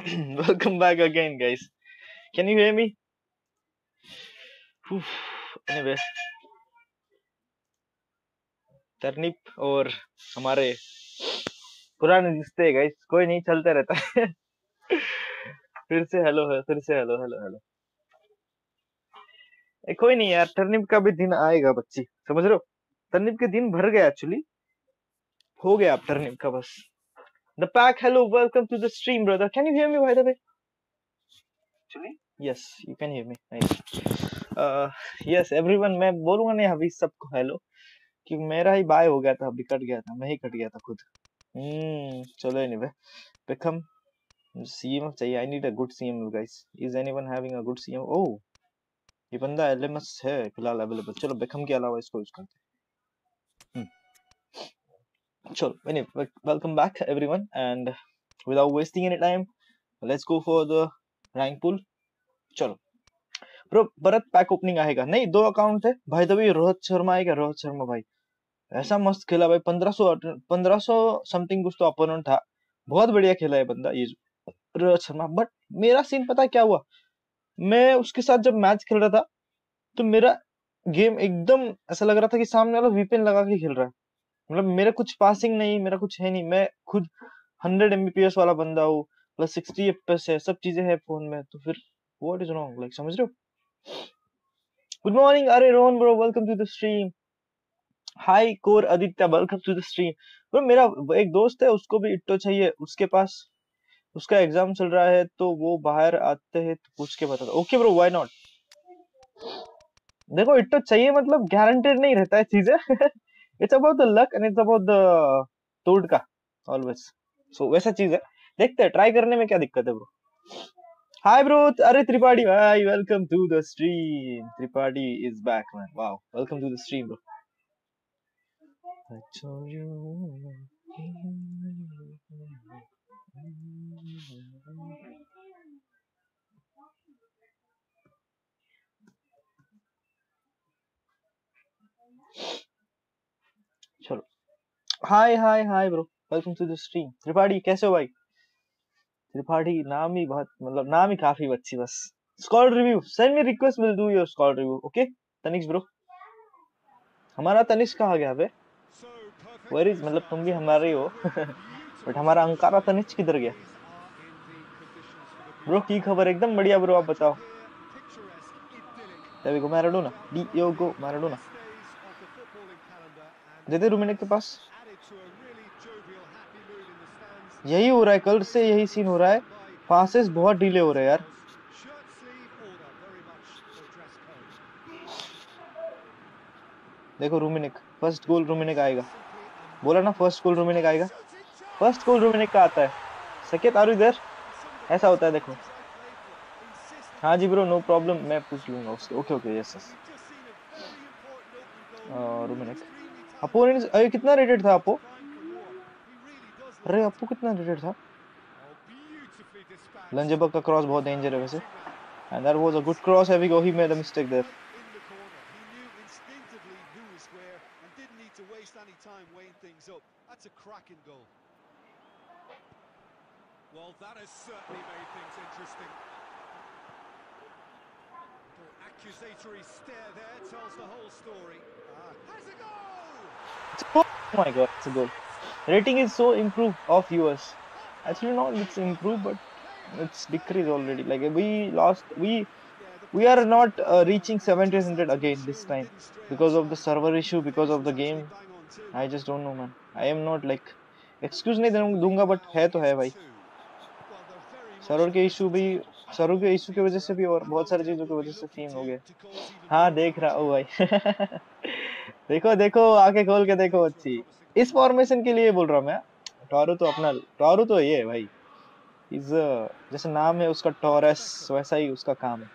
Welcome back again, guys. Can you hear me? Oof. Anyway, turnip और हमारे पुराने रिश्ते गाइस कोई नहीं चलता रहता है। फिर से हेलो है फिर से हेलो हेलो हेलो ए, कोई नहीं यार टर्निप का भी दिन आएगा बच्ची. समझ रहे हो? टर्निप के दिन भर गया एक्चुअली हो गया अब टर्निप का बस। The pack hello welcome to the stream brother can you hear me by the way actually yes you can hear me nice yes everyone मैं बोलूँगा नहीं अभी सबको हेलो क्योंकि मेरा ही बाय हो गया था अभी कट गया था मैं ही कट गया था खुद। हम्म चलो एनीवे become CM चाहिए। I need a good CM guys is anyone having a good CM oh ये बंदा LMS है फ़िलहाल अवेलेबल चलो बेकम के अलावा इसको यूज़ करते हैं। चलो anyway welcome back, everyone, and without wasting any time, let's go for the rank pool. चलो। ब्रो भरत पैक ओपनिंग आएगा। नहीं, दो अकाउंट है। भाई तभी रोहित शर्मा आएगा। रोहित शर्मा भाई, ऐसा मस्त खेला भाई। पंद्रह सौ पंद्रह सौ समथिंग कुछ तो अपोनेंट था। बहुत बढ़िया खेला है बंदा, ये रोहित शर्मा। बट मेरा सीन पता क्या हुआ? मैं उसके साथ जब मैच खेल रहा था तो मेरा गेम एकदम ऐसा लग रहा था कि सामने वाला वीपीएन लगा के खेल रहा है। मतलब मेरा कुछ पासिंग नहीं, मेरा कुछ है नहीं। मैं खुद हंड्रेड एमबीपीएस वाला बंदा हूँ प्लस सिक्सटी एफपीएस है, सब चीज़ें है फ़ोन में तो फिर व्हाट इज़ रॉन्ग लाइक समझ रहे हो? गुड मॉर्निंग अरे Rohan bro welcome to the stream hi core Aditya welcome to the stream bro मेरा एक दोस्त है, उसको भी इट्टो चाहिए, उसके पास उसका एग्ज़ाम चल रहा है तो वो बाहर आते हैं तो पूछ के बता ओके ब्रो व्हाई नॉट देखो, इट्टो चाहिए मतलब गारंटेड नहीं रहता है चीज़ें। It's about the luck and it's about the तोड़ का ऑलवेज सो वैसा चीज़ है। देखते हैं ट्राई करने में क्या दिक्कत है ब्रो हाय ब्रो अरे, त्रिपाठी भाई welcome to the stream Tripathi is back man wow welcome to the stream bro I you. चलो। Hi hi hi bro welcome to the stream Tripathi, कैसे हो भाई? त्रिपाठी, नाम ही बहुत मतलब नाम ही काफ़ी अच्छी, बस। Squad review send me request will do your squad review okay Tanishq bro हमारा तनिष्क कहाँ गया बे? वेर इज़ मतलब तुम भी हमारे ही हो। बट हमारा अंकारा तनिष्क किधर गया? ब्रो की खबर? एकदम बढ़िया ब्रो आप बताओ। देखो मैराडोना डियोगो मैराडोना दे दे रूमिनिक के पास। यही हो रहा है कल से यही सीन हो रहा है। पासेस बहुत डिले हो रहे हैं यार। देखो रूमिनिक फ़र्स्ट गोल रूमिनिक आएगा। बोला ना फ़र्स्ट गोल रूमिनिक आएगा। फ़र्स्ट गोल रूमिनिक का आता है। सकेत आर इधर? ऐसा होता है देखो। हाँ जी ब्रो नो प्रॉब्लम मैं पूछ लूँगा उसके okay okay yes yes Rummenigge. अपो ने अरे कितना रेटेड था अपो अरे अपो कितना रेटेड था लंजेबक का क्रॉस बहुत डेंजर है वैसे and that was a good cross heavy go he made a mistake there Well, that has certainly made things interesting. Accusatory stare there tells the whole story. Ah, has a goal! Oh my god, it's a goal. Rating is so improved of viewers. Actually, not it's improved, but it's decreased already. Like we lost, we we are not uh, reaching 700 again this time because of the server issue, because of the game. I just don't know, man. I am not like excuse नहीं दूं- दूंगा but है तो है भाई server के issue भी server के इशू की वजह से भी और बहुत सारी चीजों की वजह से सीन हो गया हाँ देख रहा ओ भाई देखो देखो आके खोल के देखो अच्छी इस फॉर्मेशन के लिए बोल रहा हूँ मैं। टॉरू तो अपना टॉरू तो ये है भाई। इज़ जैसे नाम है उसका टॉरस वैसा ही उसका काम है।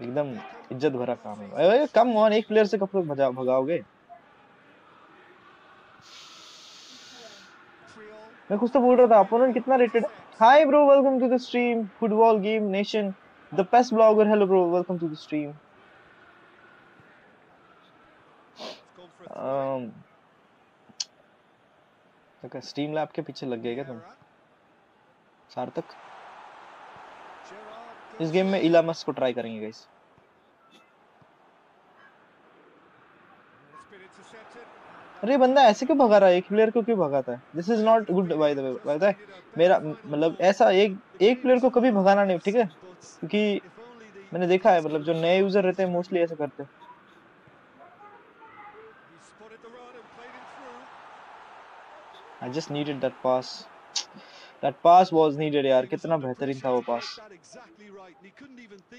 एकदम इज़्ज़त भरा काम है। कम ऑन एक प्लेयर से कब तक भगा भगाओगे? मैं कुछ तो बोल रहा था अपोनेंट कितना rated hi bro welcome to the stream football game nation the best blogger hello bro welcome to the stream okay stream lab के पीछे लग गए क्या तुम? सार्थक? इस गेम में इलामस को ट्राई करेंगे गाइस. अरे बंदा ऐसे क्यों भगा रहा है? एक प्लेयर को क्यों भगाता है? This is not good by the way by the मेरा मतलब ऐसा एक एक प्लेयर को कभी भगाना नहीं, ठीक है? क्योंकि मैंने देखा है मतलब जो नए यूज़र रहते हैं मोस्टली ऐसा करते हैं He spotted the run and played him through. I just needed that pass that pass was needed यार कितना बेहतरीन था वो पास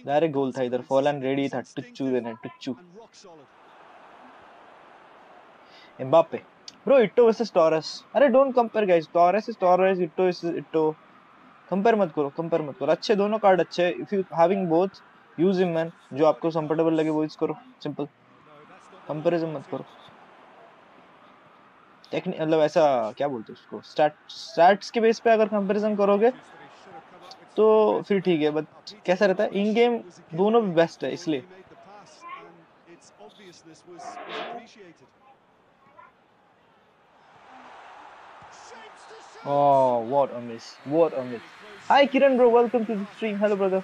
डायरेक्ट गोल था इधर फॉलन रेडी था टुच्चू देने टुच्चू. Mbappe bro Eto'o versus Torres अरे don't compare guys Torres is Torres Eto'o is Eto'o compare मत करो कंपेयर मत करो. अच्छे दोनों कार्ड अच्छे if you having both use him man जो आपको कंफर्टेबल लगे, वो यूज़ करो. सिंपल कंपैरिजन मत करो. टेक्निक मतलब ऐसा क्या बोलते हैं उसको स्टैट स्टैट्स के बेस पे अगर कंपैरिजन करोगे. तो फिर ठीक है बट कैसा रहता है इन गेम दोनों भी बेस्ट है इसलिए. Oh, what a miss. What a miss. Hi, Kiran bro. Welcome to the stream. Hello, brother.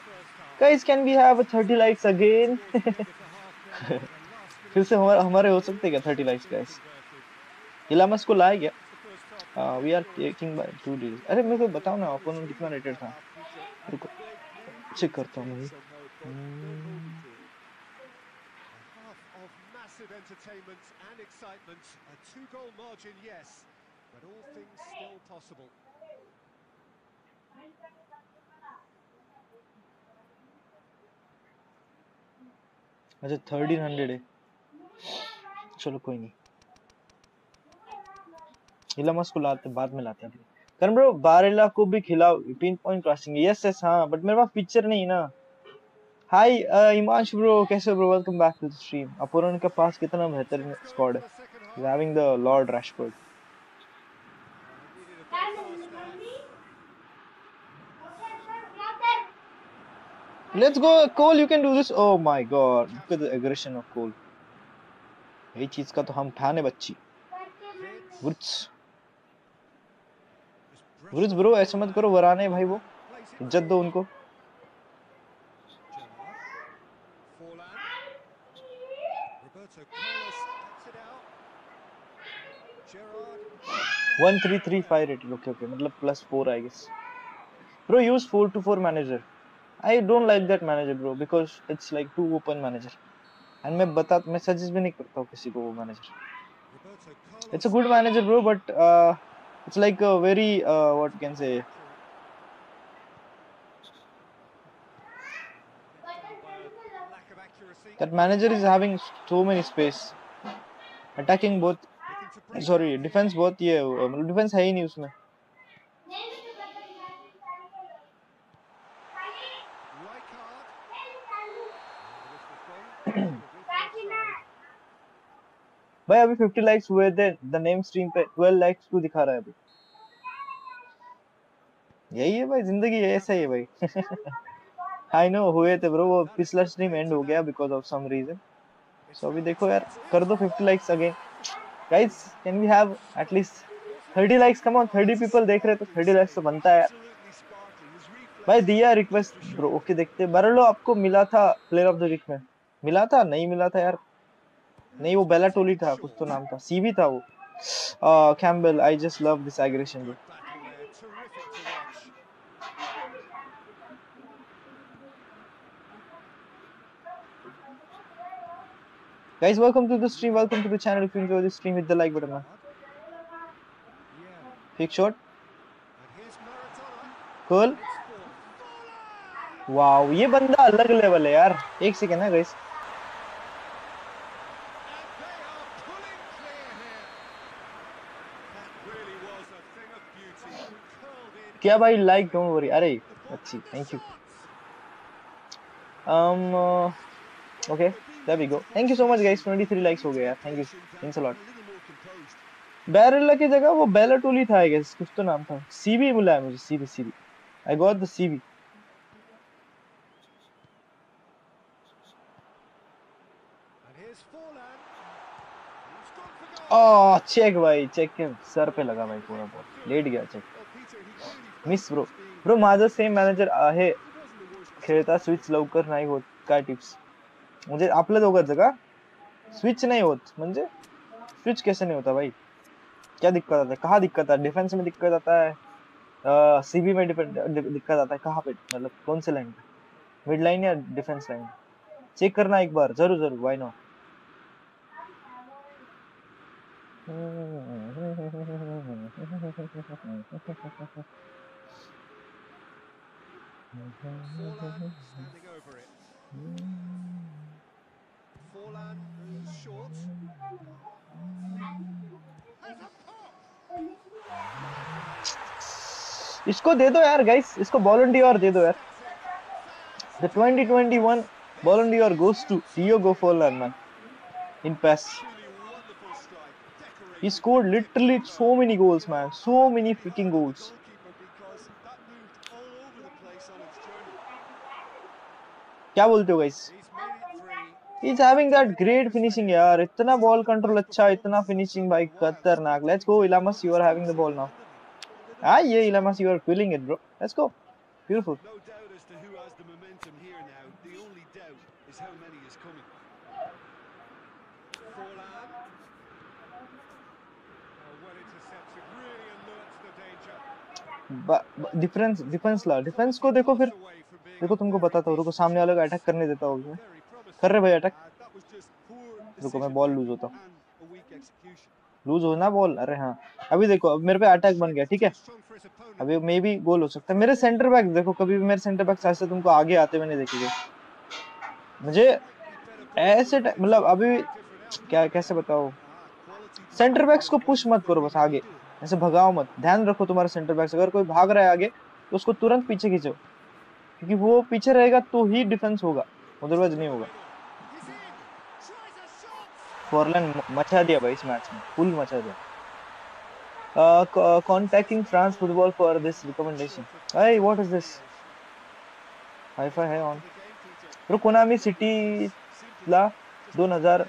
Guys, can we have a 30 likes again? फिर से हमारे हो सकते क्या 30 likes guys? इलामस को लाया गया we are taking by two days अरे मेरे को बताओ ना ओपोनेंट कितना रेटेड था रुको चेक करता हूँ मैं Hmm. Entertainment and excitement. A two-goal margin, yes, but all things still possible. अच्छा थर्टीन हंड्रेड है चलो कोई नहीं इलामस को लाते बाद में लाते हैं करण ब्रो बारेला को भी खिलाओ pin point crossing yes yes हाँ बट मेरे पास पिक्चर नहीं ना हाय इमांश ब्रो कैसे bro welcome back to the stream opponent के पास कितना बेहतरीन स्क्वाड है. Having the lord Rashford Let's go, Cole. You can do this. Oh my God! Look at the aggression of Cole. यही चीज़ का तो हम फ़ैन है बच्ची वुड्स वुड्स ब्रो ऐसे मत करो वराने भाई वो। इज़्ज़त दो उनको. One three three five rated okay okay मतलब plus four I guess bro use four two four manager I don't like that manager bro because it's like to open manager and मैं बता मैं suggest भी नहीं करता हूँ किसी को वो manager a good manager bro but uh, it's like a very uh, what can say. That manager is having so many space. Attacking both sorry defense both Yeah, um, defense hai hi usme. भाई, अभी 50 likes हुए थे the name stream पे 12 likes क्यों दिखा रहा है अभी? यही है भाई, ज़िंदगी ऐसा ही है भाई। आई नो हुए थे ब्रो वो पिछला स्ट्रीम एंड हो गया because of some reason so अभी देखो यार, कर दो 50 likes again guys can we have at least 30 likes come on 30 people देख रहे तो 30 लाइक्स तो बनता है यार. भाई, दिया रिक्वेस्ट ब्रो ओके देखते बरलो आपको मिला था प्लेयर ऑफ़ द वीक में? मिला था? नहीं मिला था यार। नहीं वो बेलाटोली था कुछ तो नाम था सीवी था वो Campbell I just love this aggression watch. guys welcome to the stream welcome to the channel if you enjoy this stream hit the like button man big shot cool. Wow ये बंदा अलग लेवल है यार एक second है guys And they are pulling clear here. That really was a thing of beauty. Curled in. क्या भाई like don't worry अरे अच्छी thank you um uh, okay there we go thank you so much guys 23 likes हो गया thank you thanks a lot. बैरेला की जगह वो बेलाटोली था आई गेस कुछ तो नाम था सीबी मिला है मुझे CB CB I got the CB. Oh check भाई चेक के सर पे लगा भाई पूरा बॉल लेट गया check Well, Peter, he clearly Miss, felt he bro. Was being bro माझं सेम मॅनेजर आहे. खेळता स्विच लवकर नाही होत. काय टिप्स म्हणजे आपल्या दोघांचं का? स्विच नहीं होत. म्हणजे स्विच कैसे नहीं होता भाई? क्या दिक्कत आता? कहाँ दिक्कत है डिफेंस में दिक्कत आता है? सीबी में दिक्कत आता है? कहाँ पे? मतलब कौन से लाइन मिड लाइन या डिफेंस लाइन चेक करना एक बार. ज़रूर ज़रूर. वाई नॉट इसको दे दो यार गाइस इसको वॉलंटियर और दे दो यार. द 2021 वॉलंटियर गोस टू टियो गोफोल man in pass he scored literally so many goals man so many freaking goals क्या बोलते हो guys is having that great finishing यार। इतना बॉल कंट्रोल अच्छा इतना फिनिशिंग भाई खतरनाक। Let's go इलामस you are having the ball now आ ये इलामस you are killing it bro let's go beautiful difference defence La defence को देखो फिर। देखो तुमको बताता हूँ रुको, सामने वाले को अटैक करने देता हूँ मैं। कर रहे भाई अटैक रुको, मैं बॉल लूज होता हूँ. लूज हो ना बॉल अरे हाँ। अभी देखो, अब मेरे पे अटैक बन गया, ठीक है. अभी मे भी गोल हो सकता है। मेरे सेंटर बैक देखो, कभी भी मेरे सेंटर बैक ऐसे तुमको आगे आते हुए नहीं देखेंगे। मुझे ऐसे मतलब अभी क्या, कैसे बताओ सेंटर बैक्स को पुश मत करो बस आगे। ऐसे भगाओ मत। ध्यान रखो तुम्हारे सेंटर बैक्स अगर कोई भाग रहा है आगे तो उसको तुरंत पीछे खींचो। क्योंकि वो पीछे रहेगा तो ही डिफेंस होगा अदरवाइज़ नहीं होगा. फॉरलैंड मचा दिया भाई इस मैच में फुल मचा दिया uh, contacting France football for this recommendation. Hey, what is this? Wi-Fi है on. Bro, Konami City La 2000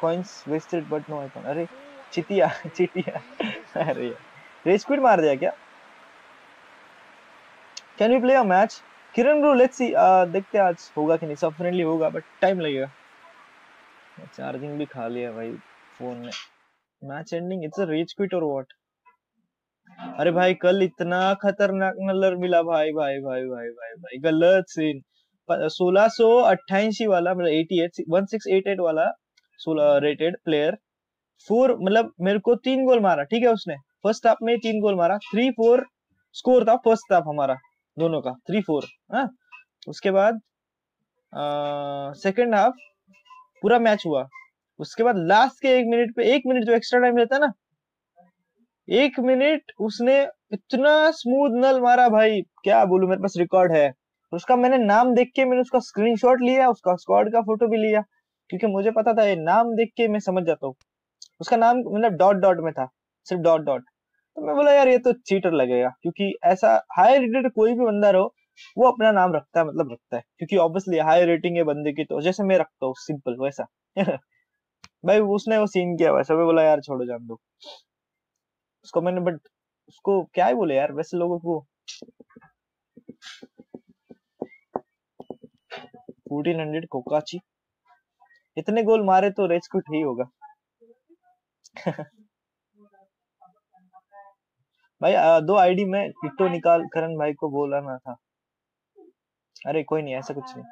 coins wasted but no icon. अरे चिटिया चिटिया अरे रेज क्विट मार दिया क्या can you play a match Kiran bro let's see देखते आज होगा कि नहीं। सब फ्रेंडली होगा बट टाइम लगेगा। चार्जिंग भी खा लिया भाई फ़ोन ने match ending it's a rage quit और व्हाट अरे भाई, कल इतना खतरनाक नलर मिला भाई भाई भाई भाई भाई भाई। गलत सीन सोलह सो अट्ठाईसी वाला मतलब eighty eight one six eight eight वाला, सोलह रेटेड प्लेयर फोर मतलब मेरे को तीन गोल मारा, ठीक है उसने? फ़र्स्ट हाफ़ में तीन गोल मारा। थ्री फोर स्कोर था फ़र्स्ट हाफ़ हमारा। दोनों का थ्री फोर हाँ? उसके बाद सेकंड हाफ़ पूरा मैच हुआ। उसके बाद लास्ट के एक मिनट पे, एक मिनट जो एक्स्ट्रा टाइम रहता ना, एक मिनट उसने इतना स्मूथ नल मारा भाई, क्या बोलू, मेरे पास रिकॉर्ड है। उसका मैंने नाम देख के, मैंने उसका स्क्रीनशॉट लिया, उसका स्क्वाड का फ़ोटो भी लिया, क्योंकि मुझे पता था ये नाम देख के मैं समझ जाता हूँ। उसका नाम मतलब डॉट डॉट में था, सिर्फ़ डॉट डॉट तो मैं बोला, यार, ये तो चीटर लगेगा, क्योंकि ऐसा हाई रेटेड कोई भी बंदा रहो, वो अपना नाम रखता है मतलब रखता है, क्योंकि ऑब्वियसली हाई रेटिंग है बंदे की तो जैसे मैं रखता हूँ सिंपल वैसा. भाई, उसने वो सीन किया वैसा, मैं बोला, यार, छोड़ो, जान दो। उसको मैंने बट उसको क्या ही बोले, यार, वैसे लोगों को। फोर्टीन हंड्रेड कोकाची। इतने गोल मारे तो रेज क्विट ही होगा। भाई आ, दो आईडी में टिट्टो निकाल करण भाई को बोलाना था। अरे कोई नहीं ऐसा कुछ नहीं।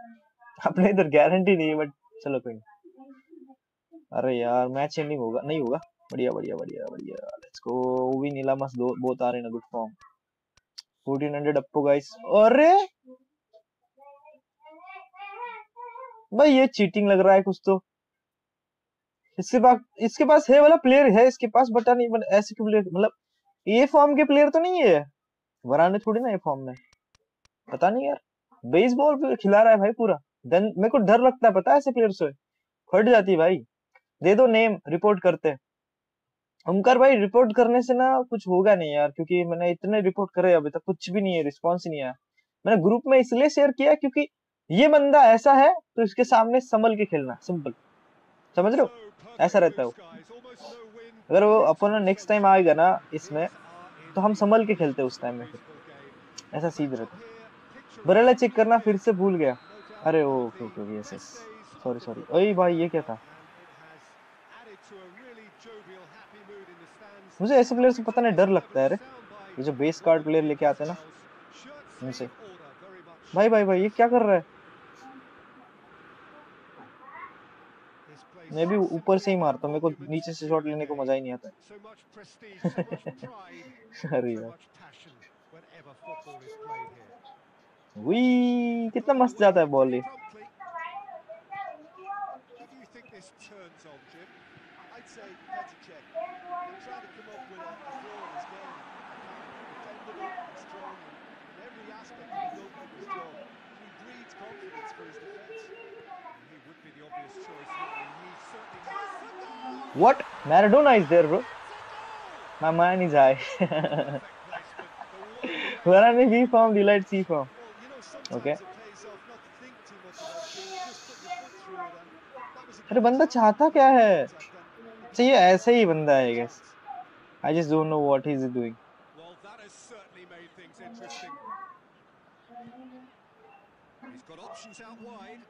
अपने इधर गारंटी नहीं है बट चलो कोई नहीं। अरे यार मैच एंडिंग होगा नहीं होगा? बढ़िया बढ़िया बढ़िया बढ़िया। लेट्स गो वी नीलामस दो both are in a good form 1400 अप्पो गाइस अरे! भाई ये चीटिंग लग रहा है कुछ तो। इसके पास इसके पास है वाला प्लेयर है इसके पास बता नहीं बट ऐसे क्यों प्लेयर मतलब ये फॉर्म के प्लेयर तो नहीं है। वराने थोड़ी ना ये फॉर्म में। पता नहीं यार। बेसबॉल खिला रहा है भाई पूरा। देन मेरे को डर लगता है, पता है ऐसे प्लेयर से? फट जाती है भाई। दे दो नेम रिपोर्ट करते ओमकार भाई रिपोर्ट करने से ना कुछ होगा नहीं यार, क्योंकि मैंने इतने रिपोर्ट करे अभी तक कुछ भी नहीं है रिस्पॉन्स नहीं आया। मैंने ग्रुप में इसलिए शेयर किया क्योंकि ये बंदा ऐसा है तो इसके सामने संभल के खेलना सिंपल समझ लो ऐसा रहता है वो। अगर वो अपन नेक्स्ट टाइम आएगा ना इसमें तो हम संभल के खेलते उस टाइम में ऐसा सीध रहता बरेला चेक करना फिर से भूल गया। अरे, ओ, okay okay yes yes sorry sorry ओए भाई, ये क्या था? मुझे ऐसे प्लेयर से पता नहीं, डर लगता है रे ये जो बेस कार्ड प्लेयर लेके आते हैं ना उनसे भाई भाई भाई, ये क्या कर रहा है? मैं भी ऊपर से ही मारता हूँ, मेरे को नीचे से शॉट लेने को मज़ा ही नहीं आता। अरे यार। कितना मस्त जाता है बॉल ये। What? Maradona is there, bro. My man is high. Where are we from? Delight C from. Okay. अरे बंदा चाहता क्या है चाहिए ऐसे ही बंदा है guess I just don't know what he is doing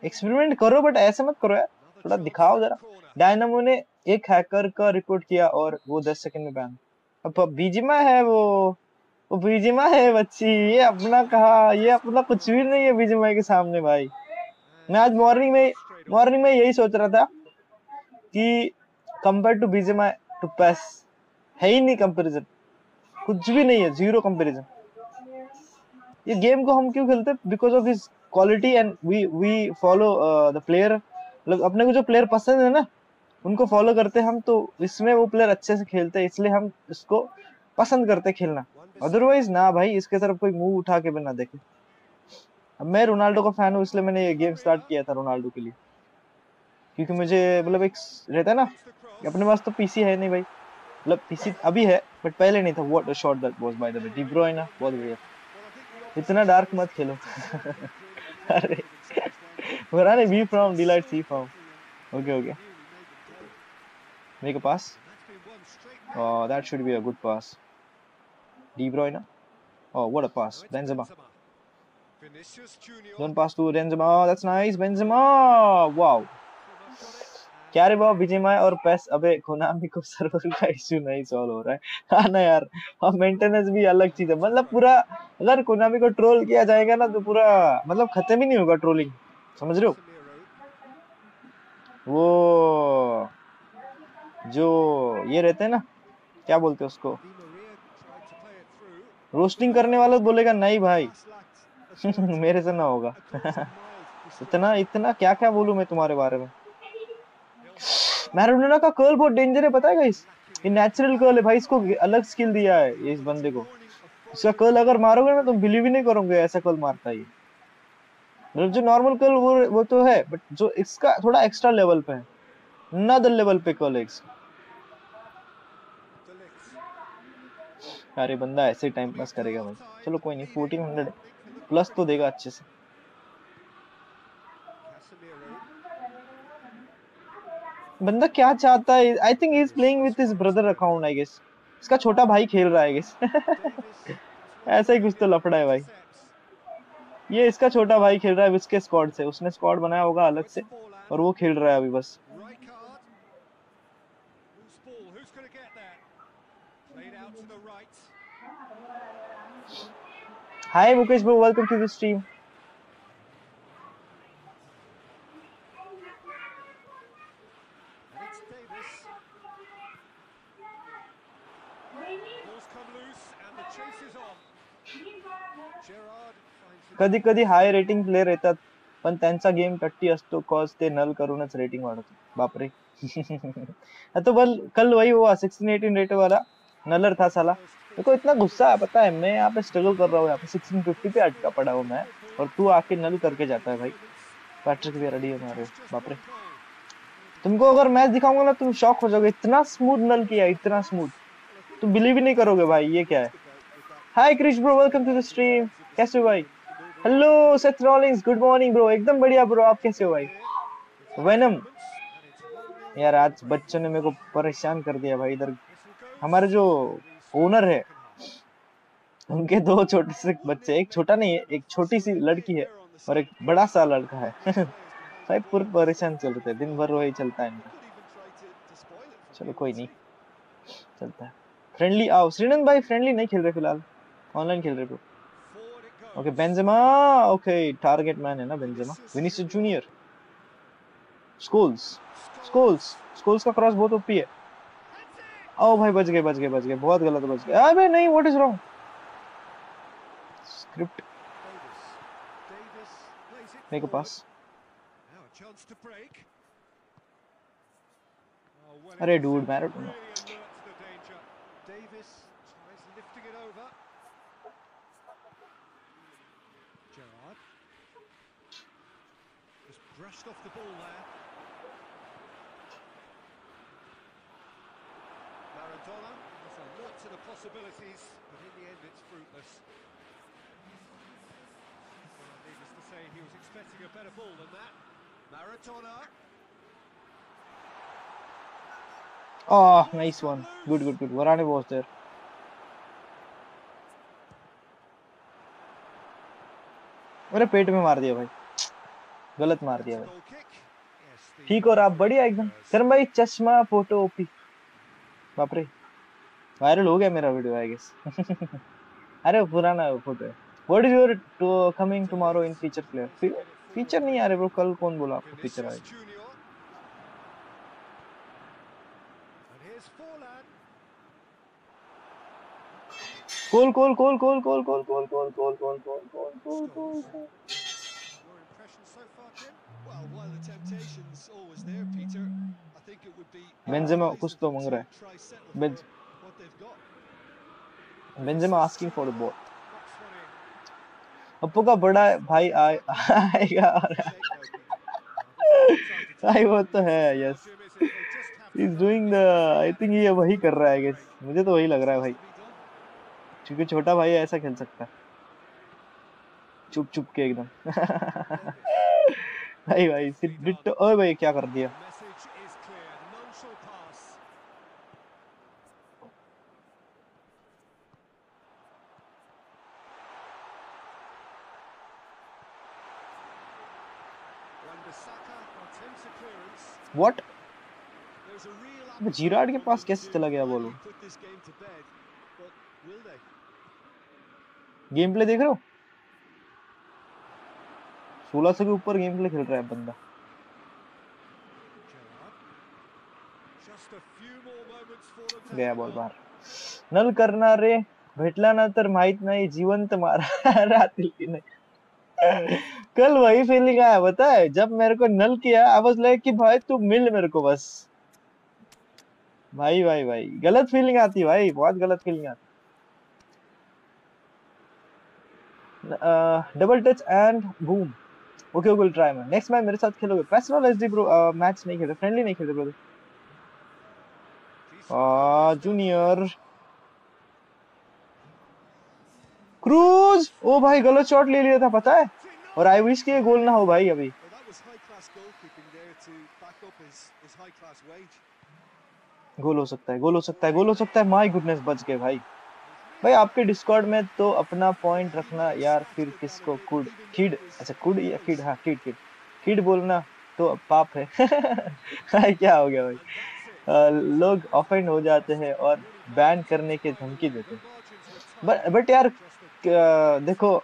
experiment करो बट ऐसे मत करो यार थोड़ा दिखाओ जरा। डायनामो ने एक हैकर का रिपोर्ट किया और वो दस सेकंड में बैन अब बीजिमा है वो। वो बीजिमा है बच्ची। ये अपना कहा, ये अपना कुछ भी नहीं है बीजिमा के सामने भाई। मैं आज मॉर्निंग में मॉर्निंग में यही सोच रहा था कि कंपेयर टू बीजिमा टू पैस है ही नहीं कंपैरिजन कुछ भी नहीं है ज़ीरो कंपैरिजन ये गेम को हम क्यों खेलते? Because of his quality and we we follow the player मतलब अपने को जो प्लेयर पसंद है ना, उनको फॉलो करते हम तो इसमें वो प्लेयर अच्छे से खेलते हैं, इसलिए हम इसको पसंद करते खेलना। अदरवाइज़ ना भाई, इसके तरफ़ कोई मुँह उठा के भी ना देखे। अब मैं रोनाल्डो का फ़ैन हूँ, इसलिए मैंने ये गेम स्टार्ट किया था रोनाल्डो के लिए। क्योंकि मुझे मतलब एक रहता है ना अपने पास तो पीसी है नहीं भाई। मतलब पीसी अभी है बट पहले नहीं था। What a shot that was by the way De Bruyne बहुत बढ़िया। इतना डार्क मत खेलो। अरे। Where are we from? Delight C from. Okay, okay. Make a pass. Oh, that should be a good pass. De Bruyne. Oh, what a pass. Benzema. Don't pass to Benzema. Oh, that's nice. Benzema. Wow. क्या रे बाबा विजयमाय और PES अबे Konami को server का issue नहीं solve हो रहा है हाँ ना यार अब मेंटेनेंस भी अलग चीज़ है मतलब पूरा अगर कोनामी को ट्रोल किया जाएगा ना तो पूरा मतलब खत्म ही नहीं होगा ट्रोलिंग समझ रहे हो? वो जो ये रहते हैं ना, क्या बोलते हैं उसको? रोस्टिंग करने वाला बोलेगा, नहीं भाई। मेरे से ना होगा। इतना इतना क्या क्या बोलूँ मैं तुम्हारे बारे में? मैराडोना का कर्ल बहुत डेंजर है, पता है गाइस ये नेचुरल कर्ल है भाई, इसको अलग स्किल दिया है इस बंदे को। इसका कर्ल अगर मारोगे ना, तुम बिलीव ही नहीं करोगे, ऐसा कर्ल मारता है मतलब जो नॉर्मल कर्ल वो वो तो है बट जो इसका थोड़ा एक्स्ट्रा लेवल पे है। नदर लेवल पे कर्ल इसका। अरे बंदा ऐसे टाइम पास करेगा भाई। चलो कोई नहीं फोर्टीन हंड्रेड प्लस तो देगा अच्छे से। बंदा क्या चाहता है? I think he is playing with his brother account I guess इसका छोटा भाई खेल रहा है गेस ऐसा ही कुछ तो लफड़ा है भाई। ये इसका छोटा भाई खेल रहा है इसके स्क्वाड से। उसने स्क्वाड बनाया होगा अलग से, और वो खेल रहा है अभी बस। Hi Mukesh bro welcome to the stream कधी कधी हाय रेटिंग प्लेयर येतात, पण त्यांचा गेम टट्टी असतो कॉज ते नल करूनच रेटिंग वाढवतो बापरे. तो बल कल वही हुआ सिक्सटीन एटीन रेट वाला नलर था साला. मेरे को इतना गुस्सा है, पता है, मैं यहाँ पे स्ट्रगल कर रहा हूँ, यहाँ पे सिक्सटीन फिफ्टी पे अटका पड़ा हूँ मैं, और तू आके नल करके जाता है भाई। पैट्रिक भी रेडी है मारे बापरे। तुमको अगर मैच दिखाऊँगा ना, तुम शॉक हो जाओगे। इतना स्मूथ नल किया, इतना स्मूथ तुम बिलीव ही नहीं करोगे, भाई, ये क्या है? Hi Krish bro welcome to the stream कैसे हो, भाई? Hello Seth Rawlings good morning bro एकदम बढ़िया ब्रो आप कैसे हो भाई? वेनम यार, आज बच्चों ने मेरे को परेशान कर दिया भाई इधर। हमारे जो ओनर है, उनके दो छोटे से बच्चे, एक छोटा नहीं है, एक छोटी सी लड़की है और एक बड़ा सा लड़का है। भाई, पूरे परेशान चल रहे दिन भर वही चलता है चलो, कोई नहीं। चलता है। फ्रेंडली आओ। श्रीनंद भाई फ्रेंडली नहीं खेल रहे फ़िलहाल। ऑनलाइन खेल रहे bro okay Benzema okay target man है ना Benzema Vinicius junior Scholes Scholes Scholes का क्रॉस बहुत ओपी है. ओ भाई, बच गए बच गए बच गए. बहुत गलत बच गए. अबे नहीं what is wrong script a pass अरे dude Maradona brushed off the ball there. Maradona has a lot to the possibilities, but in the end it's fruitless. Well, needless to say, he was expecting a better ball than that. Maradona. Oh, nice one. Good, good, good. Varane was there. अरे पेट में मार दिया भाई गलत मार दिया भाई ठीक और आप बढ़िया एकदम शर्म भाई चश्मा फ़ोटो ओपी बाप रे वायरल हो गया मेरा वीडियो आई गेस अरे पुराना फ़ोटो है what is your to coming tomorrow in feature player feature नहीं आ रहे ब्रो कल कौन बोला आपको फीचर आएगा Junior. And here's Forlan. Coal coal coal coal coal coal coal coal coal coal coal coal coal coal coal Your impressions so far, Tim? Well, while the temptation's always there, Peter, Benzema कुछ तो मांग रहा है। Got. Benzema asking for the ball Appu का बड़ा भाई आए आएगा भाई वो तो है yes is doing the I think ये वही कर रहा है गेस मुझे तो वही लग रहा है भाई. क्योंकि छोटा भाई ऐसा खेल सकता है। चुप चुप के एकदम। भाई भाई, सिर्फ़ डिट्टो ओए भाई, क्या कर दिया? व्हाट जीराड के पास कैसे चला गया बोलो गेम प्ले देख रहे हो? सोलह सौ के ऊपर गेम प्ले खेल रहा है बंदा। गया बॉल बाहेर। नल करना रे, भेटला ना तर माहित नाही, जिवंत मारा राहतील की नाही। कल वही फीलिंग आया पता है जब मेरे को नल किया आई वाज लाइक कि भाई तू मिल मेरे को बस। भाई भाई भाई, गलत फीलिंग आती भाई, बहुत गलत फीलिंग आती double touch and boom okay will try man next match मेरे साथ खेलोगे? पैसनल एसडी ब्रो मैच नहीं खेलते फ्रेंडली नहीं खेलते रहे ब्रो आ जूनियर क्रूज ओ भाई, गलत शॉट ले लिया था, पता है? और आई विश कि ये गोल ना हो भाई अभी. गोल हो सकता है गोल हो सकता है गोल हो सकता है। माय गुडनेस बच गए भाई। भाई आपके डिस्कॉर्ड में तो अपना पॉइंट रखना यार फिर किसको कुड किड अच्छा कुड या किड हाँ किड किड किड बोलना तो पाप है। क्या हो गया भाई? अ, लोग ऑफेंड हो जाते हैं और बैन करने की धमकी देते हैं। बट बट यार देखो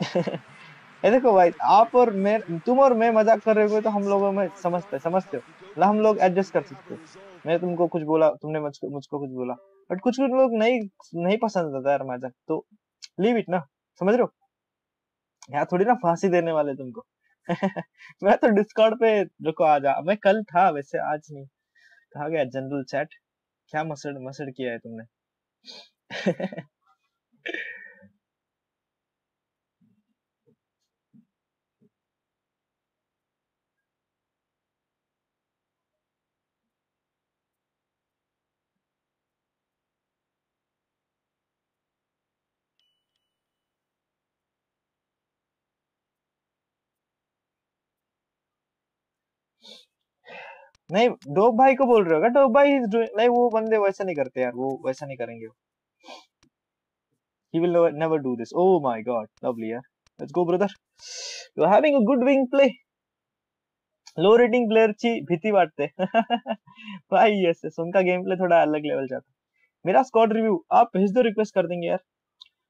ये देखो भाई, आप और मैं, तुम और मैं मज़ाक कर रहे हो तो हम लोगों में समझते समझते हो। मतलब हम लोग एडजस्ट कर सकते हो। मैं तुमको कुछ बोला, तुमने मुझको मुझको कुछ बोला। बट कुछ कुछ लोग नहीं नहीं पसंद आता यार मज़ाक तो लीव इट ना, समझ रहे हो? यहाँ थोड़ी ना फांसी देने वाले तुमको। मैं तो डिस्कॉर्ड पे, रुको आ जा मैं कल था वैसे, आज नहीं। कहा गया जनरल चैट क्या मसड़ मसड़ किया है तुमने? नहीं डोप भाई को बोल रहे हो क्या डोप भाई नहीं वो बंदे वैसा नहीं करते यार वो वैसा नहीं करेंगे he will never, do this. Oh my god, lovely यार. Let's go brother. You are having a good wing play. Low rating player ची भीती वाटते भाई यस उनका गेम प्ले थोड़ा अलग लेवल जाता मेरा स्क्वाड रिव्यू आप भेज दो रिक्वेस्ट कर देंगे यार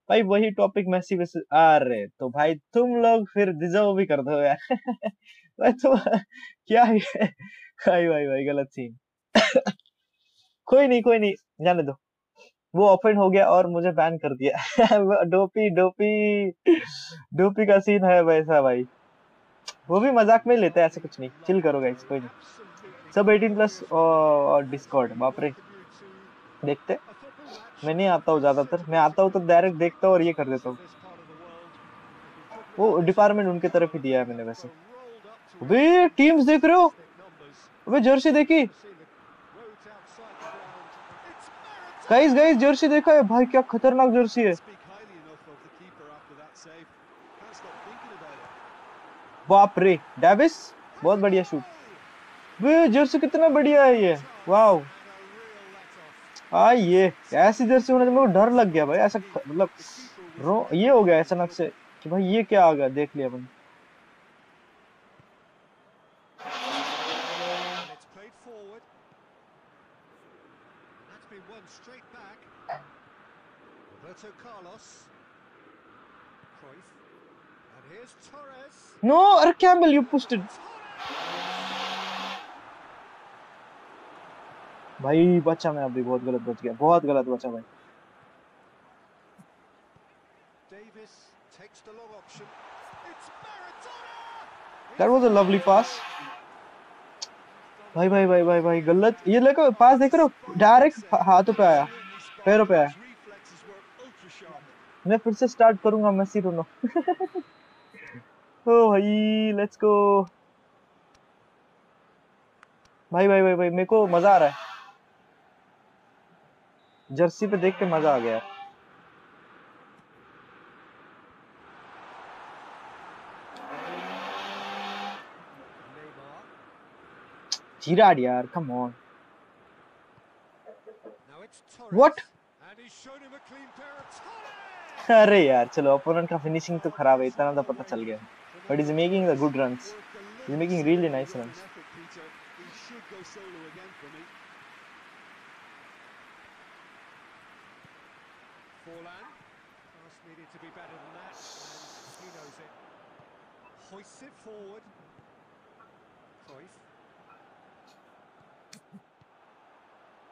भाई वही टॉपिक मैसी वैसे अरे तो भाई तुम लोग फिर डिजर्व भी कर दो यार भाई तो क्या है भाई भाई भाई गलत सीन कोई नहीं कोई नहीं, जाने दो। वो ऑफेंड हो गया और मुझे बैन कर दिया। डोपी डोपी डोपी का सीन है वैसा भाई। वो भी मज़ाक में लेते हैं, ऐसे कुछ नहीं। चिल करो गाइस कोई नहीं। सब 18 प्लस और डिस्कॉर्ड बाप रे देखते। मैं नहीं आता हूँ ज़्यादातर। मैं आता हूँ तो डायरेक्ट देखता हूँ और ये कर देता हूँ। वो डिपार्टमेंट उनके तरफ़ ही दिया है मैंने वैसे। अबे टीम्स देख रहे हो? अबे जर्सी देखी। गाइस गाइस जर्सी देखा है। भाई, क्या खतरनाक जर्सी है। बाप रे डेविस बहुत बढ़िया शूट वे जर्सी कितना बढ़िया है ये। वाओ आ ये ऐसी जर्सी होने से मेरे को डर लग गया भाई। ऐसा मतलब रो ये हो गया अचानक से कि भाई ये क्या आ गया, देख लिया मैंने Roberto Carlos. Cruyff. And here's Torres. No, अरे Campbell, you pushed it. भाई बचा मैं अभी बहुत गलत बच गया बहुत गलत बचा भाई That was a lovely pass. भाई भाई भाई भाई भाई गलत ये देखो पास देख रहे हो डायरेक्ट हाथों पे आया पैरों पे आया मैं फिर से स्टार्ट करूँगा मेसी रोनो ओ भाई लेट्स गो भाई भाई भाई भाई मेरे को मज़ा आ रहा है। जर्सी पे देख के मज़ा आ गया। Girard यार come on what? अरे यार, चलो ओपोनेंट का फिनिशिंग तो खराब है, इतना तो पता चल गया। But is making the good run is making really nice run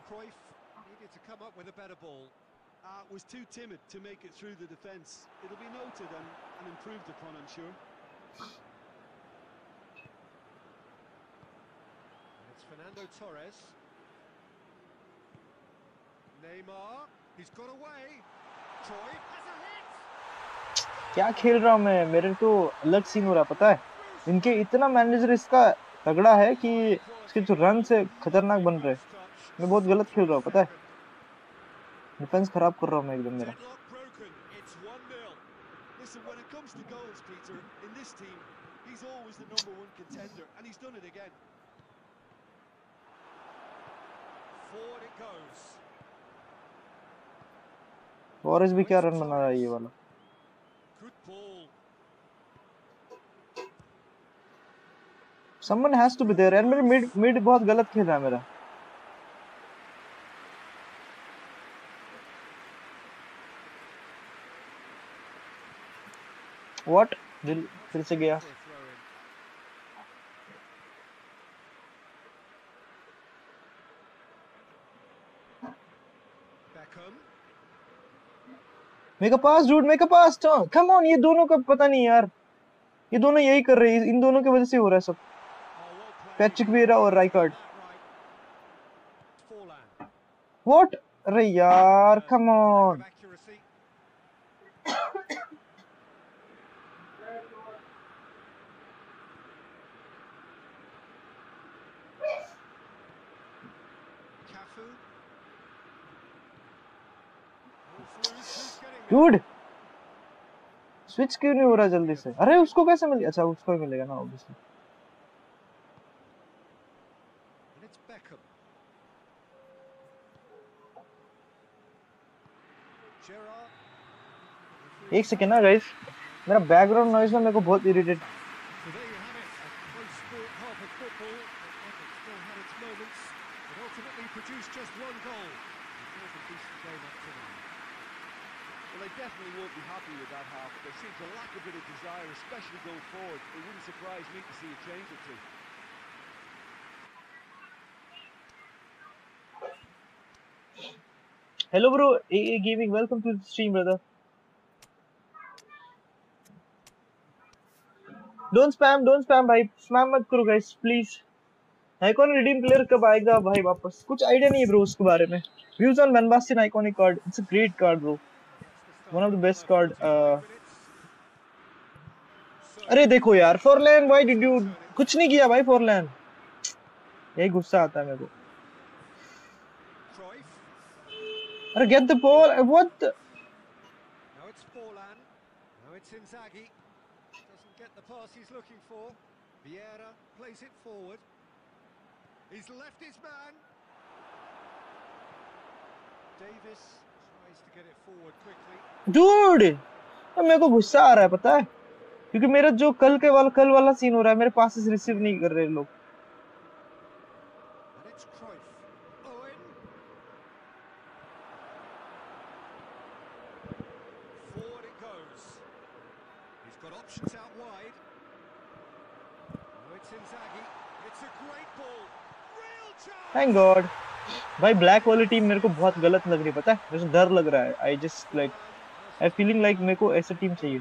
Cruyff needed to come up with a better ball. Uh, was too timid to make it through the defence. It'll be noted and, and improved upon, I'm sure. It's Fernando Torres. Neymar. He's got away. Troy has a hit. क्या खेल रहा हूँ मैं मेरे तो अलग scene हो रहा पता है इनके इतना मैनेजर इसका तगड़ा है कि इसके जो रन से खतरनाक बन रहे मैं बहुत गलत खेल रहा हूँ पता है डिफेंस खराब कर रहा हूँ मैं एकदम मेरा Listen, when it comes to goals, Peter, in this team, he's always the number one contender, and he's done it again. Forward it goes. फॉरेस्ट भी क्या रन बना रहा है ये वाला someone has to be there यार मेरे मिड मिड बहुत गलत खेल रहा है मेरा व्हाट दिल फिर से गया। मेरे पास डूड मेरे पास कम ऑन ये दोनों का पता नहीं यार। ये दोनों यही कर रहे हैं, इन दोनों की वजह से हो रहा है सब। पैचिक वेरा और राइकार्ड व्हाट अरे यार कम ऑन डूड स्विच क्यों नहीं हो रहा जल्दी से? अरे उसको कैसे मिल? अच्छा उसको ही मिलेगा ना ऑब्वियसली एक सेकेंड ना गाइस मेरा बैकग्राउंड नॉइज़ ना मेरे को बहुत irritate So there you have it, a close sport half of football. Everton still had its moments, but ultimately produced just one goal. It was a decent game up to now. Well, they definitely won't be happy with that half. There seems to lack a bit of desire, especially going forward. It wouldn't surprise me to see a change or two. Hello bro A gaming welcome to the stream brother don't spam don't spam भाई spam मत करो guys please icon redeem player कब आएगा भाई वापस कुछ idea नहीं है ब्रो उसके बारे में views on van Basten iconic card it's a great card bro one of the best card अरे देखो यार four LAN why did you कुछ नहीं किया भाई फोर लैन यही गुस्सा आता है मेरे को। अरे get the ball what now it's pollen now it's Inzaghi doesn't get the pass he is looking for Vieira place it forward he is left his man Davis dude मेरे को गुस्सा आ रहा है पता है? क्योंकि मेरा जो कल के वाला कल वाला सीन हो रहा है मेरे पास रिसीव नहीं कर रहे लोग। And it's भाई ब्लैक वाली टीम मेरे को बहुत गलत लग रही है पता है मुझे डर लग रहा है I just like I feeling like मेरे को ऐसा टीम चाहिए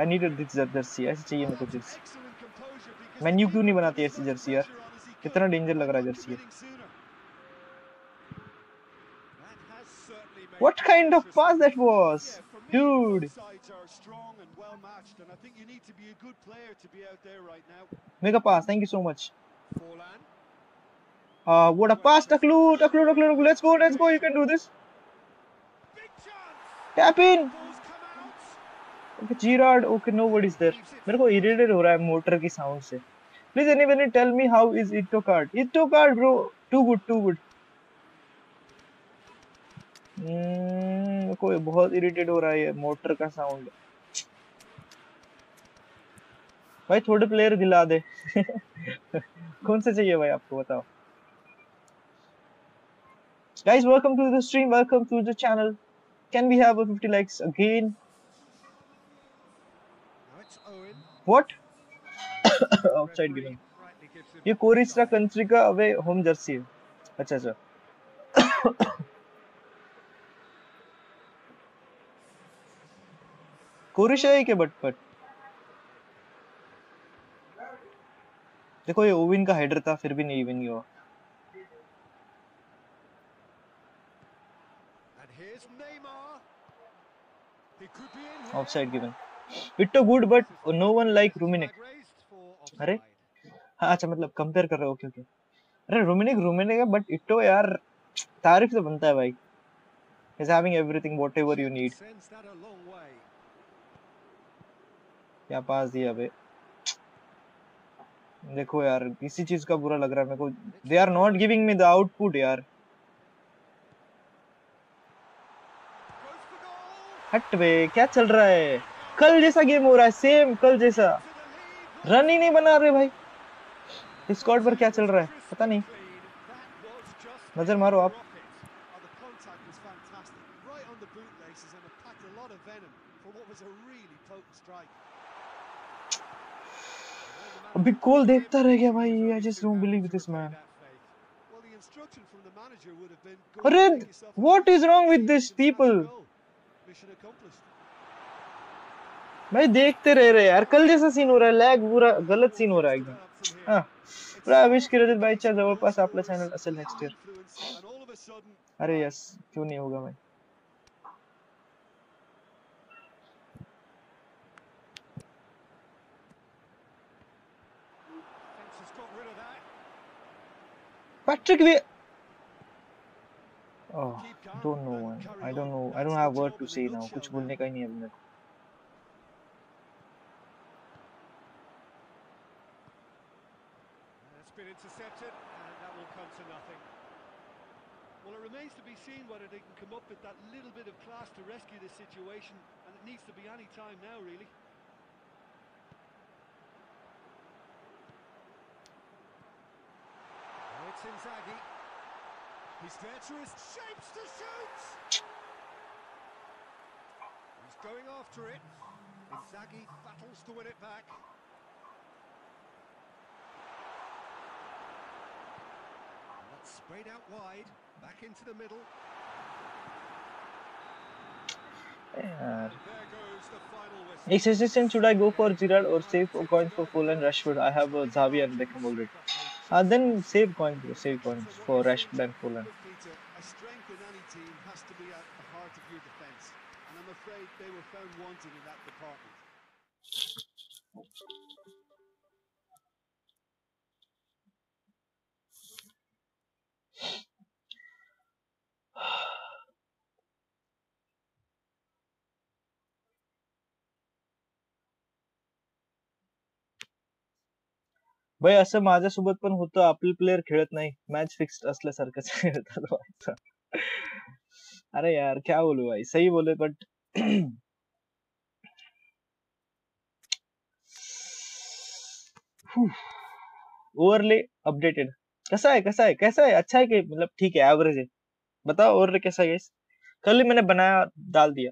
आई नीड दिस जर्सी ऐसे चाहिए मेरे को जर्सी मेन्यू क्यों नहीं बनाती ऐसी जर्सी यार कितना डेंजर लग रहा है jersey What kind of pass that was? Dude. and I think you need to uh what a pass taklu taklu taklu taklu. let's go let's go. You can do this. Tap in. Okay Gerard, okay nobody's there. मेरे को irritate हो रहा है motor की sound से. Please anybody tell me how is Eto'o card Eto'o card bro too good too good मेरे को बहुत इरिटेट हो रहा है ये मोटर का साउंड भाई, थोड़े प्लेयर दिला दे. कौन से चाहिए भाई, आपको बताओ? Guys welcome to the stream welcome to the channel can we have a 50 likes again what outside given ये कोरिस्टा कंट्री का अवे होम जर्सी है अच्छा अच्छा कोरिशा है क्या बट बट देखो ये ओविन का हेडर था फिर भी नहीं इवन हुआ And here's Neymar. He could be in here. Offside given Eto'o good but no one like Rummenigge अरे? हाँ अच्छा मतलब कंपेयर कर रहे हो ओके ओके अरे रूमिनिक रूमिनिक है बट इट्टो यार, तारीफ़ तो बनता है भाई. Is having everything whatever you need. क्या पास दिया बे. देखो यार, इसी चीज़ का बुरा लग रहा है मेरे को. They are not giving me the output यार Goes for goal. हट वे, क्या चल रहा है? कल जैसा गेम हो रहा है सेम कल जैसा। रन ही नहीं बना रहे भाई। स्कॉट पर क्या चल रहा है? पता नहीं। नज़र मारो आप। अभी कोल देखता रह गया भाई। I just don't believe this man अरे what is wrong with this people भाई देखते रह रहे यार। कल जैसा सीन हो रहा है लैग पूरा गलत सीन हो रहा है एकदम. हाँ। विश क्रेडिट भाई च्या जवळपास आपला चॅनल असेल नेक्स्ट इयर sudden, अरे यस क्यों नहीं होगा भाई? Defence has got rid of that. Patrick we oh Keep calm don't know and one carry I don't on. Know I That's don't the have word job to in a say now nutshell, कुछ बोलने really. का ही नहीं है अभी मेरे को It's been intercepted, and that will come to nothing. Well, it remains to be seen whether they can come up with that little bit of class to rescue the situation, and it needs to be any time now, really. Now it's Inzaghi. His dangerous. shapes to shoot. He's going after it. Inzaghi battles to win it back. And that's sprayed out wide, back into the middle. Yeah. He says, should I go for Girard or save coins for Full and Rashford? I have uh, a Zavi and Beckham already. Uh, then save coins, bro. Save coins for Rashford and Full and. Look, Peter, a strength in any team has to be at the heart of your defence. And I'm afraid they were found wanting in that department. भाई, असं माझ्यासोबत पण होतं. आपले player खेळत नाही. Match fixed असल्यासारखंच खेळतात अरे यार, क्या बोलू भाई? सही बोले बट ओवरले अपडेटेड कैसा है कैसा है कैसा है अच्छा है कि मतलब ठीक है एवरेज है बताओ ओवरले कैसा है कल ही मैंने बनाया डाल दिया।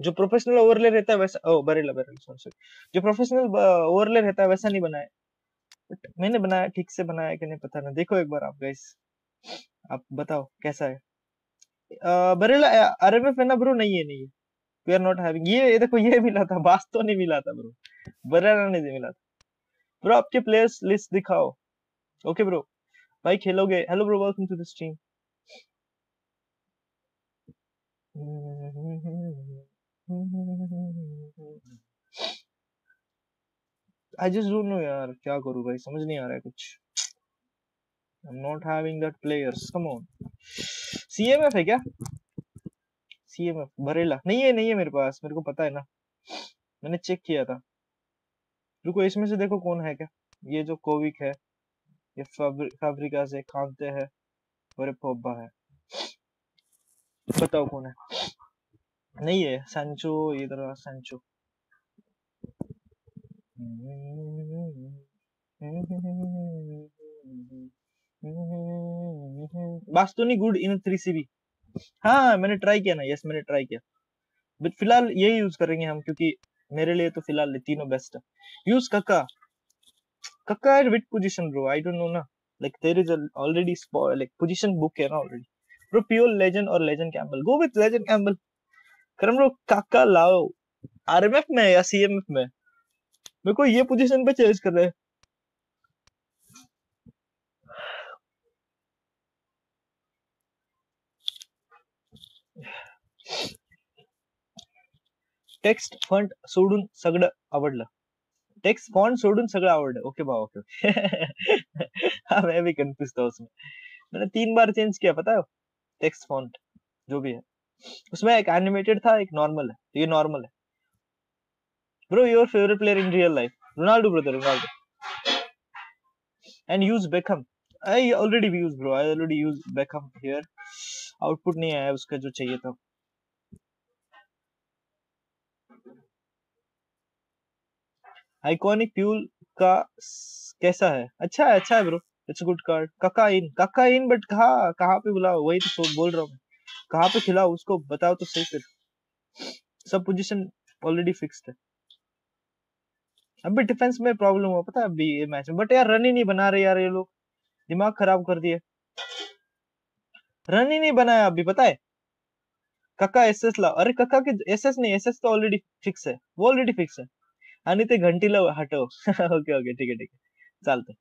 जो प्रोफेशनल ओवरले रहता है वैसा ओ बरेला बरेला सॉरी जो प्रोफेशनल ओवरले रहता है वैसा नहीं बनाया। बट मैंने बनाया, ठीक से बनाया कि नहीं पता ना देखो एक बार आप गाइस आप बताओ कैसा है? बरेला आरएमएफ है ना ब्रो नहीं है नहीं है। वी आर नॉट हैविंग ये ये देखो, ये मिला था, बास तो नहीं मिला था ब्रो। बरेला नहीं मिला था। ब्रो, आपके प्लेयर्स लिस्ट दिखाओ। ओके ब्रो, भाई खेलोगे? Hello bro welcome to the stream I just don't know यार, क्या करूँ भाई? समझ नहीं आ रहा है कुछ। I am not having that players come on CMF है क्या? सीएमएफ बरेला नहीं है नहीं है मेरे पास, मेरे को पता है ना। मैंने चेक किया था। रुको, इसमें से देखो कौन है क्या? ये जो कोविक है, ये फैब्रिका से कांते है, और पोब्बा है। बताओ कौन है? नहीं है सैंचो इधर Sancho Bastoni good in three CB हाँ मैंने ट्राई किया ना यस मैंने ट्राई किया। बट फ़िलहाल यही यूज़ करेंगे हम, क्योंकि मेरे लिए तो फ़िलहाल तीनों बेस्ट है। Use Kaka. कक्का है with position bro I don't know. ना like there is already like position book है ना ऑलरेडी ब्रो प्योर लेजेंड और legend Campbell go with legend Campbell करम ब्रो काका लाओ। आरएमएफ में या सीएमएफ में मेरे को ये पोजीशन पे चेंज कर रहे हैं। टेक्स्ट फंट सोडून सगळं आवडलं. टेक्स्ट फॉन्ट सोडून सगळं आवडलं. ओके ओके ओके हाँ मैं भी कंफ्यूज था उसमें. मैंने तीन बार चेंज किया, पता है? टेक्स्ट फॉन्ट जो भी है। उसमें एक एनिमेटेड था, एक नॉर्मल है। तो ये नॉर्मल है। Bro your favourite player in real life Ronaldo brother Ronaldo and use Beckham I already use bro I already use Beckham here output नहीं आया उसका जो चाहिए था। आइकॉनिक फ्यूल का कैसा है? अच्छा है अच्छा है ब्रो इट्स गुड कार्ड काका इन काका इन बट कहाँ कहाँ पे बुलाओ? वही तो बोल रहा हूँ कहाँ पे खिलाओ उसको? बताओ तो सही फिर। सब पोजीशन ऑलरेडी फिक्स्ड है। अभी डिफेंस में प्रॉब्लम हुआ, पता है अभी ये मैच में। बट यार रन ही नहीं बना रहे यार ये लोग। दिमाग खराब कर दिए। रन ही नहीं बनाया अभी, पता है? काका एसएस लाओ अरे काका के एसएस नहीं एसएस तो ऑलरेडी फिक्स है। वो ऑलरेडी फिक्स है। आणि ते घंटीला हटव ओके ओके ठीक है ठीक है। चालतंय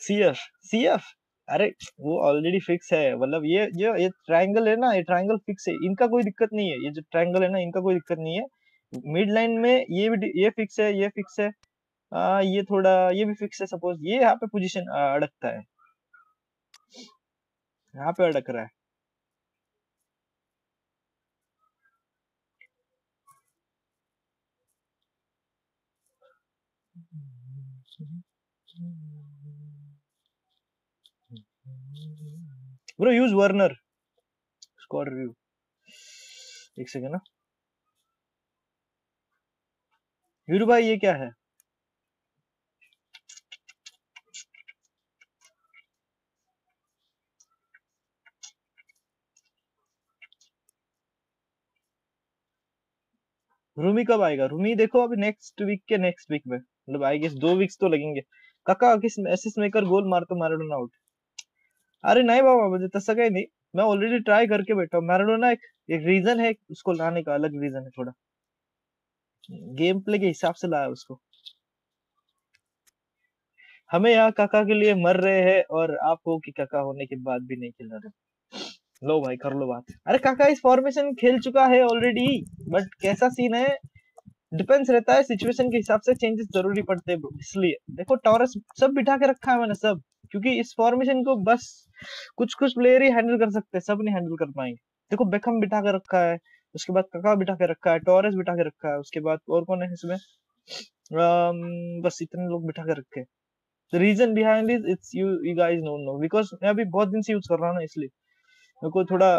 सीएफ सीएफ अरे, वो ऑलरेडी फिक्स है। मतलब ये जो ये ट्रायंगल है ना, ये ट्रायंगल फिक्स है। इनका कोई दिक्कत नहीं है। ये जो ट्रायंगल है ना, इनका कोई दिक्कत नहीं है। मिड लाइन में ये भी ये फिक्स है ये फिक्स है। आ, ये थोड़ा ये भी फिक्स है सपोज़ ये यहाँ पे पोजीशन अड़कता है। यहाँ पे अड़क रहा है। Bro use Werner squad review एक सेकंड ना वीरू भाई, ये क्या है? रूमी कब आएगा? रूमी देखो अभी नेक्स्ट वीक के नेक्स्ट वीक में। मतलब आई गेस दो वीक्स तो लगेंगे। काका, किस असिस्ट मेकर गोल मार तो मैराडोना आउट अरे नहीं बाबा, मुझे तो सगा ही नहीं। मैं ऑलरेडी ट्राई करके बैठा हूँ। मैराडोना एक एक रीजन है, उसको लाने का अलग रीजन है थोड़ा। गेम प्ले के हिसाब से लाया उसको। हमें यहाँ काका के लिए मर रहे हैं और आप हो कि काका होने के बाद भी नहीं खेल रहे। लो भाई, कर लो बात। अरे काका, इस फॉर्मेशन खेल चुका है ऑलरेडी बट कैसा सीन है? डिपेंड्स रहता है सिचुएशन के हिसाब से चेंजेस ज़रूरी पड़ते हैं, इसलिए। देखो टॉरस सब बिठा के रखा है मैंने, सब। क्योंकि इस फॉर्मेशन को बस कुछ कुछ प्लेयर ही हैंडल कर सकते हैं, सब नहीं हैंडल कर पाएँगे। देखो बेकम बिठा के रखा है उसके बाद काका बिठा के रखा है, टॉरस बिठा के रखा है, उसके बाद और कौन है इसमें? बस इतने लोग बिठा के रखे। The reason behind is it's you you guys know know because मैं अभी बहुत दिन से यूज़ कर रहा हूँ ना इसलिए। मेरे को थोड़ा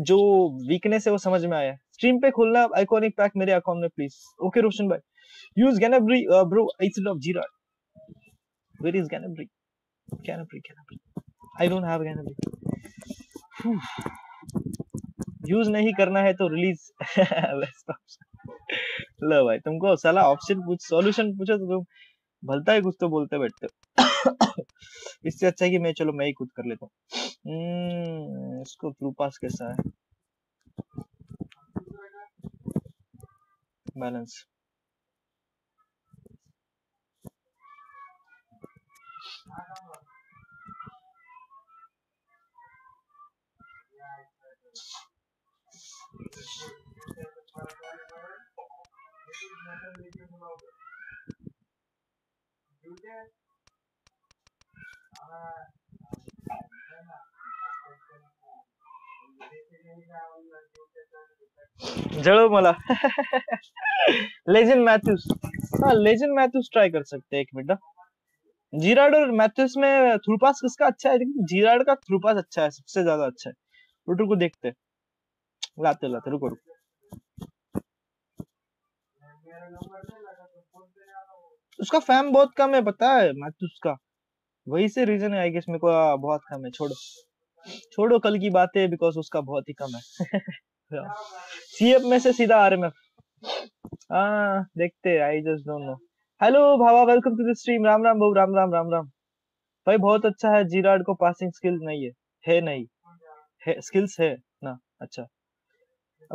जो वीकनेस है वो समझ में आया। स्ट्रीम पे खोलना आइकॉनिक पैक मेरे अकाउंट में प्लीज़ ओके रोशन भाई। Use Gnabry bro instead of जीरा where is Gnabry Gnabry Gnabry I don't have Gnabry use नहीं करना है तो रिलीज़ लो भाई तुमको साला ऑप्शन पूछ सॉल्यूशन पूछो तो तुम भलता है कुछ तो बोलते बैठते इससे अच्छा है कि मैं चलो मैं ही खुद कर लेता हूँ। हम्म, इसको थ्रू पास कैसा है? बैलेंस जळो मला. लेजेंड मैथ्यूस हाँ लेजेंड मैथ्यूस ट्राई कर सकते हैं एक मिनट जीराड और मैथ्यूस में थ्रू पास किसका अच्छा है? लेकिन जीराड का थ्रू पास अच्छा है, सबसे ज़्यादा अच्छा है। रुटू को देखते लाते लाते रुको रुको उसका फैम बहुत कम है, पता है? मैथ्यूस का वही से रीजन है आई गेस मेरे को बहुत कम है, छोड़ो। छोड़ो कल की बातें बिकॉज़ उसका बहुत ही कम है। सीएफ में से सीधा आरएमएफ हाँ देखते I just don't know hello Bhawa welcome to the stream Ram Ram बहु, राम राम राम राम। भाई, बहुत अच्छा है जीराड को पासिंग स्किल नहीं है। है नहीं। है स्किल्स है। ना अच्छा।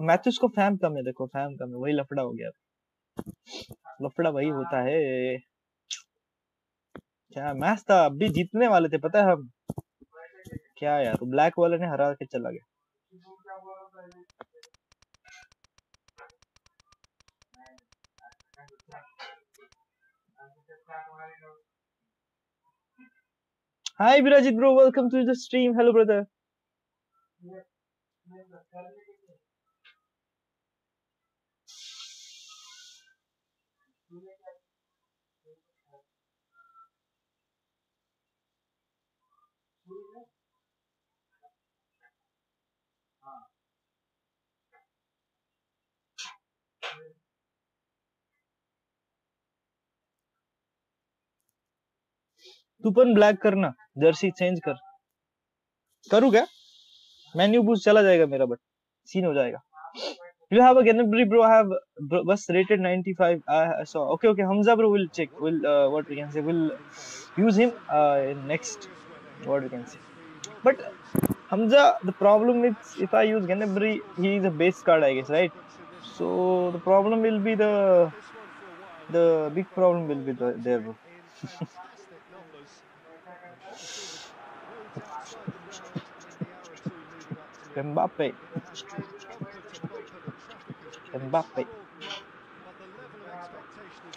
मैथ्यूस को फैम कम है देखो फैम कम है वही लफड़ा हो गया। लफड़ा वही होता है। क्या मैच था? अभी जीतने वाले थे पता है हम? क्या यार ब्लैक वाले ने हरा के चला गया। Hi Virajit bro, welcome to the stream. Hello brother. तू पण ब्लैक करना जर्सी चेंज कर करूँ क्या मेन्यू बूस्ट चला जाएगा मेरा बट सीन हो जाएगा you have a Ganabri bro I have bro, was rated 95 I, I saw So, okay okay Hamza bro will check will uh, what we can say will use him uh, in next what we can say but Hamza the problem is if I use Ganabri he is a base card I guess right so the problem will be the the big problem will be the, there bro Mbappe. Mbappe.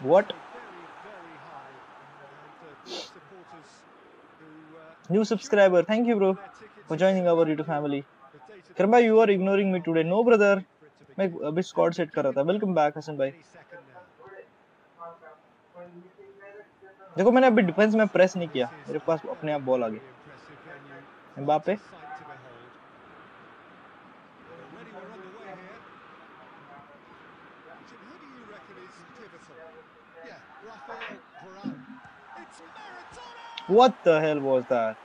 What? New subscriber. Thank you, bro, for joining our YouTube family. Karma, you are ignoring me today. No, brother. मैं अभी squad set कर रहा था welcome back Hasan भाई देखो मैंने अभी defence में प्रेस नहीं किया मेरे पास अपने आप बॉल आ गई Mbappe Jim, who do you reckon is pivotal? Yeah, Rafael Varane. It's Maradona! What the hell was that?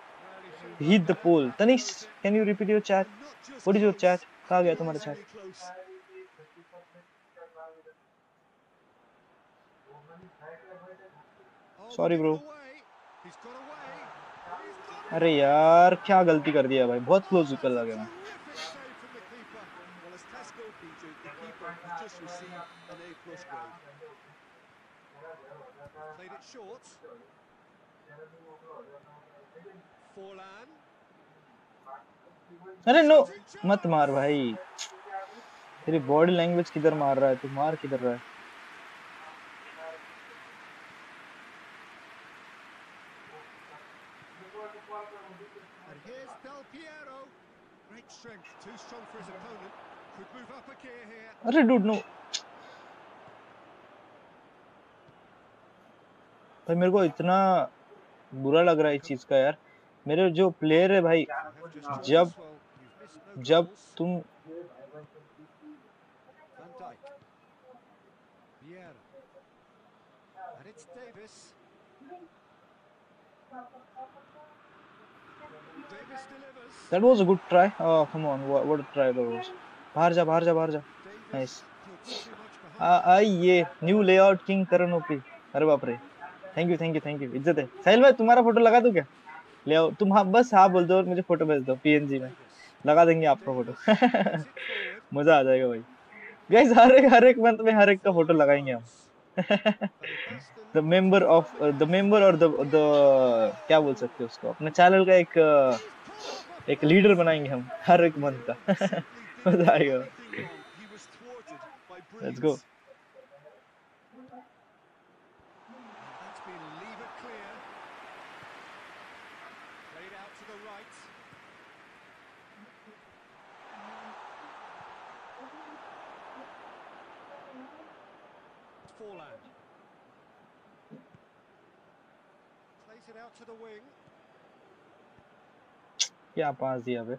Hit the pole. Tanish, can you repeat your chat? What is your chat? कहाँ गया तुम्हारा chat? Oh, Sorry, bro. अरे यार क्या गलती कर दिया भाई बहुत क्लोज निकल गया मैं. Played it short. अरे नो मत मार भाई। तेरी बॉडी लैंग्वेज किधर मार रहा है? तू मार किधर रहा है? अरे डूड नो भाई मेरे को इतना बुरा लग रहा है इस चीज़ का यार। मेरे जो प्लेयर है भाई, जब जब तुम. That was a good try oh come on what a try that was बाहर जा बाहर जा बाहर जा। नाइस आ आई ये new layout king Karan OP अरे बाप रे। Thank you thank you thank you इज़्ज़त है। साहिल भाई, तुम्हारा फ़ोटो लगा दूँ क्या? ले आओ। तुम हाँ बस हाँ बोल दो और मुझे फ़ोटो भेज दो पीएनजी में। लगा देंगे आपका फ़ोटो. मज़ा आ जाएगा भाई। गाइस हर एक हर एक मंथ में हर एक का फ़ोटो लगाएँगे हम। The member of the member और द द क्या बोल सकते हो उसको? अपने चैनल का एक एक लीडर बनाएँगे हम हर एक मंथ का। मज़ा आएगा। Let's go brilliance. That's been levered clear. Played out to the right. Forlan. Plays it out to the wing. क्या पास दिया वे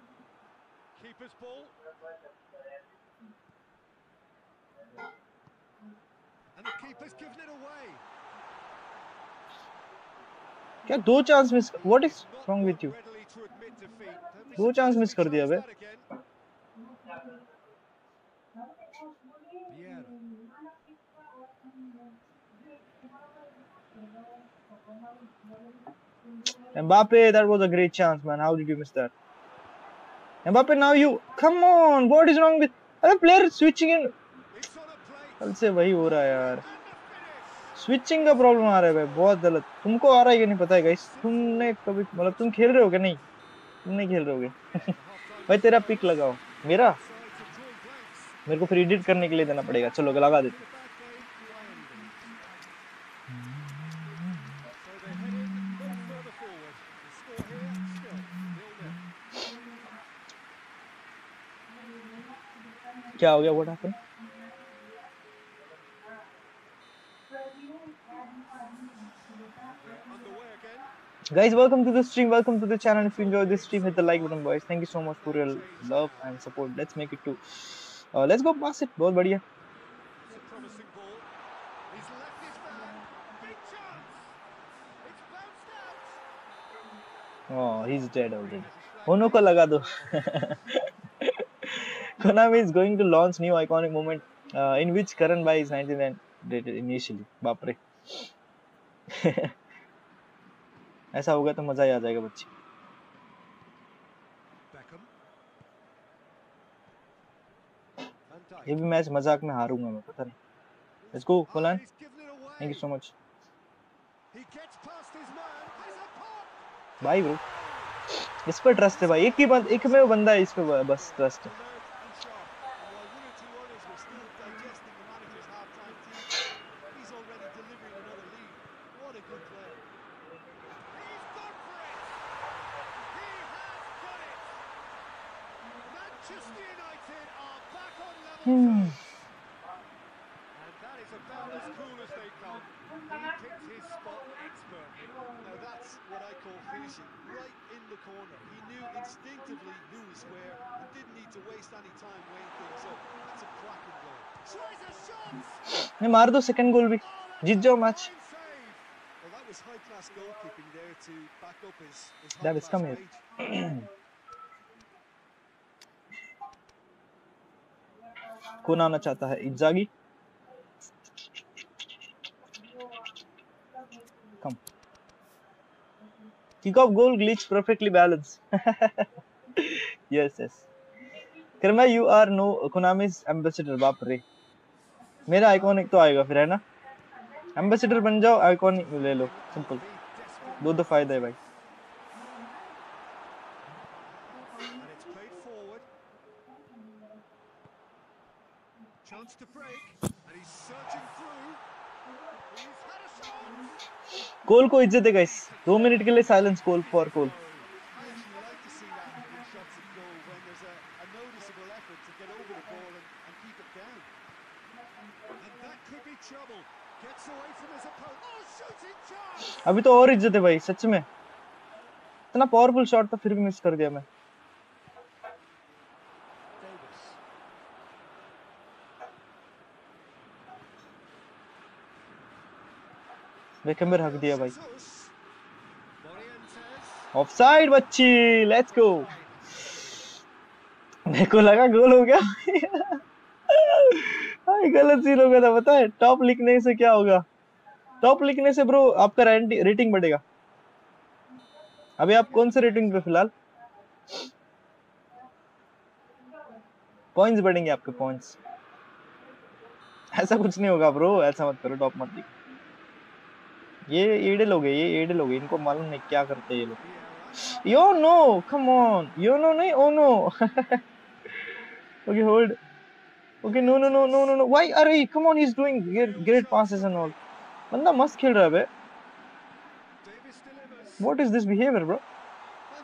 क्या दो chance miss what is wrong with you दो चांस मिस कर दिया वे. Mbappe, that was a great chance, man. How did you miss that? Mbappe, now you come on. What is wrong with अरे player switching in. कल से वही हो रहा है यार the. स्विचिंग का प्रॉब्लम आ रहा है भाई बहुत गलत तुमको आ रहा है कि नहीं पता है गाइस तुमने कभी मतलब तुम खेल रहे हो क्या नहीं तुम नहीं खेल रहे होगे भाई तेरा पिक लगाओ मेरा. मेरे को फिर एडिट करने के लिए देना पड़ेगा चलो लगा देते क्या हो गया what happened guys welcome to the stream welcome to the channel if you enjoyed this stream hit the like button boys thank you so much for your love and support let's make it to uh, let's go pass it बहुत बढ़िया It's a promising ball. He's left his man. Big chance. It's bounced out. oh he's dead already होनो को लगा दो Konami is going to launch new iconic moment uh, in which Karan Bhai is 99 rated initially बाप रे ऐसा होगा तो मज़ा ही आ जाएगा बच्चे. ये भी मैच मज़ाक में हारूँगा मैं पता नहीं let's go Ah, it thank you so much. भाई ब्रो इस पर ट्रस्ट है भाई एक ही बंद एक में वो बंदा है इस पे बस ट्रस्ट है Alert and sharp. And while one or two others were still digesting the manager's half-time teaching, he's already delivering another lead. What a good play. He's gone for it. He has done it. Manchester United are back on level Hmm. terms. And that is about as cool as they come. He picked his spot expertly. Now that's what I call finishing, right in the corner. He knew instinctively who was where and didn't need to waste any time weighing things up. That's a cracking goal. Tries a shot. नहीं मार दो second goal भी। जीत जाओ match कौन आना चाहता है? इज्जागी come kick off goal glitch perfectly balance yes yes karma you are no Konami's ambassador बाप रे मेरा आइकॉनिक तो आएगा फिर, है ना? एम्बेसडर बन जाओ आइकॉनिक ले लो सिंपल दो दो फ़ायदा है भाई। कोल को इज़्ज़त है गाइस दो मिनट के लिए साइलेंस कोल फॉर कोल अभी तो और इज़्ज़त है भाई, सच में। इतना पावरफुल शॉट था फिर भी मिस कर दिया मैं. बेकम्बर हक दिया भाई। ऑफसाइड बच्ची लेट्स गो मेरे को लगा गोल हो गया। गलत सीन हो गया था, पता है? टॉप लिखने से क्या होगा? टॉप लिखने से ब्रो आपका रेटिंग बढ़ेगा अभी आप कौन से रेटिंग पे फ़िलहाल पॉइंट्स बढ़ेंगे आपके पॉइंट्स ऐसा कुछ नहीं होगा ब्रो ऐसा मत करो टॉप मत लिखो ये एडल हो गए ये एडल हो गए इनको मालूम नहीं क्या करते हैं ये लोग Vieira. नो. Yo no, no, oh no. okay, hold. Okay, no, no, no, no, no, no. Why are he? Come on, he's doing great, great passes and all. बंदा मस्त खेल रहा है बे. What is this behavior, bro?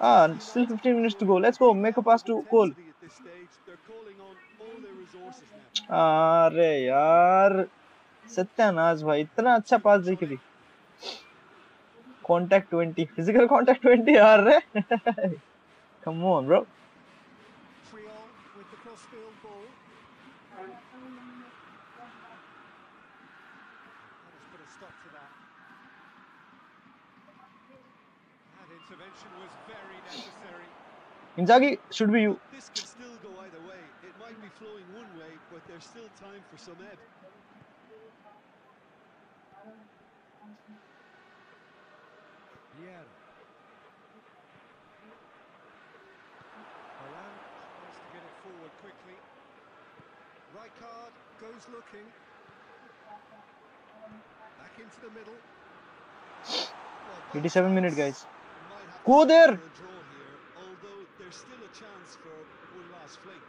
Ah, still 15 minutes to go. Let's go. Make a pass to Cole. Intensity At this stage, they're calling on all their resources now. अरे यार सत्यानाश भाई इतना अच्छा पास दे के भी कॉन्टैक्ट 20 फ़िज़िकल कॉन्टैक्ट 20 यार रे come on bro Inzaghi should be you. This could still go either way. It might be flowing one way, but there's still time for some ebb. To get it forward quickly. Rijkaard goes looking. Back into the middle. 87 minute guys. Might have to Go settle there. for a draw here, although there's still a chance for one last fling.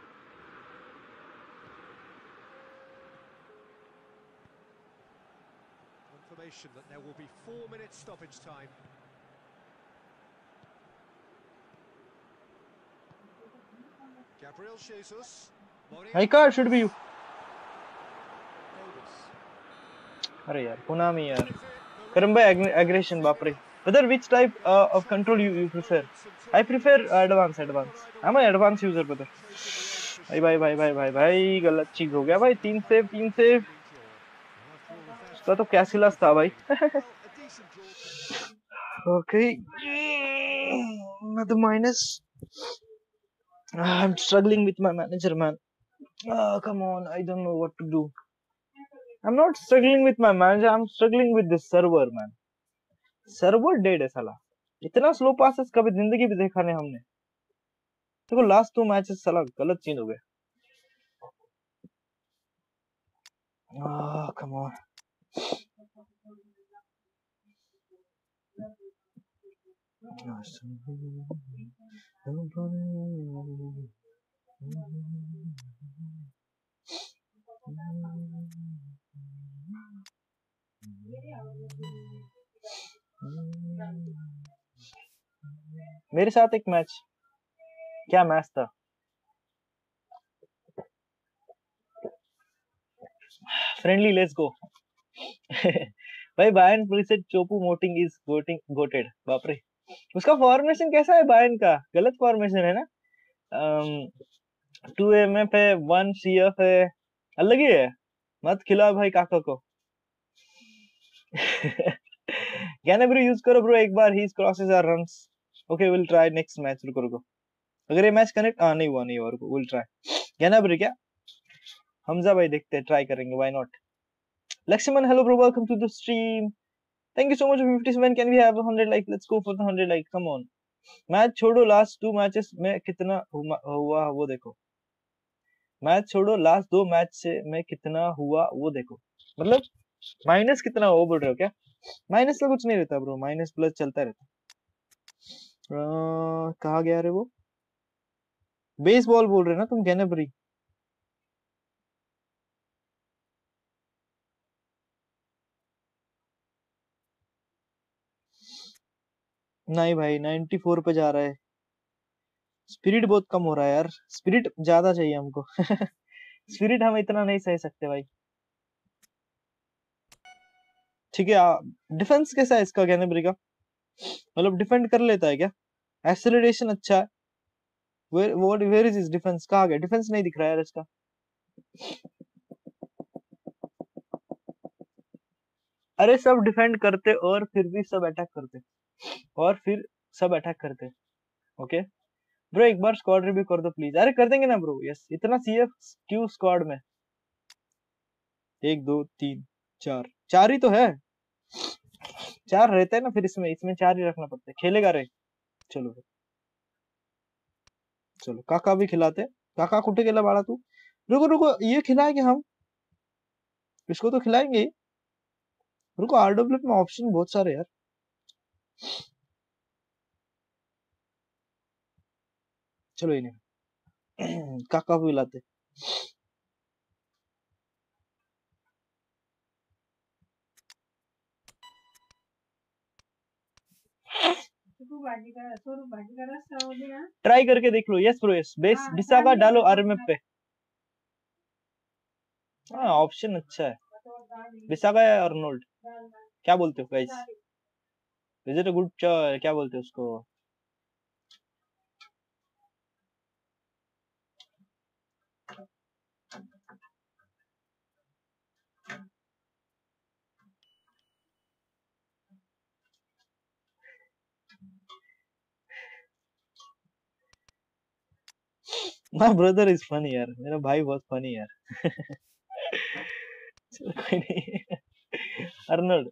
Confirmation that there will be four minutes stoppage time. Gabriel Jesus. Rijkaard should be you Davis. अरे यार Konami यार Is it the करम भाई aggression बाप रे whether which type uh, of control you, you prefer I prefer advance advance I'm an advance user brother भाई भाई भाई भाई भाई भाई गलत चीज़ हो गया भाई तीन सेव तीन सेव उसका तो कैसिलस था भाई okay another minus Ah, I'm struggling with my manager man oh come on I don't know what to do I'm not struggling with my manager I'm struggling with this server man server dead है साला। इतना slow passes कभी ज़िंदगी में देखा नहीं हमने। देखो लास्ट टू मैचेस साला गलत चीज़ हो गए। Ah, come. मेरे साथ एक मैच क्या मैच था? फ्रेंडली लेट्स गो भाई बायन प्रीसेट चोपू मोटिंग इज़ गोटिंग गोटेड बाप रे। उसका फॉर्मेशन कैसा है बायन का? गलत फॉर्मेशन है ना? टू एम एफ़ है वन सी एफ़ है। अलग ही है। मत खिलाओ भाई काका को। गैनेब्रो यूज़ करो ब्रो एक बार ही crosses are runs okay will try next match रुको रुको. अगर ये मैच कनेक्ट हाँ नहीं हुआ नहीं हुआ. रुको विल ट्राई गैनेब्रो क्या? हमजा भाई देखते हैं ट्राई करेंगे. Why not Laxman hello bro welcome to the stream thank you so much 57 can we have 100 like let's go for the 100 like come on match छोड़ो लास्ट टू मैचेस में कितना हुआ वो देखो. मैच छोड़ो लास्ट दो मैच से में कितना हुआ, वो देखो. मतलब माइनस कितना हो बोल रहे हो क्या? माइनस का कुछ नहीं रहता ब्रो माइनस प्लस चलता रहता कहाँ गया रे वो? बेसबॉल बोल रहे ना तुम गैनेबरी नहीं भाई 94 पे जा रहा है। स्पिरिट बहुत कम हो रहा है यार। स्पिरिट ज़्यादा चाहिए हमको। स्पिरिट हम इतना नहीं सह सकते भाई। ठीक है डिफेंस कैसा है इसका गैनेबरी का मतलब डिफेंड कर लेता है क्या? एक्सेलरेशन अच्छा है। Where what where is is defence कहाँ गया? डिफेंस नहीं दिख रहा है इसका। अरे सब डिफेंड करते और फिर भी सब अटैक करते। और फिर सब अटैक करते। ओके ब्रो एक बार स्क्वाड रिव्यू कर दो प्लीज़ अरे कर देंगे ना ब्रो यस इतना सीएफ क्यू स्क्वाड में। एक, दो, तीन, चार। चार ही तो है। चार रहते हैं ना, फिर इसमें इसमें चार ही रखना पड़ता है। खेलेगा रे। चलो चलो, काका भी खिलाते काका कुटे केला बाड़ा तू? रुको रुको, ये खिलाएँगे हम? इसको तो खिलाएँगे। रुको आरडब्ल्यू में ऑप्शन बहुत सारे यार। चलो, ये नहीं। काका भी खिलाते तू भाजी का स्वरूप भाजी का रस्ता हो गया ट्राई करके देख लो यस ब्रो यस बेस डिसाबा डालो आरएमएफ पे। हाँ ऑप्शन अच्छा है। विशाखा या अर्नोल्ड क्या बोलते हो guys is it a good क्या बोलते हो उसको? माय ब्रदर इज़ फनी यार। मेरा भाई बहुत फनी यार। चलो, कोई नहीं। अर्नोल्ड।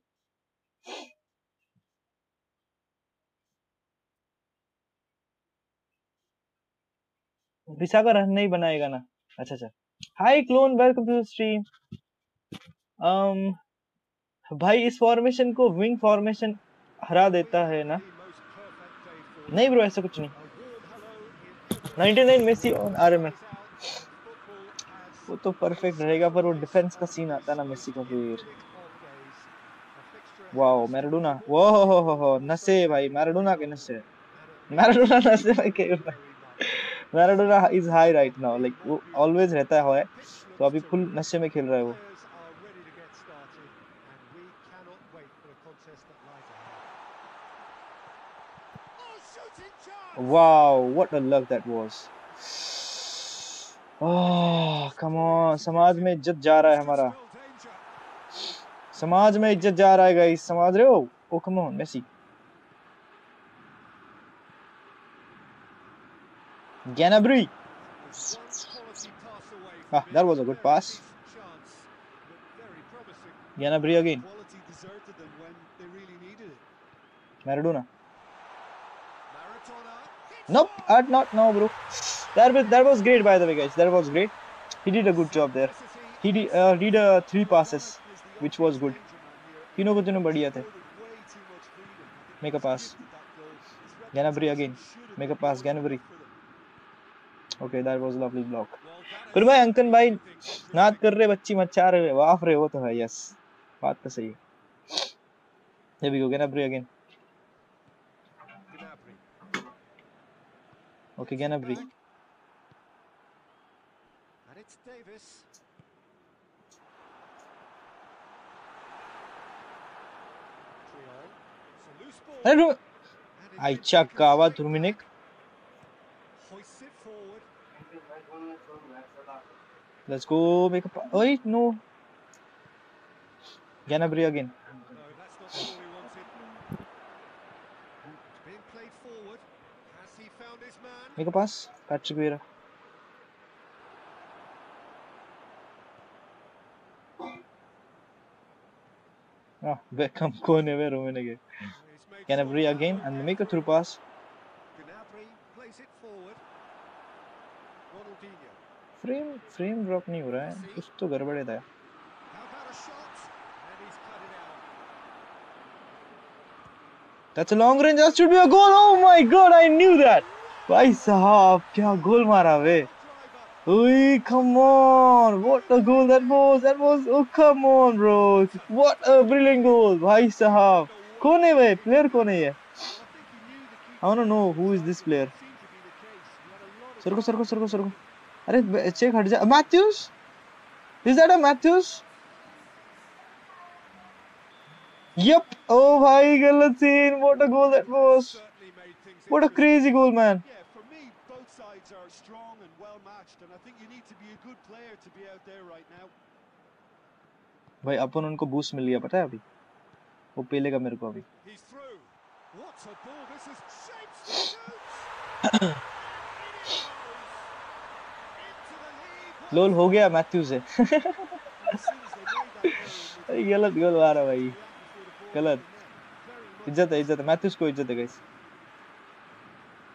विशाखा रन नहीं बनाएगा ना। अच्छा अच्छा। Hi clone welcome to stream um भाई, इस फॉर्मेशन को विंग फॉर्मेशन हरा देता है ना। नहीं ब्रो ऐसा कुछ नहीं। 99 मेसी ऑन आरएमएफ वो तो परफेक्ट रहेगा, पर वो डिफेंस का सीन आता है ना मेसी का फिर। वाओ मैराडोना वो हो हो हो हो नशे भाई मैराडोना के नशे। मैराडोना खेल रहा है? Maradona is high right now like वो ऑलवेज रहता है तो अभी फुल नशे में खेल रहा है वो। Wow what a luck that was oh come on समाज में इज़्ज़त जा रहा है हमारा समाज में इज़्ज़त जा रहा है गाइस समझ रहे हो ओ come on Messi Gnabry ah that was a good pass Gnabry again Quality Maradona hits Nope, uh, not now, bro. That was that was great, by the way, guys. That was great. He did a good job there. He did, uh, did uh, three passes, which was good. तीनों को तीनों बढ़िया थे. Make a pass. Ganabry again. Make a pass. Ganabry. Okay, that was lovely block. फिर भाई अंकन भाई नाद कर रहे बच्ची मचा रहे वाफ रहे वो तो है यस बात तो सही है Here we go, Ganabry again. Okay, Ganabri. And it's Davis. Hello. Aicha Kawa Turminik. Let's go make a. Wait, no. Ganabri again. Make a. Patrick Vieira. Ah, Beckham corner where Rummenigge. Sure again and make a through pass. Gnabry plays it forward. Ronaldinho. Frame frame drop नहीं हो रहा है कुछ तो गड़बड़ है. That's a long range. That should be a goal. Oh my god, I knew that. भाई साहब क्या गोल मारा वे. Oi, come on. What a goal that was. That was oh come on bro. What a brilliant goal. भाई साहब कौन है वे player कौन है ये player. seemed to be the case. He had a lot of सरको सरको सरको सरको अरे चेक हट जा Matthaus is that a Matthaus Yep. Oh भाई गलत scene. What a goal that was. What a crazy goal man. Yeah, for me, both sides are strong and well matched, and I think you need to be a good player to be out there right now. भाई अपन उनको boost मिल गया पता है अभी वो पेलेगा मेरे को अभी. लोल हो गया मैथ्यूज से गलत गोल भाई before the ball गलत इज़्ज़त है इज़्ज़त है मैथ्यूज को इज़्ज़त है guys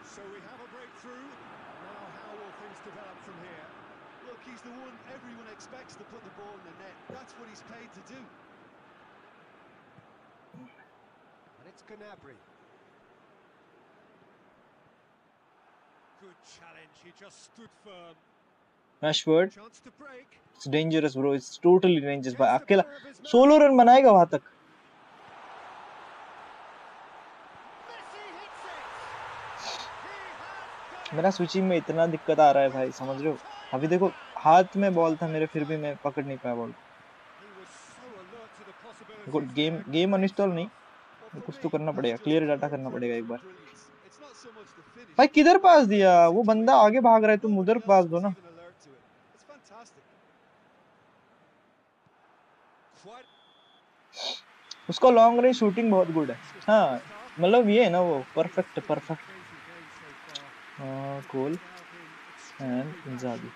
So we have a breakthrough. Now how will things develop from here? Look, he's the one everyone expects to put the ball in the net. That's what he's paid to do. And it's Gnabry. Good challenge. He just stood firm. Rashford Chance to break. It's dangerous bro it's totally dangerous भाई Gets the अकेला pair of his man. Solo run बनाएगा वहाँ तक Messi hits it. He has done मेरा switching में इतना दिक्कत आ रहा है भाई समझ रहे हो अभी देखो हाथ में बॉल था मेरे फिर भी मैं पकड़ नहीं पाया बॉल. देखो गेम गेम अनइंस्टॉल नहीं कुछ तो करना पड़ेगा क्लियर डाटा करना पड़ेगा एक बार. भाई, किधर पास दिया? वो बंदा आगे भाग रहा है, तुम उधर पास दो ना। उसका लॉन्ग रेंज शूटिंग बहुत गुड है। हाँ मतलब ये है ना वो perfect perfect been and Inzaghi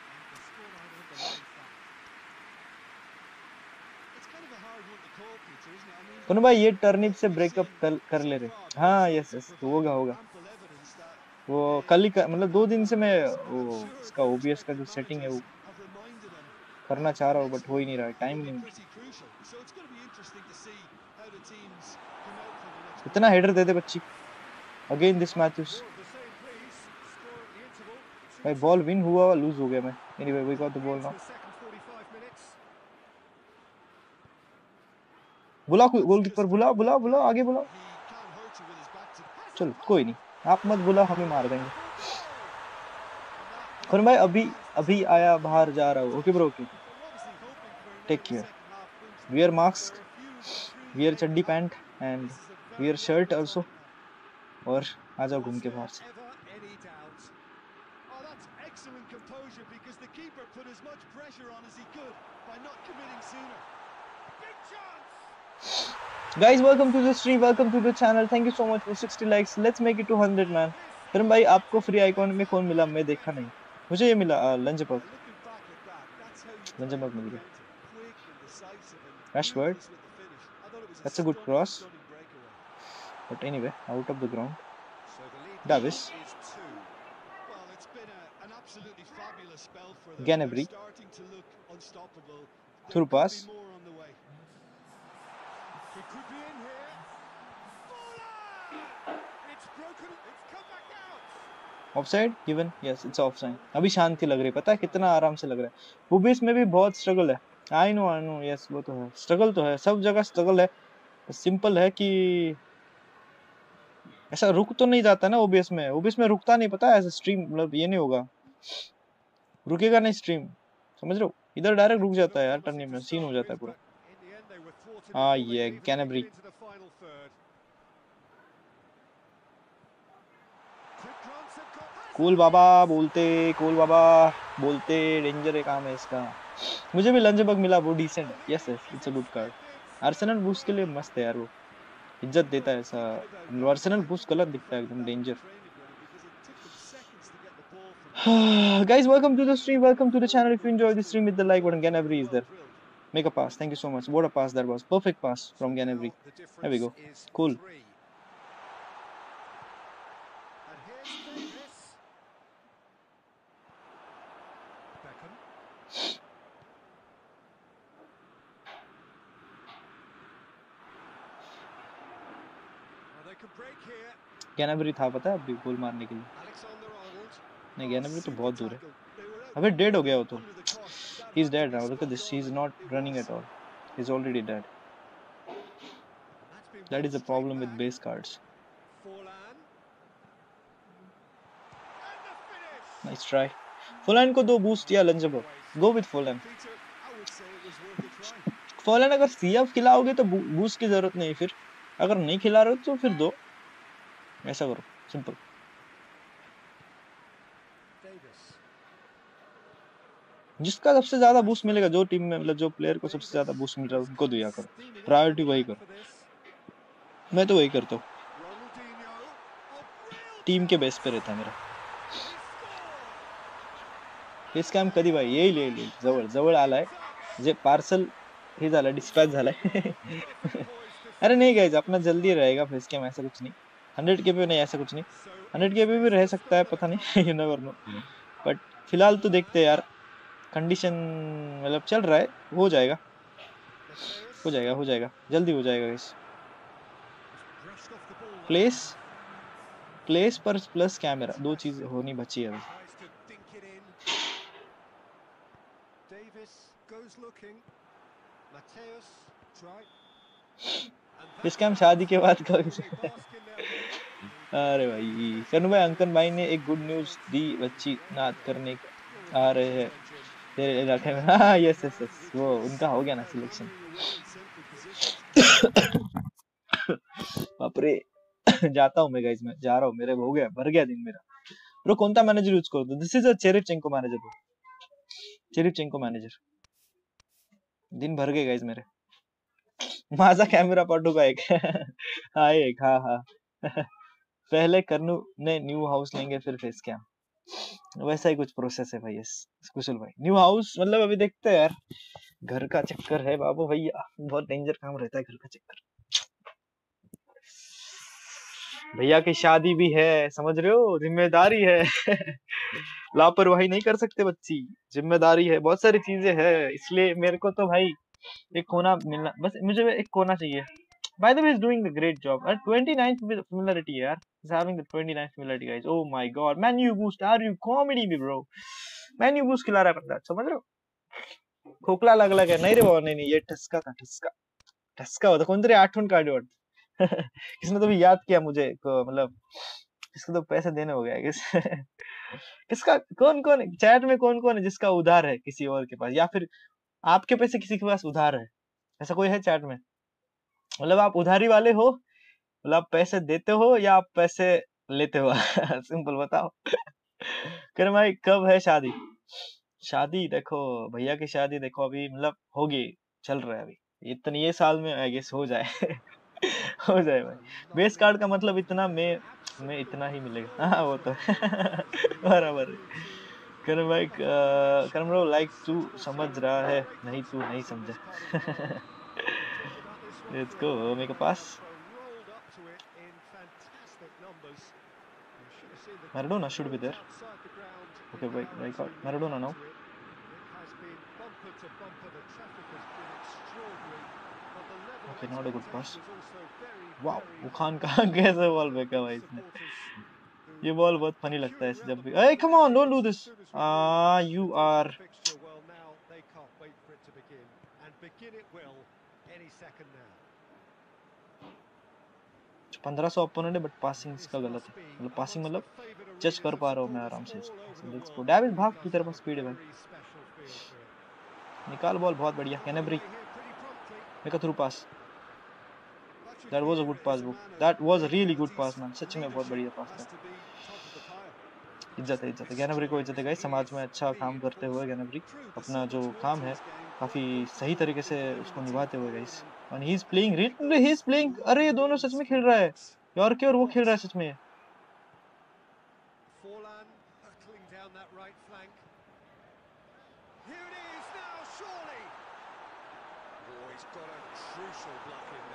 It's kind of a hard one to call, कौन भाई ये टर्निप से ब्रेकअप कर, ले रहे हाँ यस यस होगा होगा that वो कल ही मतलब दो दिन से मैं वो इसका ओबीएस का जो सेटिंग है वो करना चाह रहा हूँ बट हो ही नहीं रहा है टाइम नहीं. इतना हेडर दे दे बच्ची अगेन दिस मैथ्यूस. भाई बॉल विन हुआ लूज हो गया मैं anyway we got the ball now the second 45 minutes. बुला गोलकीपर बुला बुला बुला आगे बुला He can hurt you with his back to चलो कोई नहीं आप मत बुला हम ही मार देंगे भाई अभी अभी आया बाहर जा रहा हूँ okay bro okay take care wear mask wear चड्डी pant and wear shirt also और आ जाओ घूम के बाहर से? Oh, excellent composure because the keeper put as much pressure on as he could by not committing sooner. Guys welcome to the stream welcome to the channel thank you so much for 60 likes let's make it to 100 man फिर भाई आपको free icon में कौन मिला? मैं देखा नहीं। मुझे ये मिला लंच बग मिल गया। Rashford that's a good cross but anyway out of the ground Davies Gnabry through pass offside given yes it's offside अभी शांति लग रही है। पता है कितना आराम से लग रहा है। बुबिस में भी बहुत स्ट्रगल है। I know I know yes वो तो है। स्ट्रगल तो है। सब जगह स्ट्रगल है। सिंपल है कि ऐसा रुक तो नहीं जाता ना ओबीएस में। ओबीएस में रुकता नहीं। पता ऐसा स्ट्रीम मतलब ये नहीं होगा। रुकेगा नहीं स्ट्रीम समझ रहे हो? इधर डायरेक्ट रुक जाता है यार टर्निंग में। सीन हो जाता है पूरा। In the end, they were thwarted Ah, before they yeah, even made Gnabry. it into the final third. Quick glance at goal. Cool बाबा बोलते कूल बाबा बोलते डेंजर है काम है इसका मुझे भी लंच बग मिला वो decent yes yes it's a good card Arsenal boost के लिए मस्त है यार वो इज़्ज़त देता है ऐसा आर्सेनल बूस्ट गलत दिखता है एकदम danger guys welcome to the stream welcome to the channel if you enjoy the stream hit the like button Ganabri is there make a pass thank you so much what a pass that was perfect pass from Ganabri there we go cool And here's Davis. Beckham. Now they could break Gnabry था पता है अभी गोल मारने के लिए? नहीं गैनाबरी तो बहुत दूर है। अबे डेड हो गया वो तो। He is dead now look at this he is not running at all he is already dead that is a problem with base cards nice try Phulan को दो बूस्ट या लंजबो गो विद फुलन फुलन अगर सीएफ खिलाओगे तो बूस्ट की ज़रूरत नहीं फिर। अगर नहीं खिला रहे हो तो फिर दो। ऐसा करो सिंपल जिसका सबसे ज़्यादा बूस्ट मिलेगा, जो टीम में मतलब जो प्लेयर को सबसे ज़्यादा बूस्ट मिल रहा है, उनको दिया करो। प्रायोरिटी वही करो। मैं तो वही करता हूँ। टीम के बेस पे रहता है मेरा. फेस कॅम कधी भाई येईल येईल येईल जवळ जवळ आलाय जे पार्सल हे झालं डिस्पॅच झालाय अरे नहीं गाइस अपना जल्दी रहेगा फेस कैम ऐसा कुछ नहीं। हंड्रेड के पे नहीं, ऐसा कुछ नहीं। हंड्रेड के पे भी रह सकता है, पता नहीं यू नेवर नो बट फ़िलहाल तो देखते हैं यार। कंडीशन मतलब चल रहा है, हो जाएगा। हो जाएगा हो जाएगा। जल्दी हो जाएगा there. प्लेस प्लेस पर प्लस कैमरा दो चीज़ होनी बची है अभी। Goes looking. Mateus, try. And इस कैम शादी के बाद win. अरे भाई कनु भाई अंकन भाई ने एक गुड न्यूज़ दी बच्ची नाद करने आ रहे हैं। तेरे इलाके में। हाँ यस यस यस वो उनका हो गया ना सिलेक्शन बाप रे, जाता हूँ मैं गाइस मैं जा रहा हूँ, मेरे हो गया, भर गया दिन मेरा। ब्रो कोणता मैनेजर यूज़ करतो this is a Cherifchenko manager bro Cherifchenko manager दिन भर गए गाइस मेरे। माझा कॅमेरा पाठवू का एक? हा एक, हा हा. पहले करनू ने न्यू हाउस लेंगे, फिर फेस कैम वैसा ही कुछ प्रोसेस है भाई कुशल भाई. न्यू हाउस मतलब अभी देखते हैं यार. घर का चक्कर है बाबू भैया. बहुत डेंजर काम रहता है घर का चक्कर. भैया की शादी भी है, समझ रहे हो? ज़िम्मेदारी है. लापरवाही नहीं कर सकते बच्ची. ज़िम्मेदारी है. बहुत सारी चीज़ें है. इसलिए मेरे को तो भाई एक कोना मिलना बस मुझे एक कोना चाहिए By the way, he's doing the great job. At 29th familiarity, yeah. He's having the 29th familiarity, guys. Oh my god. Man, you boost. Are you comedy me, bro? Man, you boost खिला रहा है समझ रहे हो? खोकला लग लग है नहीं रे बाबा नहीं नहीं ये ठसका था ठसका ठसका होता कोणतरी आठवण काढली वाटत किसने तो भी याद किया मुझे मतलब इसको तो पैसे देने हो गया किस किसका कौन कौन चैट में कौन कौन है जिसका उधार है किसी और के पास या फिर आपके पैसे किसी के पास उधार है। ऐसा कोई है चैट में? मतलब आप उधारी वाले हो मतलब आप पैसे देते हो या आप पैसे लेते हो? सिंपल बताओ। कर भाई, कब है शादी? शादी, देखो, भैया की शादी देखो, अभी मतलब होगी, चल रहा है अभी। इतने, ये साल में आई गेस हो जाए। हो जाए भाई। बेस कार्ड का मतलब इतना में में इतना ही मिलेगा। हाँ वो तो। बराबर है। करण भाई अ, करण ब्रो लाइक तू समझ रहा है नहीं तू नहीं समझा let's go make a pass Maradona should be there. Okay, wait, right out. Maradona now. Okay, not a good pass. high. खान कहाँ कैसे बॉल फेंका भाई इसने ये बॉल बहुत फनी लगता है ऐसे जब भी। ए come on don't do this uh you are now. 1500 opponent है बट पासिंग इसका गलत है। मतलब पासिंग मतलब जज कर पा रहा हूँ मैं आराम से गो डेविड भाग की तरफ़ स्पीड है निकाल बॉल बहुत बढ़िया। Gnabry a through pass that was a good pass bro that was a really good pass man सच में बहुत बढ़िया पास था। इज़्ज़त है इज़्ज़त है। ज्ञानबरी को इज़्ज़त है गाइस समाज में अच्छा काम करते हुए ज्ञानबरी अपना जो काम है काफ़ी सही तरीके से उसको निभाते हुए guys and he is playing he is playing अरे ये दोनों सच में खेल रहा है। यॉर्के और वो खेल रहा है सच में। That. Oh, he's got a crucial block in there.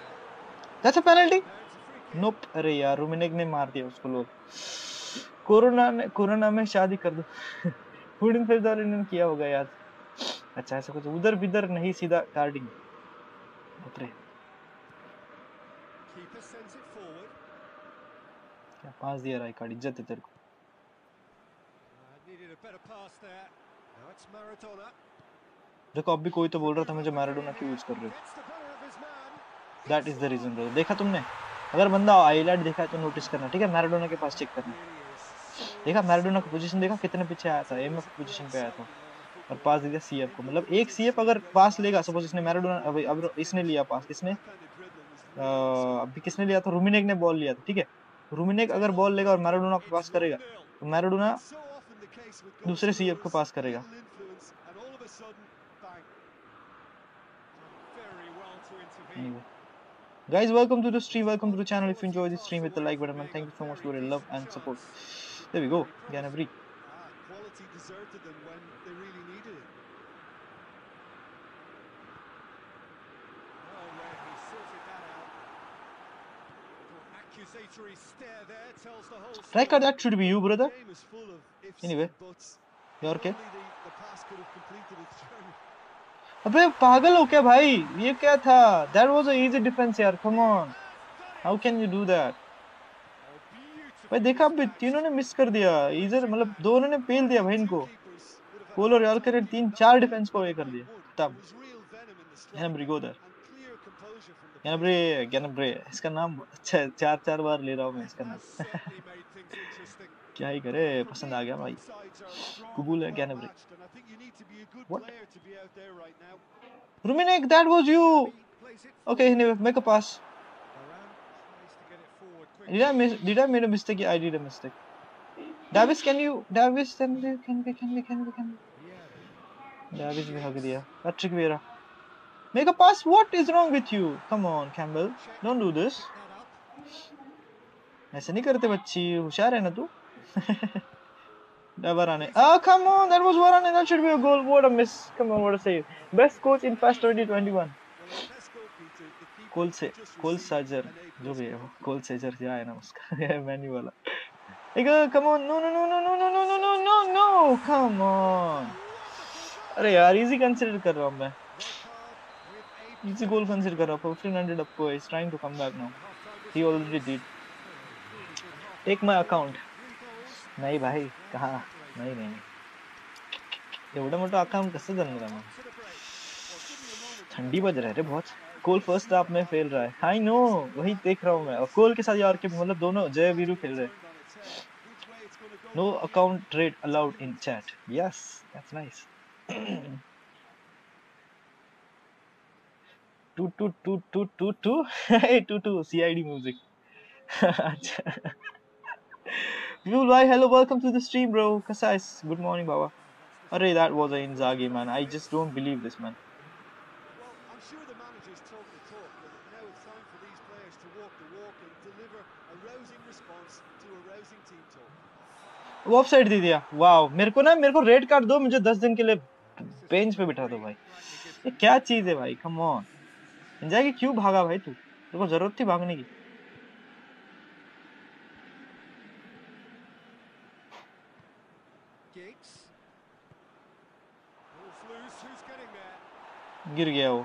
That's a penalty. Nope अरे यार रूमिनेक ने मार दिया उसको लोग। कोरोना ने कोरोना में शादी कर दो। हुडिन फिर ने किया होगा याद अच्छा ऐसा कुछ उधर बिधर नहीं सीधा कार्डिंग बाप रे Keeper sends it forward. क्या पास दिया राय कार्ड? इज़्ज़त है तेरे को. देखो अब भी कोई तो बोल रहा था मुझे मैराडोना क्यों यूज़ कर रहे. हो? That is the reason bro देखा तुमने? अगर बंदा हाईलाइट देखा है तो नोटिस करना, ठीक है? मैराडोना के पास चेक करना। देखा मैराडोना का पोजीशन देखा? कितने पीछे आया था? एमएफ पोजीशन पे आया था। और पास दे दिया सीएफ को। मतलब एक सीएफ अगर पास लेगा सपोज़ इसने मैराडोना अब अब इसने लिया पास इसने अभी किसने लिया था? रूमिनेक ने बॉल लिया था, ठीक है? रूमिनेक अगर बॉल लेगा और मैराडोना को पास करेगा तो मैराडोना दूसरे goals सीएफ को पास करेगा। Little Guys, welcome to the stream. Welcome to the channel. If you enjoy this stream, hit the like button, man. Thank you so much for your love and support. There we go. Ganabri. Quality deserted them when they really needed it. Red, he sorted that out. Little accusatory stare there tells the whole Striker, that should be you, brother. The game is full of ifs Anyway. and. You're okay? अबे, पागल हो क्या भाई? ये क्या था? That was a easy defence यार come on how can you do that भाई, देखा अभी तीनों ने मिस कर दिया। इधर मतलब दोनों ने पेल दिया भाई इनको। कोल और यॉर्कर ने तीन, चार डिफेंस को ये कर दिया। clear composure from the गैनब्रे गैनब्रे इसका नाम अच्छा चार चार बार ले रहा हूँ मैं इसका नाम Has certainly made things interesting. क्या ही करे, पसंद आ गया भाई। कबूल है, क्या Rummenigge that was you okay make a pass did I made a mistake I did a mistake Davies can you Davies can you can we can we can we can Davies भी हक दिया। Patrick Vieira make a pass what is wrong with you come on Campbell don't do this ऐसे नहीं करते बच्ची, होशियार है ना तू? Varane. Oh, come on, that was Varane. That should be a goal. What a miss. Come on, what a save. Best coach in past 2021. Well, at Tesco, Peter, the keeper कोल से कोल साजर जो भी है वो. कोल सेजर क्या है ना उसका menu वाला एक come on no no no no no no no no no no no come on अरे यार इजी कंसीडर कर रहा हूँ मैं इजी गोल कंसीडर कर रहा हूँ 1500 up is trying to come back now he already did take my account नाही भाई, कहा? नाही नाही एवढं मोठं अकाउंट कसं जमणार मग ठंडी बज रहा है रे बहुत। कोल फ़र्स्ट हाफ़ में फेल रहा है। आई नो वही देख रहा हूँ मैं। और कोल के साथ यार के मतलब दोनों जय वीरू खेल रहे? No account trade allowed in chat yes that's nice two two two two two two. Two two CID music अच्छा। Viul bhai, hello, welcome to the stream, bro. Kasais, good morning, Baba. Array, that was a Inzaghi, man. I just don't believe this, man. वो offside दे दिया wow मेरे को ना मेरे को red card दो मुझे दस दिन के लिए बेंच पे बिठा दो भाई ये क्या चीज़ है भाई कम ऑन इंजागी क्यों भागा भाई तू तेरे को ज़रूरत थी भागने की गिर गया वो!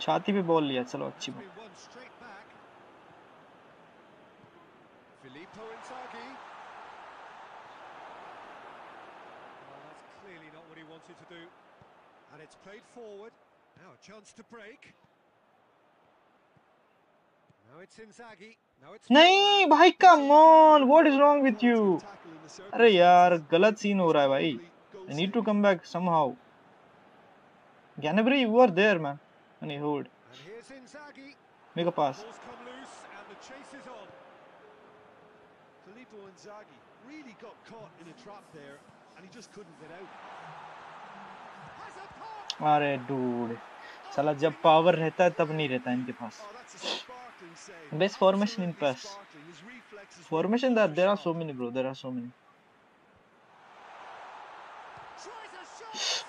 छाती पे बॉल लिया चलो अच्छी बात. And it's played forward. Now a chance to break. नहीं भाई come on what is wrong with you अरे यार गलत सीन हो रहा है भाई I need to come back somehow Ganabri, you were there, man. And he hold. Make a pass. Filippo Inzaghi really got caught in a trap there, and he just couldn't get out. अरे dude साला जब power रहता है तब नहीं रहता इनके पास best formation in pass formation that there are so many bro there are so many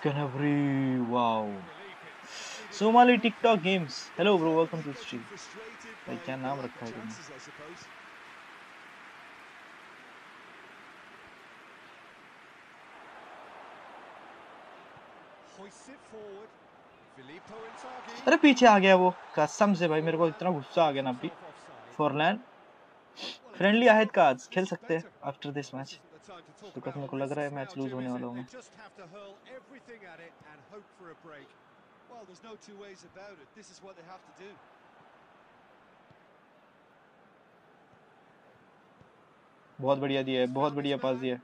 Canterbury wow Somali TikTok games hello bro welcome to the stream भाई क्या नाम रखा है तुमने? अरे पीछे आ गया वो कसम से भाई मेरे को इतना गुस्सा आ गया ना अभी फॉरलैंड फ्रेंडली आहिद का आज खेल सकते हैं आफ्टर दिस मैच तो कस मेरे को लग रहा है मैच लूज होने वाला हूँ. Well, there's no two ways about it. This is what they have to do. बहुत बढ़िया दिया है बहुत बढ़िया पास दिया है।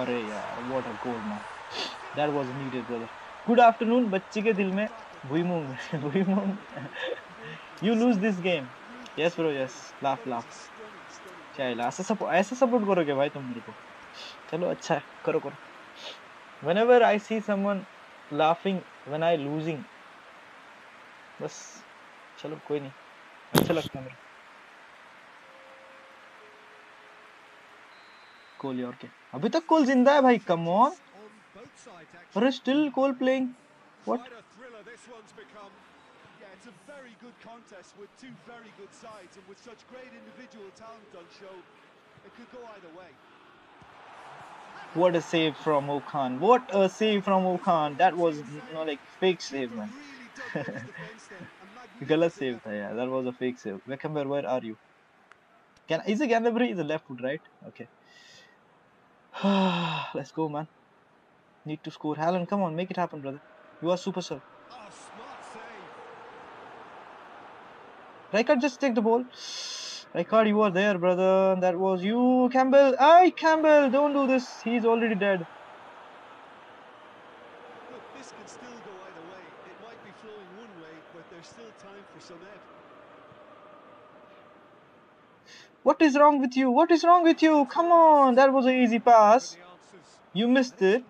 अरे यार what a goal man that was needed brother good afternoon बच्चे के दिल में। भुईमूंग भुईमूंग you lose this game yes bro yes laugh laugh stunning. ऐसा सपोर्ट ऐसा सपोर्ट करोगे भाई तुम मेरे को? चलो अच्छा है करो करो। Whenever i see someone laughing when i losing बस चलो कोई नहीं। अच्छा लगता है मेरे को। कोहली और क्या अभी तक कोल ज़िंदा है भाई कम ऑन. अरे still Cole playing What? Quite a thriller this one's become. Yeah, it's a very good contest with two very good sides and with such great individual talent on show, it could go either way. what a save from Okan what a save from Okan that was no like fake save man Really dug in his defence then. A गलत magnificent save था यार that was a fake save Beckenbauer where are you can is it Canterbury is a left foot right okay let's go man need to score Haaland come on make it happen brother you are super sub Rijkaard just take the ball. Rijkaard you are there brother. That was you Campbell. Ay Campbell don't do this. He's already dead. Look, this can still go either way. It might be flowing one way, but there's still time for some ebb. what is wrong with you? What is wrong with you? Come on that was an easy pass. You missed it.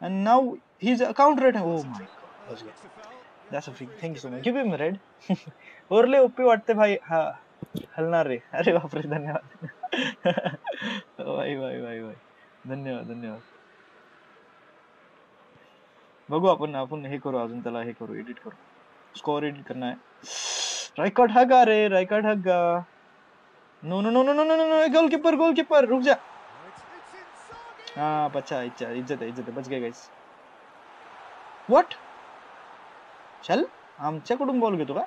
and now he's a counter attack oh my god. That's a foul. that's a free thank you so much give him a red ओरले OP वाटते भाई. हा, हलणार रे. अरे बापरे, धन्यवाद. भाई भाई भाई भाई. धन्यवाद धन्यवाद. बघू आपण आपण हे करू अजून, त्याला हे करू एडिट करू. स्कोर एडिट करना है राइकॉर्ड हगा रे राइकॉर्ड हगा no no no no no no no goalkeeper goalkeeper रुक जा. हाँ बचा इच्छा, इज़्ज़त है इज़्ज़त है बच गए गाइस व्हाट चल आमच्याकडून बॉल घेतो का?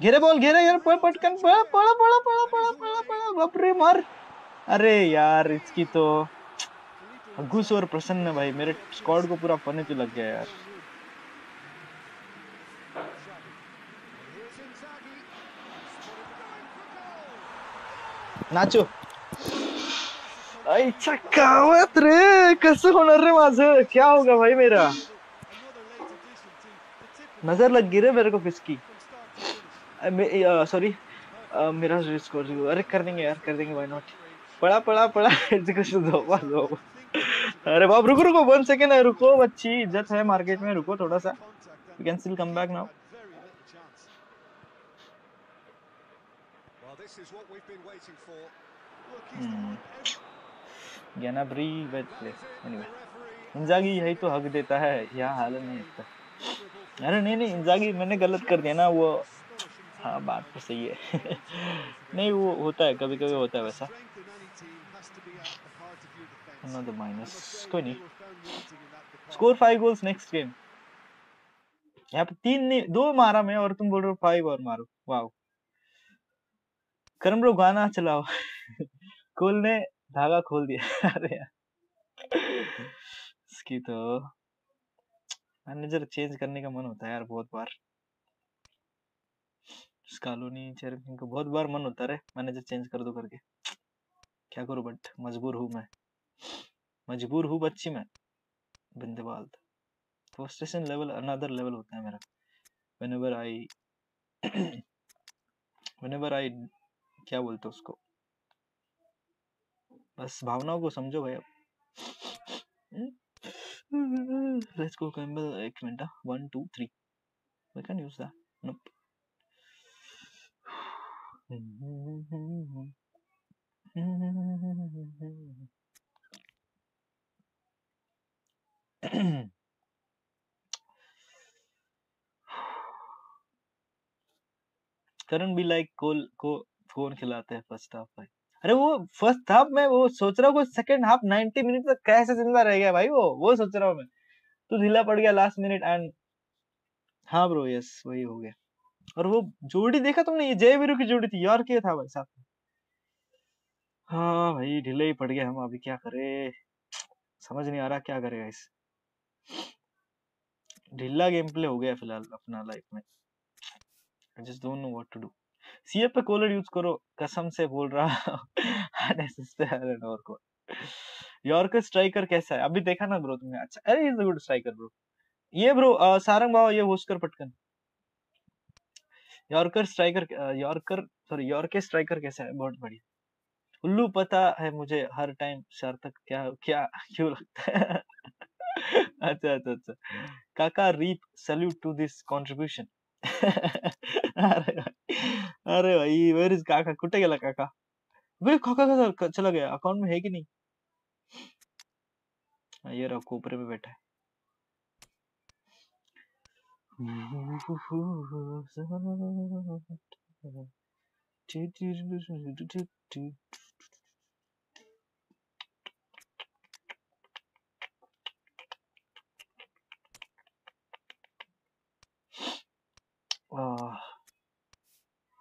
रे बॉल घे रे यार पटकन पळ पळ पळ पळ पळ पळ पळ बापरे, मार। अरे यार, इसकी तो घुस और प्रसन्न भाई। मेरे स्क्वाड को पूरा पन्ने पे लग गया यार। नाचो। आईच्या गावात रे कसं होणार रे माझं क्या होगा भाई मेरा Another late addition to the tip नज़र लग गई मेरे को फ़िश सॉरी मेरा स्कोर अरे कर देंगे यार कर देंगे नॉट पड़ा पड़ा पड़ा एजुकेशन दो दो। अरे बाप रुको रुको वन सेकेंड रुको अच्छी इज़्ज़त है मार्केट में रुको थोड़ा सा। You can still come back now Gnabry यही तो हक देता है या हाल नहीं अरे नहीं नहीं, इंजागी मैंने गलत कर दिया ना, वो हाँ बात तो सही है। नहीं, वो होता है कभी कभी होता है वैसा। Minus कोई नहीं. Score five goals next game यहाँ पे तीन नहीं, दो मारा मैं और तुम बोल रहे हो फाइव और मारो। वाओ करम ब्रो, गाना चलाओ। कोल ने धागा खोल दिया। अरे यार। इसकी तो मैनेजर चेंज करने का मन होता है यार बहुत बार। कॉलोनी चेयरमैन को बहुत बार मन होता है मैनेजर चेंज कर दो करके। क्या करूँ बट, मजबूर हूँ मैं। मजबूर हूँ बच्ची मैं। बिंदवाल फ्रस्ट्रेशन लेवल, अनदर लेवल होता है मेरा। Whenever I whenever I क्या बोलते उसको? बस भावनाओं को समझो भाई अब लेट्स गो कैम्बल एक minute one two three we can use nope Karan भी लाइक कोल को फ़ोन खिलाते हैं फ़र्स्ट हाफ़ भाई अरे वो फ़र्स्ट हाफ़ में वो सोच रहा हूँ सेकंड हाफ़ 90 मिनट तक कैसे ज़िंदा रह गया भाई वो वो सोच रहा हूँ मैं। तू ढीला पड़ गया लास्ट मिनट एंड हाँ ब्रो यस वही हो गया। और वो जोड़ी देखा तुमने? ये जय वीरू की जोड़ी थी, यार क्या था भाई साथ में हाँ भाई, ढीले ही पड़ गया हम, अभी क्या करें? समझ नहीं आ रहा क्या करेगा इस ढीला गेम प्ले हो गया फ़िलहाल अपना लाइफ में। I just don't know what to do CF पे कॉलर यूज़ करो, कसम से बोल रहा और को। यॉर्कर स्ट्राइकर कैसा है? अभी देखा ना ब्रो तुमने? अच्छा अरे is a good striker bro ये ब्रो सारंग बाबा, ये होस्ट कर पटकन। Yorker striker yorker sorry Yorke striker कैसा है? बहुत बढ़िया। उल्लू पता है मुझे हर टाइम सार्थक क्या क्या, क्यों लगता है? अच्छा अच्छा अच्छा। Kaka RIP salute to this contribution अरे भाई अरे भाई वेर इज़ काका? कुठे गेला काका? वे काका का चला गया अकाउंट में है कि नहीं? हाँ, ये रहा कोपरे में बैठा है।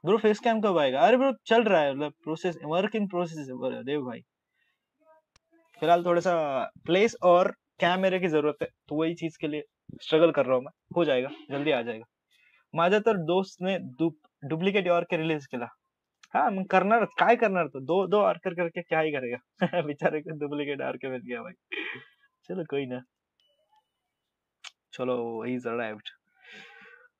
ब्रो फेस कैम कब आएगा? अरे ब्रो, चल रहा है मतलब प्रोसेस वर्क इन प्रोसेस है देव भाई। फ़िलहाल थोड़ा सा प्लेस और कैमरे की ज़रूरत है तो वही चीज़ के लिए स्ट्रगल कर रहा हूँ मैं। हो जाएगा, जल्दी आ जाएगा। माझ्या तर दोस्त दोस्तने डुप्लिकेट के रिलीज़ केला हा मग करणार काय करणार तो? दो दो आर्कर करके क्या ही करेगा? बेचारे को डुप्लीकेट आर्कर मिल गया भाई। चलो कोई ना। चलो ही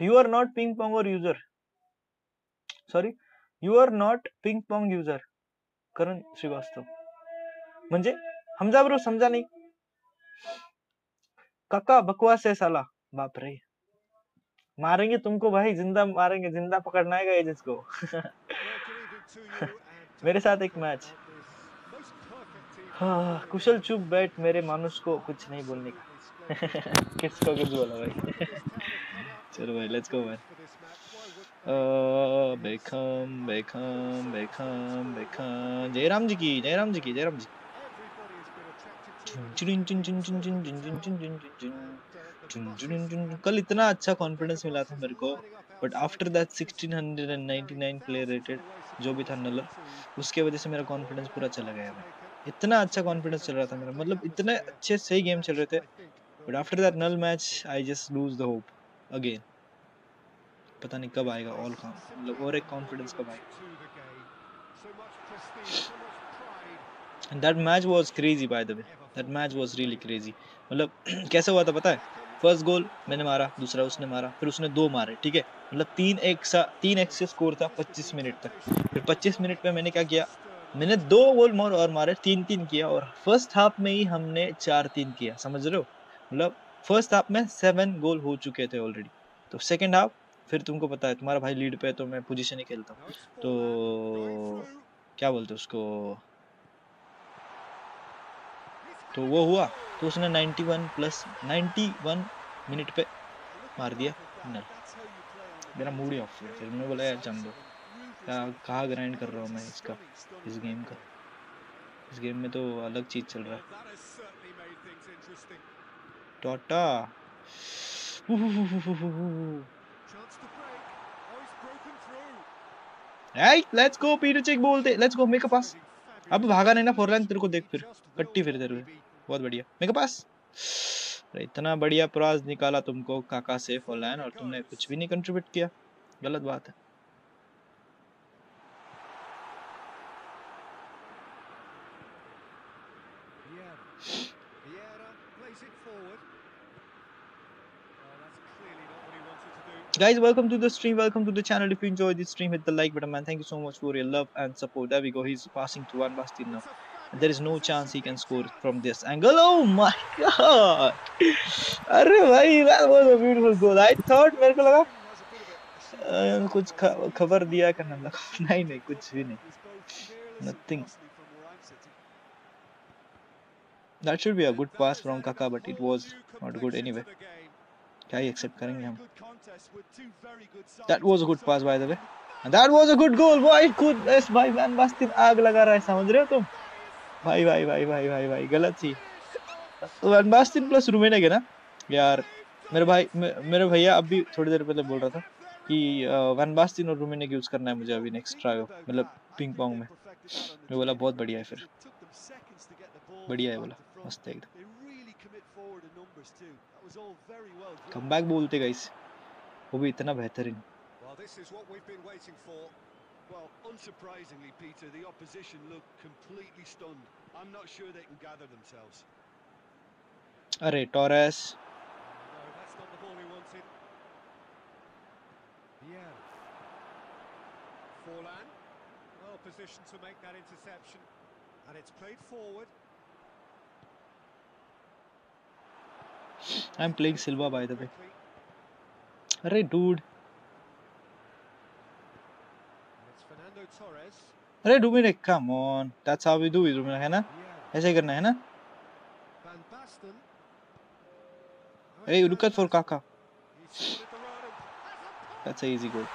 you are not ping pong or user. Sorry you are not ping pong user Karan Srivastava. म्हणजे हमजा ब्रो समझा नहीं। काका बकवास है साला। बाप रे। मारेंगे तुमको भाई ज़िंदा मारेंगे ज़िंदा पकड़ना है एजेंस को मेरे साथ एक मैच हाँ, कुशल चुप बैठ मेरे मानुष को कुछ नहीं बोलने का। किसको कुछ बोला भाई? चलो भाई let's go man Beckham Beckham Beckham Beckham Jairam ji की जयराम जी की जयराम जी कल इतना अच्छा कॉन्फिडेंस मिला था मेरे को but after that 1699 player rated जो भी था नलर उसके वजह से मेरा कॉन्फिडेंस पूरा चला गया भाई इतना अच्छा कॉन्फिडेंस चल रहा था मेरा मतलब इतने अच्छे सही गेम चल रहे थे but after that null match I just lose the hope again. पता नहीं कब आएगा ऑल काम मतलब और एक कॉन्फिडेंस कब आएगा। That match was crazy by the way that match was really crazy मतलब कैसे हुआ था पता है? फ़र्स्ट गोल मैंने मारा, दूसरा उसने मारा, फिर उसने दो मारे, ठीक है? मतलब तीन एक सा, तीन एक से स्कोर था 25 मिनट तक। फिर 25 मिनट में मैंने क्या किया? मैंने दो गोल मोर, और मारे, तीन तीन किया, और फ़र्स्ट हाफ़ में ही हमने चार तीन किया, समझ रहे हो? मतलब फ़र्स्ट हाफ़ में सेवन गोल हो चुके थे ऑलरेडी तो सेकेंड हाफ़ फिर तुमको पता है, तुम्हारा भाई लीड पे तो मैं पोजीशन ही खेलता हूँ। तो क्या बोलते उसको? तो वो हुआ तो उसने 91 प्लस 91 मिनट पे मार दिया नल मेरा मूड ही ऑफ़ गया फिर मैं बोला, यार, जान दो। कहाँ ग्राइंड कर रहा हूँ मैं इसका, इस गेम का? इस गेम में तो अलग चीज़ चल रहा है। टोटा Hey, let's go, Peter Chick बोलते. Let's go, make a pass. अब भागा नहीं ना फोरलाइन तेरे को देख फिर। कट्टी फिर तेरे बहुत बढ़िया। मेरे पास अरे इतना बढ़िया प्रयास निकाला तुमको काका से फोरलाइन और तुमने कुछ भी नहीं कंट्रीब्यूट किया। गलत बात है। guys welcome to the stream welcome to the channel if you enjoyed this stream hit the like button man thank you so much for your love and support there we go he's passing to one Bastien now there is no chance he can score from this angle oh my god अरे भाई that was a beautiful goal I thought मेरे को लगा अ, कुछ ख- खबर दिया करने लगा नहीं नहीं कुछ भी नहीं Nothing. that should be a good pass from Kaka but it was not good anyway क्या ही एक्सेप्ट करेंगे हम? That was a good pass by the way. And that was a good goal. Why goodness भाई Van Basten आग लगा रहा है? समझ रहे हो तुम? भाई भाई भाई भाई भाई भाई गलत थी। वैन बास्टिन प्लस रूमेने के ना? यार मेरे भाई मेरे भैया अभी थोड़ी देर पहले बोल रहा था कि वैन बास्टिन और रूमेने यूज़ करना है मुझे अभी नेक्स्ट ट्राई मतलब पिंग पोंग में। मैं बोला बहुत बढ़िया है फिर। बढ़िया है बोला मस्त है एकदम। कम बैक बोलते गाइस वो भी इतना बेहतरीन Well, this is what we've been waiting for. Well, unsurprisingly, Peter, the opposition look completely stunned. I'm not sure they can gather themselves. अरे Torres No, that's not the ball he wanted. Vieira. Forlan. Well positioned to make that interception. And it's played forward. I am playing Silva by the way. अरे dude. अरे Dominic come on that's how we do it Dominic है ना. ऐसे ही करना है ना a easy goal.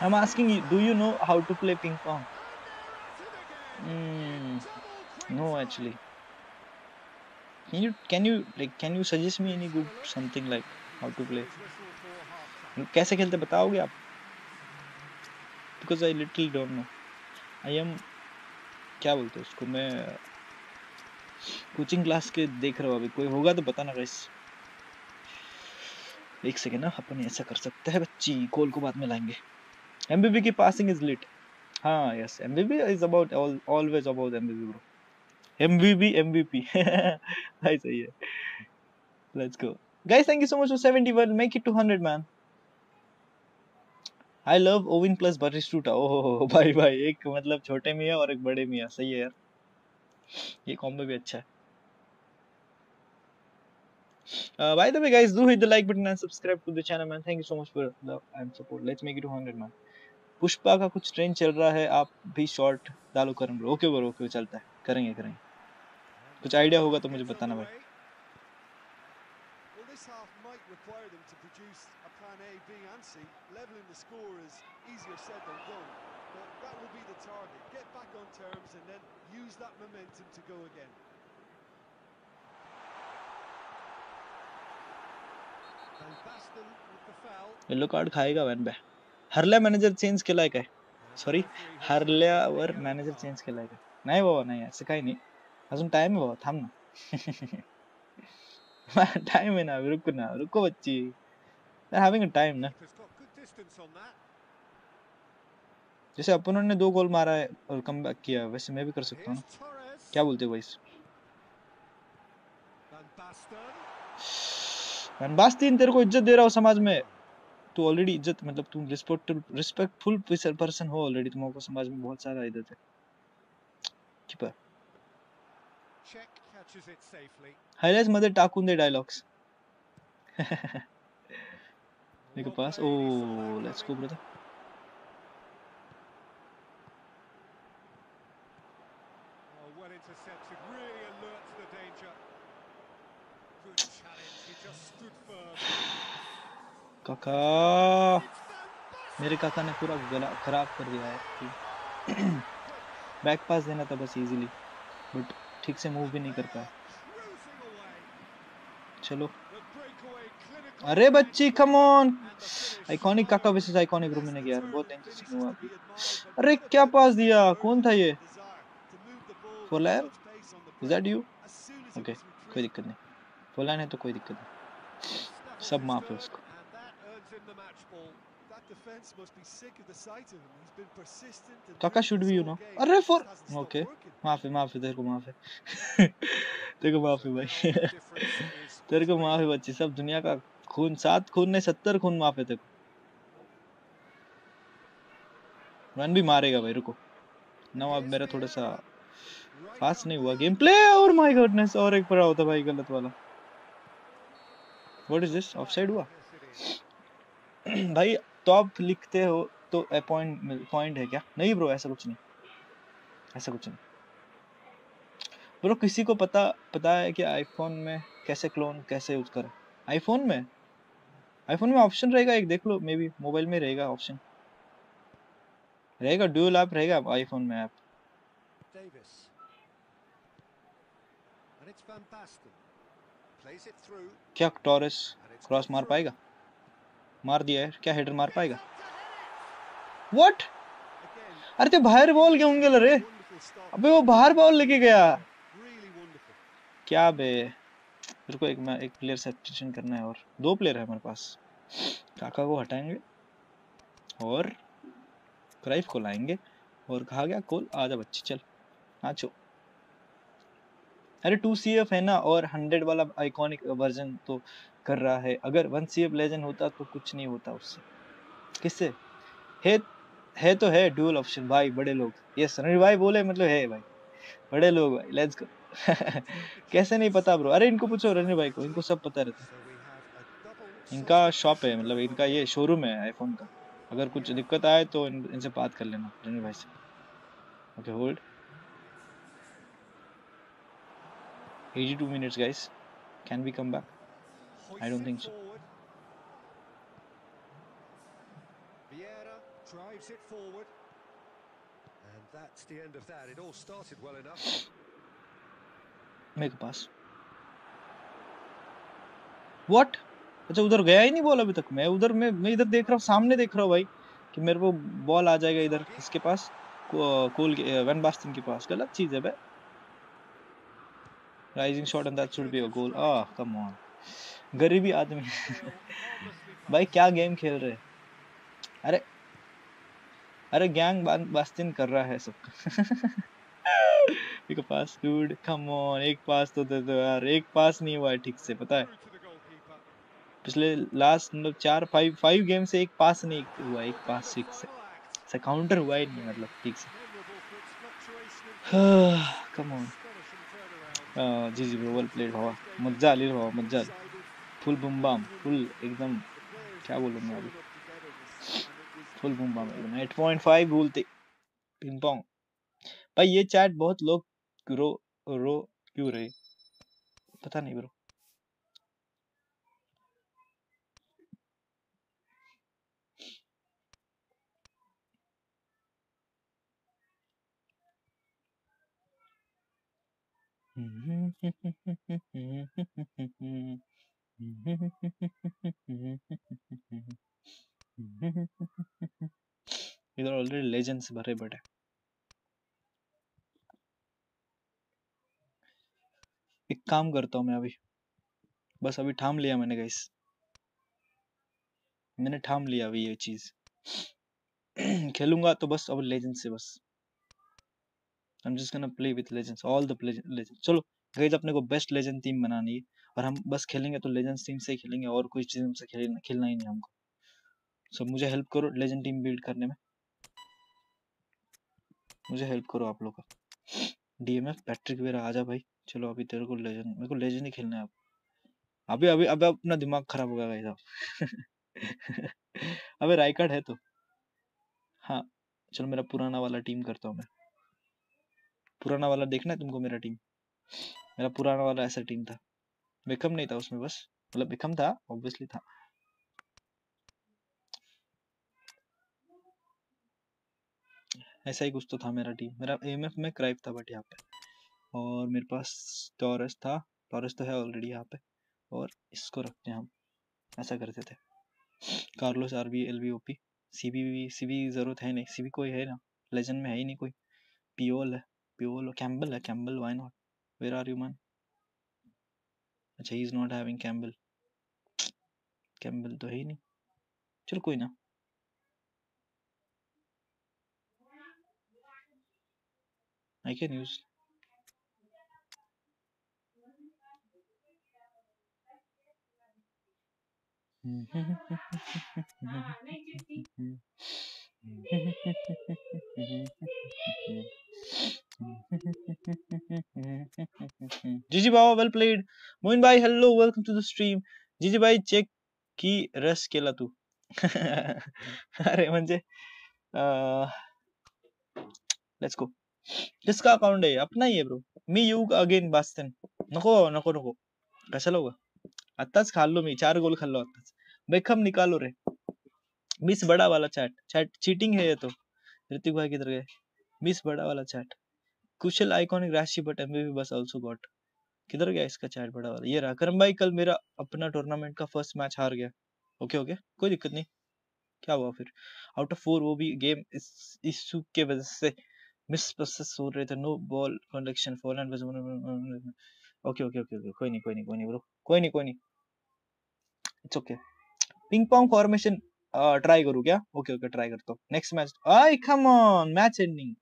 I'm asking you, do you know how to play ping pong? And that's it again. Mm, Double no, quick actually. Can you can you, like, can you suggest me any good something, like, how to play? कैसे खेलते बताओगे आप? Because I little don't know. I am, क्या बोलते हैं उसको मैं coaching class के देख रहा हूँ अभी कोई होगा तो बताना गाइस एक सेकेंड ना अपन ऐसा कर सकते हैं, बच्ची कॉल को बाद में लाएँगे एमबीबी की पासिंग इज़ लिट हाँ yes MBB is about always about MBB bro MBB MBP भाई सही है let's go guys thank you so much for 71 make it 200 man I love Owen plus Batistuta oh भाई भाई एक मतलब छोटे मियाँ और एक बड़े मियाँ. सही है यार. ये कॉम्बो भी अच्छा है. Uh, by the way, guys, do hit the like button and subscribe to the channel, man. Thank you so much for love and support. Let's make it 200, man. Pushpa का कुछ ट्रेंड चल रहा है. आप भी शॉर्ट डालो करें ब्रो ओके ब्रो ओके चलता है. करेंगे करेंगे। कुछ आइडिया होगा तो मुझे बताना भाई। येलो कार्ड खाएगा वैन बे। हरल्या मैनेजर चेंज के लायक है सॉरी हरल्या और मैनेजर चेंज के लायक है नाही बाबा नाही असं काही नाही। अजून टाइम आहे बाबा थांब ना टाइम है ना, रुको ना, रुको बच्ची। हैविंग अ टाइम ना. जैसे अपन ने दो गोल मारा है और कम बैक किया वैसे मैं भी कर सकता हूँ. क्या बोलते हो भाई तेरे को इज़्ज़त दे रहा हूँ समाज में। तू ऑलरेडी इज़्ज़त मतलब तू रिस्पेक्ट रिस्पेक्टफुल पर्सन हो ऑलरेडी तुम्हारे समाज में बहुत सारा इज़्ज़त है keeper Check catches it safely. Highlights मध्ये टाकून दे डायलॉग्स मेरे Well पास played, oh he saw that let's go coming. Brother Oh, well intercepted, really alert to the danger. Good challenge, he just stood firm. काका. मेरे काका ने पूरा गला खराब कर दिया है बैक पास देना था बस इजीली बट ठीक से मूव भी नहीं कर पाया। चलो. अरे बच्ची come on. Iconic Kaka versus iconic room में यार, बहुत इंटरेस्टिंग हुआ अभी। अरे क्या पास दिया? कौन था ये? फोलान इज़ दैट यू ओके कोई दिक्कत नहीं। फोलान है तो कोई दिक्कत नहीं। सब माफ़ है उसको। काका should be you know. अरे फोर ओके माफ़ है तेरे को माफ़ तेरे को माफ़ भाई तेरे को माफ़ बच्ची सब दुनिया का खून सात खून ने सत्तर खून माफ़ तेरे को रन भी मारेगा भाई रुको ना अब मेरा थोड़ा सा फास्ट नहीं हुआ गेम प्ले और माय गॉडनेस और एक पड़ा होता भाई गलत वाला व्हाट इज़ दिस ऑफसाइड हुआ भाई तो आप लिखते हो तो पॉइंट पॉइंट है क्या? नहीं ब्रो ऐसा कुछ नहीं। ऐसा कुछ नहीं। ब्रो किसी को पता पता है कि आईफोन में कैसे क्लोन कैसे यूज़ करें? आईफोन में? आईफोन में ऑप्शन रहेगा एक देख लो मे बी मोबाइल में रहेगा ऑप्शन रहेगा ड्यूल ऐप रहेगा आईफोन में ऐप. क्या टॉरस क्रॉस मार पाएगा? मार दिया है क्या हेडर मार पाएगा? व्हाट अरे ते बाहर बॉल क्यों गेल रे अबे वो बाहर बॉल लेके गया। क्या बे? मेरे को एक मैं, एक प्लेयर सब्स्टिट्यूशन करना है और दो प्लेयर है हमारे पास। काका को हटाएँगे और क्राइफ को लाएँगे और कहा गया, कोल आजा बच्ची, चल, नाचो। अरे टू सी एफ़ है ना और हंड्रेड वाला आइकॉनिक वर्जन तो कर रहा है। अगर वन सी एफ़ लेजन होता तो कुछ नहीं होता उससे। किससे? है है तो है ड्यूल ऑप्शन। भाई बड़े लोग। ये रणवीर भाई बोले मतलब है भाई। बड़े लोग भाई लेट्स गो कैसे नहीं पता ब्रो अरे इनको पूछो रणवीर भाई को इनको सब पता रहता. इनका शॉप है मतलब इनका ये शोरूम है आईफोन का। अगर कुछ दिक्कत आए तो इन, इनसे बात कर लेना रणवीर भाई से। Okay hold 82 minutes guys can we come back? I don't think so. Vieira drives it forward. And that's the end of that. It all started well enough. मेरे पास व्हाट अच्छा उधर गया ही नहीं बॉल अभी तक मैं उधर मैं मैं इधर देख रहा हूँ सामने देख रहा हूँ भाई कि मेरे को बॉल आ जाएगा इधर इसके पास कोल वन बास्टन के पास गलत चीज़ है बे rising shot and that should be a goal ah come on गरीबी आदमी। भाई, क्या गेम खेल रहे? अरे अरे गैंग बास्टिन कर रहा है सबका एक पास डूड कम ऑन एक पास तो दे दो यार। एक पास नहीं हुआ है ठीक से, पता है. पिछले लास्ट मतलब चार फाइव फाइव गेम से एक पास नहीं हुआ, एक पास ठीक से। से काउंटर हुआ ही नहीं मतलब ठीक से. Come on G G bro well played भावा मज़ा आली भावा मज़ा आली फुल बूम बाम, फुल एकदम, क्या बोलूँ मैं अभी? फुल बूम बाम एकदम 8.5 बोलते पिंग पोंग भाई ये चैट बहुत लोग रो रो क्यों रहे? पता नहीं ब्रो इधर ऑलरेडी लेजेंड्स भरे पड़े। एक काम करता हूँ मैं अभी। बस अभी ठाम लिया मैंने गाइस मैंने ठाम लिया अभी ये चीज़। खेलूँगा तो बस अब लेजेंड से बस। I'm just gonna play with legends, all the legends चलो गाइस अपने को बेस्ट लेजेंड टीम बनानी है। और हम बस खेलेंगे तो लेजेंड्स टीम से ही खेलेंगे, और कोई टीम से खेलना खेलना ही नहीं हमको। सब मुझे हेल्प करो लेजेंड टीम बिल्ड करने में। मुझे हेल्प करो आप लोग का। डीएमएफ पैट्रिक वेरा आजा भाई। चलो अभी तेरे को लेजेंड मेरे को लेजेंड ही खेलना है अब। अभी अभी अभी अपना दिमाग खराब होगा गाइस अब अबे राइकार्ड है तो। हाँ चलो मेरा पुराना वाला टीम करता हूँ मैं। पुराना वाला देखना है तुमको मेरा टीम मेरा पुराना वाला ऐसा टीम था। विक्रम नहीं था उसमें बस मतलब विक्रम था ऑब्वियसली था। ऐसा ही कुछ तो था मेरा टीम मेरा एमएफ में क्राइप था बट यहाँ पे। और मेरे पास टॉरस था। टॉरस तो है ऑलरेडी यहाँ पे। और इसको रखते हैं हम। ऐसा करते थे। Carlos R B L B O P C B C B ज़रूरत है नहीं। सी बी कोई है ना। लेजेंड में है ही नहीं कोई। पियोल है। Piolo, Campbell है। Campbell. Why not? Where are you, man? अच्छा, he's not having Campbell. Campbell तो है ही नहीं. चल कोई ना. I can use. जीजी बाबा वेल प्लेड मोइन भाई hello welcome to the stream GG भाई चेक की रस केला तू अरे म्हणजे लेट्स गो किसका अकाउंट है अपना ही आहे ब्रो मी येऊ अगेन बास्टन नको नको नको कशाला उगा आत्ताच खाल्लो मी चार गोल खाल्लो आत्ताच बेखम निकालो रे मिस बड़ा वाला चैट चैट चीटिंग है ये तो। ऋतिक भाई किधर गए? मिस बड़ा वाला chat Kushal iconic Rashi but MBB बस आल्सो गॉट किधर गया इसका चैट बड़ा वाला? ये रहा, करम भाई कल मेरा अपना टूर्नामेंट का फ़र्स्ट मैच हार गया। ओके ओके कोई दिक्कत नहीं। क्या हुआ फिर? आउट ऑफ़ फोर वो भी गेम इस इशू के वजह से मिस प्रोसेस हो रहे थे। No ball connection for and okay okay okay कोई नहीं कोई नहीं कोई नहीं ब्रो कोई नहीं कोई नहीं। It's okay ping pong formation try करूँ क्या? ओके ओके ट्राई करता हूँ। Next match I come on match ending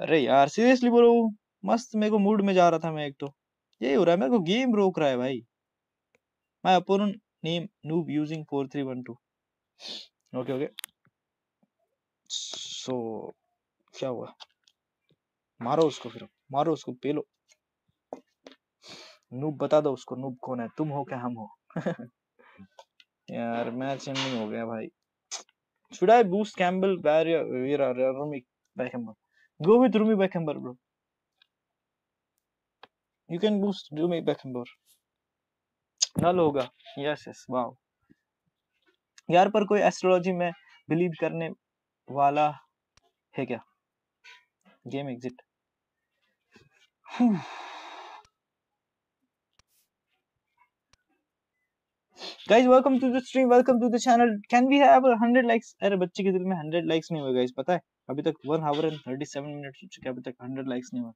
अरे यार सीरियसली ब्रो मस्त मेरे को मूड में जा रहा था मैं एक तो। यही हो रहा है, मेरे को गेम रोक रहा है भाई। My opponent name noob using 4312 okay okay so क्या हुआ? मारो उसको फिर। मारो उसको, पेलो। नूब बता दो उसको नूब कौन है? तुम हो क्या, हम हो? यार मैच अच्छा एंड हो गया भाई। Should I boost Campbell where where are Rumi Beckham go with Rumi Beckham bro you can boost Rumi Beckham null होगा। यस यस वाओ यार, पर कोई एस्ट्रोलॉजी में बिलीव करने वाला है क्या? Game exit guys welcome to the stream welcome to the channel can we have 100 likes अरे बच्चे के दिल में 100 likes नहीं हुए guys पता है अभी तक 1 hour and 37 minutes हो चुके हैं अभी तक 100 likes नहीं हुए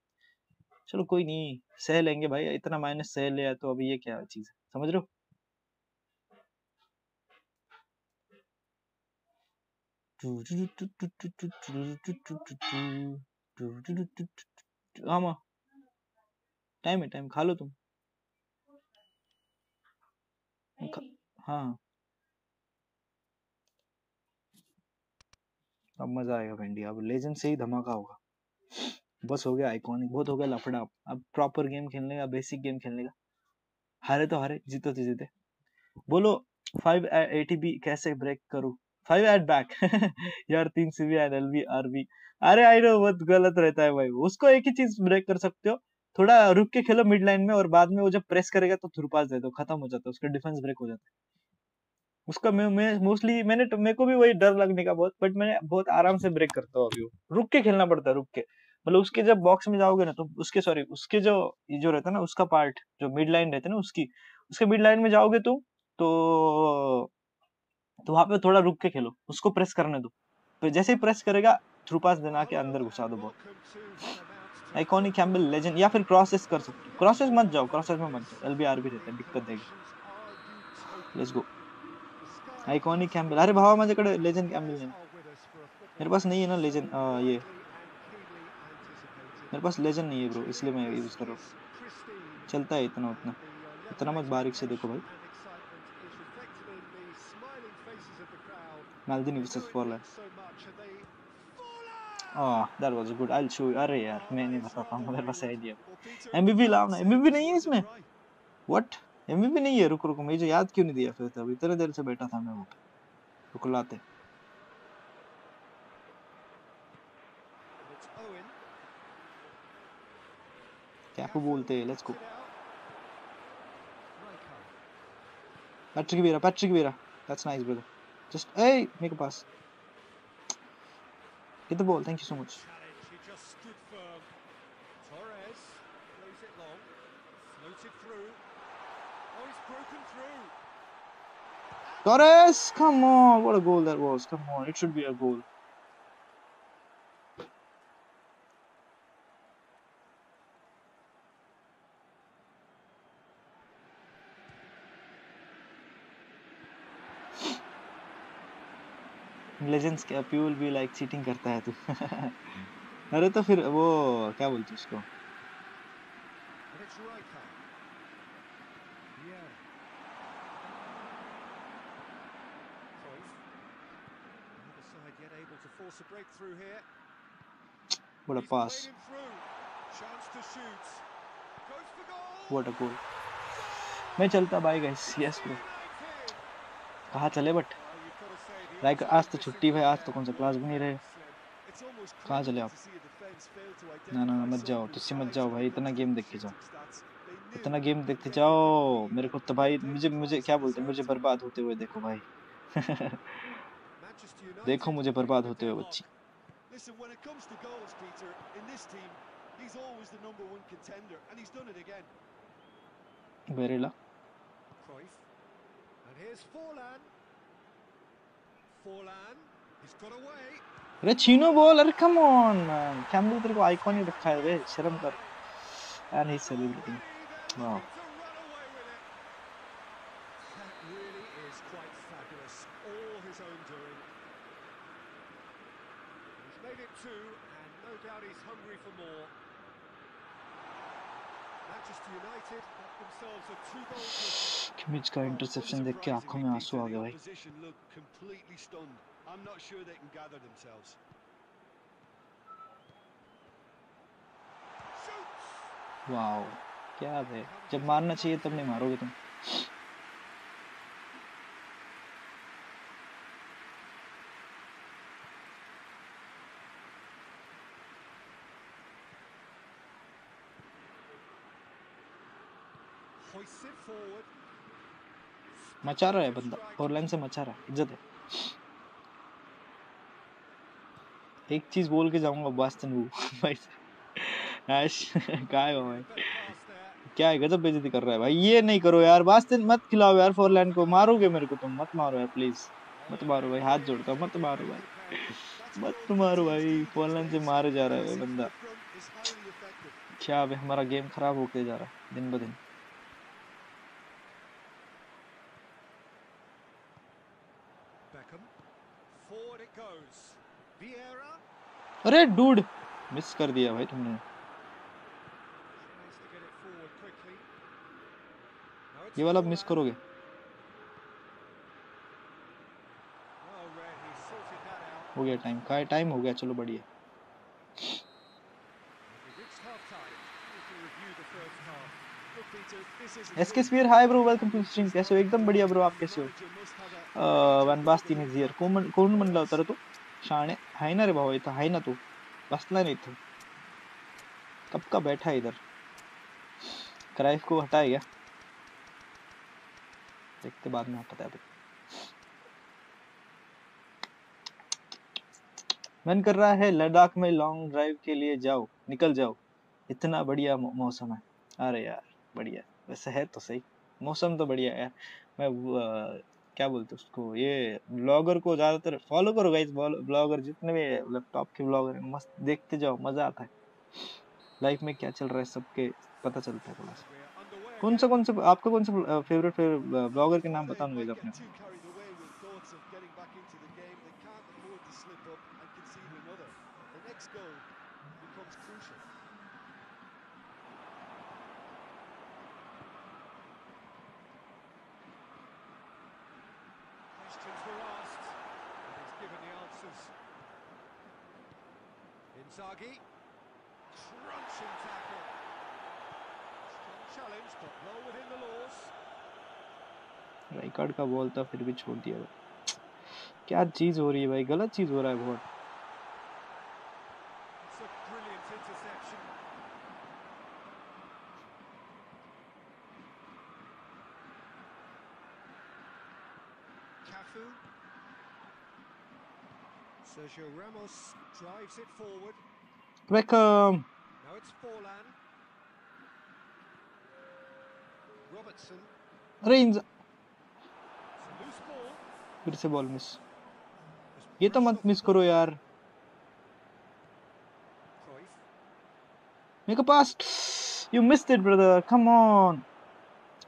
चलो कोई नहीं सह लेंगे भाई इतना माइनस सह लिया तो अभी ये क्या चीज़ है समझ रहे हो ஆமா टाइम है टाइम खा लो तुम ख- हाँ। अब मज़ा आएगा भिंडी, अब लेजेंड से ही धमाका होगा। बस हो गया आइकॉनिक बहुत हो गया लफड़ा। अब प्रॉपर गेम खेलने का बेसिक गेम खेलने का। हारे तो हारे, जीतो तो जीते। बोलो फाइव एटीबी कैसे ब्रेक करूँ? फाइव एट बैक यार, तीन सीबी एंड एलबी आरबी अरे आई नो बहुत गलत रहता है भाई। उसको एक ही चीज़ ब्रेक कर सकते हो। थोड़ा रुक के खेलो मिड लाइन में और बाद में वो जब प्रेस करेगा तो थ्रू पास दे दो, खत्म हो जाता है, उसका डिफेंस ब्रेक हो जाता है। उसका मैं मोस्टली मैंने तो मेरे को भी वही डर लगने का बहुत बट मैं बहुत आराम से ब्रेक करता हूँ अभी रुक के खेलना पड़ता है, रुक के। मतलब उसके जब बॉक्स में जाओगे ना तो उसके सॉरी उसके जो, ये जो रहता है ना, उसका पार्ट जो मिड लाइन रहता है ना, उसकी, उसके मिड लाइन में जाओगे तुम तो तो वहाँ पे थोड़ा रुक के खेलो। उसको प्रेस करने दो। फिर जैसे ही प्रेस करेगा थ्रू पास देना के अंदर घुसा दो बॉल आइकॉनिक कैम्बल लेजेंड या फिर क्रॉसेस कर सकते क्रॉसेस मत जाओ क्रॉसेस में मत जाओ। एलबीआर भी रहता है, दिक्कत देगी लेट्स गो आइकॉनिक कैम्बल अरे भावा माझ्याकडे लेजेंड कैम्बल नहीं। मेरे पास नहीं है ना लेजेंड ये। मेरे पास लेजेंड नहीं है ब्रो इसलिए मैं यूज़ कर रहा हूँ। चलता है इतना उतना। इतना मत बारीक से देखो भाई। Maldini versus Forlan. Oh, that was good. I'll show you. अरे यार मैं नहीं बताता हूँ मेरे पास आइडिया एमबीपी लाओ ना। एमबीपी नहीं है इसमें। व्हाट एमवीपी नहीं है, रुक रुक, मुझे याद क्यों नहीं दिया फिर तब इतने देर से बैठा था मैं वो। रुक लाते क्या को बोलते हैं let's go Patrick Vieira Patrick Vieira that's nice brother just a make a pass. Get the ball thank you so much Through. Torres, come on. What a goal that was. Come on. It should be a goal. Legends के appeal भी like cheating करता है तू अरे तो फिर वो क्या बोलते उसको to break through here. What a pass. Chance to shoot. Goes for goal. What a goal. मैं चलता भाई गाइस यस ब्रो कहाँ चले बट लाइक आज तो छुट्टी भाई. आज तो कौन सा क्लास भी नहीं रहे? कहाँ चले आप? ना ना मत जाओ. तुझसे मत जाओ भाई. इतना गेम देख के जाओ इतना गेम देखते जाओ. मेरे को तो भाई मुझे मुझे क्या बोलते हैं? मुझे बर्बाद होते हुए देखो भाई. देखो मुझे बर्बाद होते हुए बच्ची Listen, when it comes to goals, Peter, in this team, he's always the number one contender, and he's done it again. बेरेला Cruyff. And here's Forlan. Forlan. He's got away. अरे छीनो बॉल अरे कम ऑन मैन कैमल तेरे को icon ही रखा है रे शर्म कर and he celebrating They're Wow. looking to run away with it. That really is quite fabulous. All his own doing. He's made it two, and no doubt he's hungry for more. Manchester United got themselves a two-goal. Kimmich का interception देख के आँखों में आँसू आ गए भाई look completely stunned. I'm not sure they can gather themselves. Wow क्या है जब मारना चाहिए तब नहीं मारोगे तुम मचा रहा है बंदा, फोर लाइन से मचा रहा है, इज़्ज़त है। एक चीज़ बोल के जाऊँगा, बास्टन वो भाई ऐश क्या है भाई. क्या है, गजब बेइज्जती कर रहा है भाई, ये नहीं करो यार, बास्टन मत खिलाओ यार फोर लाइन को, मारोगे मेरे को तुम, मत मारो यार प्लीज़ मत मारो भाई, हाथ जोड़ता मत मारो भाई। मत मारो भाई, फोर लाइन से मारे जा रहा है बंदा. क्या हमारा गेम खराब होके जा रहा है, दिन ब दिन Beckham. Forward it goes. Vieira अरे डूड मिस कर दिया भाई तुमने ये वाला मिस. करोगे. हो गया टाइम का टाइम हो गया चलो बढ़िया SK. Spear hi bro welcome to stream कैसे हो एकदम बढ़िया ब्रो आप कैसे हो वन बास तीन इज़ हियर कोण कोण म्हणला होता रे तू शाणे आहे ना रे भाऊ, इथं आहे ना तू. बसला नाही इथं. कब का बैठा है इधर. क्राइफ को हटाए क्या देखते बाद में पता है मन कर रहा है लद्दाख में लॉन्ग ड्राइव के लिए जाओ. निकल जाओ. इतना बढ़िया मौसम है. अरे यार, बढ़िया. वैसे है तो सही. मौसम तो बढ़िया है मैं क्या बोलते हैं उसको? ये ब्लॉगर को ज़्यादातर फॉलो करो गाइस ब्लॉगर जितने भी लैपटॉप के ब्लॉगर हैं, मस्त देखते जाओ, मज़ा आता है। लाइफ में क्या चल रहा है सबके पता चलता है थोड़ा सा। कौन सा कौन सा, आपका कौन सा फेवरेट फेवरेट ब्लॉगर के नाम बताऊँगा अपने too carried away with thoughts of getting back into the game. They can't afford to slip up and concede another. The next goal becomes crucial. Questions were asked, and he's given the answers. Inzaghi, crunching tackle. Strong challenge, but well within the laws. Rijkaard का ball था फिर भी छोड़ दिया क्या चीज़ हो रही है भाई? गलत चीज़ हो रहा है बहुत। Beckham. फिर से बॉल मिस ये तो मत मिस करो यार. मेरे पास you miss it brother come on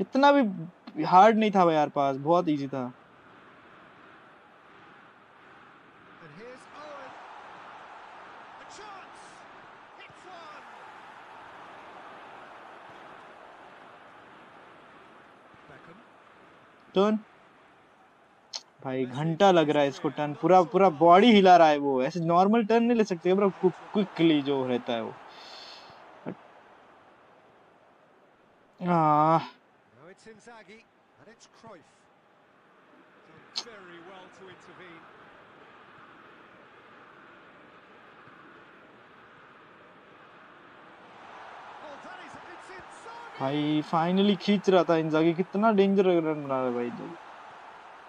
इतना भी हार्ड नहीं था यार पास. बहुत इजी था. Done. भाई घंटा लग रहा है इसको टर्न पूरा पूरा बॉडी हिला रहा है वो ऐसे नॉर्मल टर्न नहीं ले सकते क्विकली जो रहता है वो Now it's Inzaghi and it's Cruyff. Done very well to intervene. Oh. भाई फाइनली खींच रहा था इंजागी कितना डेंजर रन बना रहा है भाई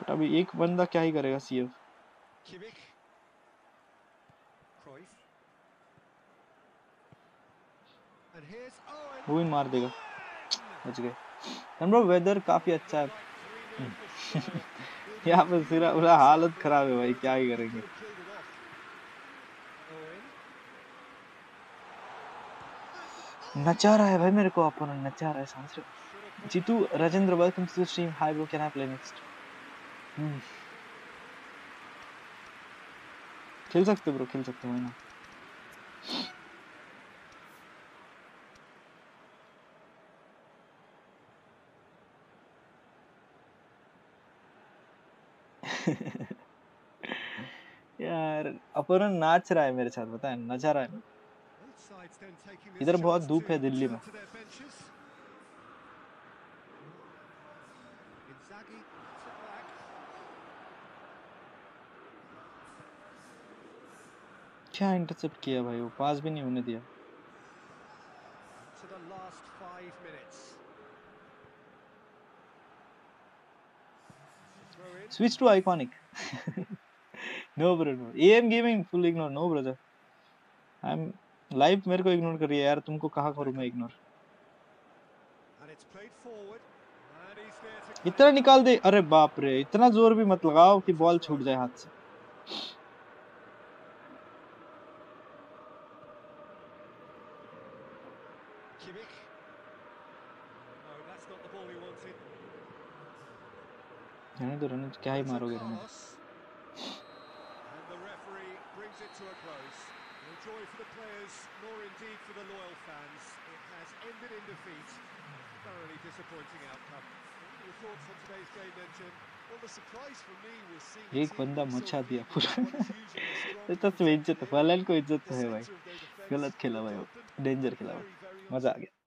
बट अभी एक बंदा क्या ही करेगा सीएफ. वो भी मार देगा। बच गए। ब्रो वेदर काफ़ी अच्छा है। यहाँ पे सिरा पूरा हालत खराब है भाई क्या ही करेंगे। नचा रहा है भाई मेरे को अपोनेंट नचा रहा है सांस। Jeetu Rajendra welcome to the stream hi bro can I play next खेल सकते ब्रो खेल सकते हो ना यार अपोनेंट नाच रहा है मेरे साथ पता है नचा रहा है इधर बहुत धूप है दिल्ली में क्या इंटरसेप्ट किया भाई वो पास भी नहीं होने दिया। Switch to iconic. No bro no. Am gaming full ignore. No brother. I'm live मेरे को इग्नोर करिए यार। तुमको कहाँ करूँ मैं इग्नोर इतना निकाल दे। अरे बाप रे इतना ज़ोर भी मत लगाओ कि बॉल छूट जाए हाथ से Kimmich. No, that's not the ball he wanted. रहने तो रहने क्या ही मारोगे रहने एक बंदा मचा दिया पूरा। तो इज़्ज़त इज़्ज़त है भाई। गलत खेला भाई डेंजर खेला भाई। मज़ा आ गया।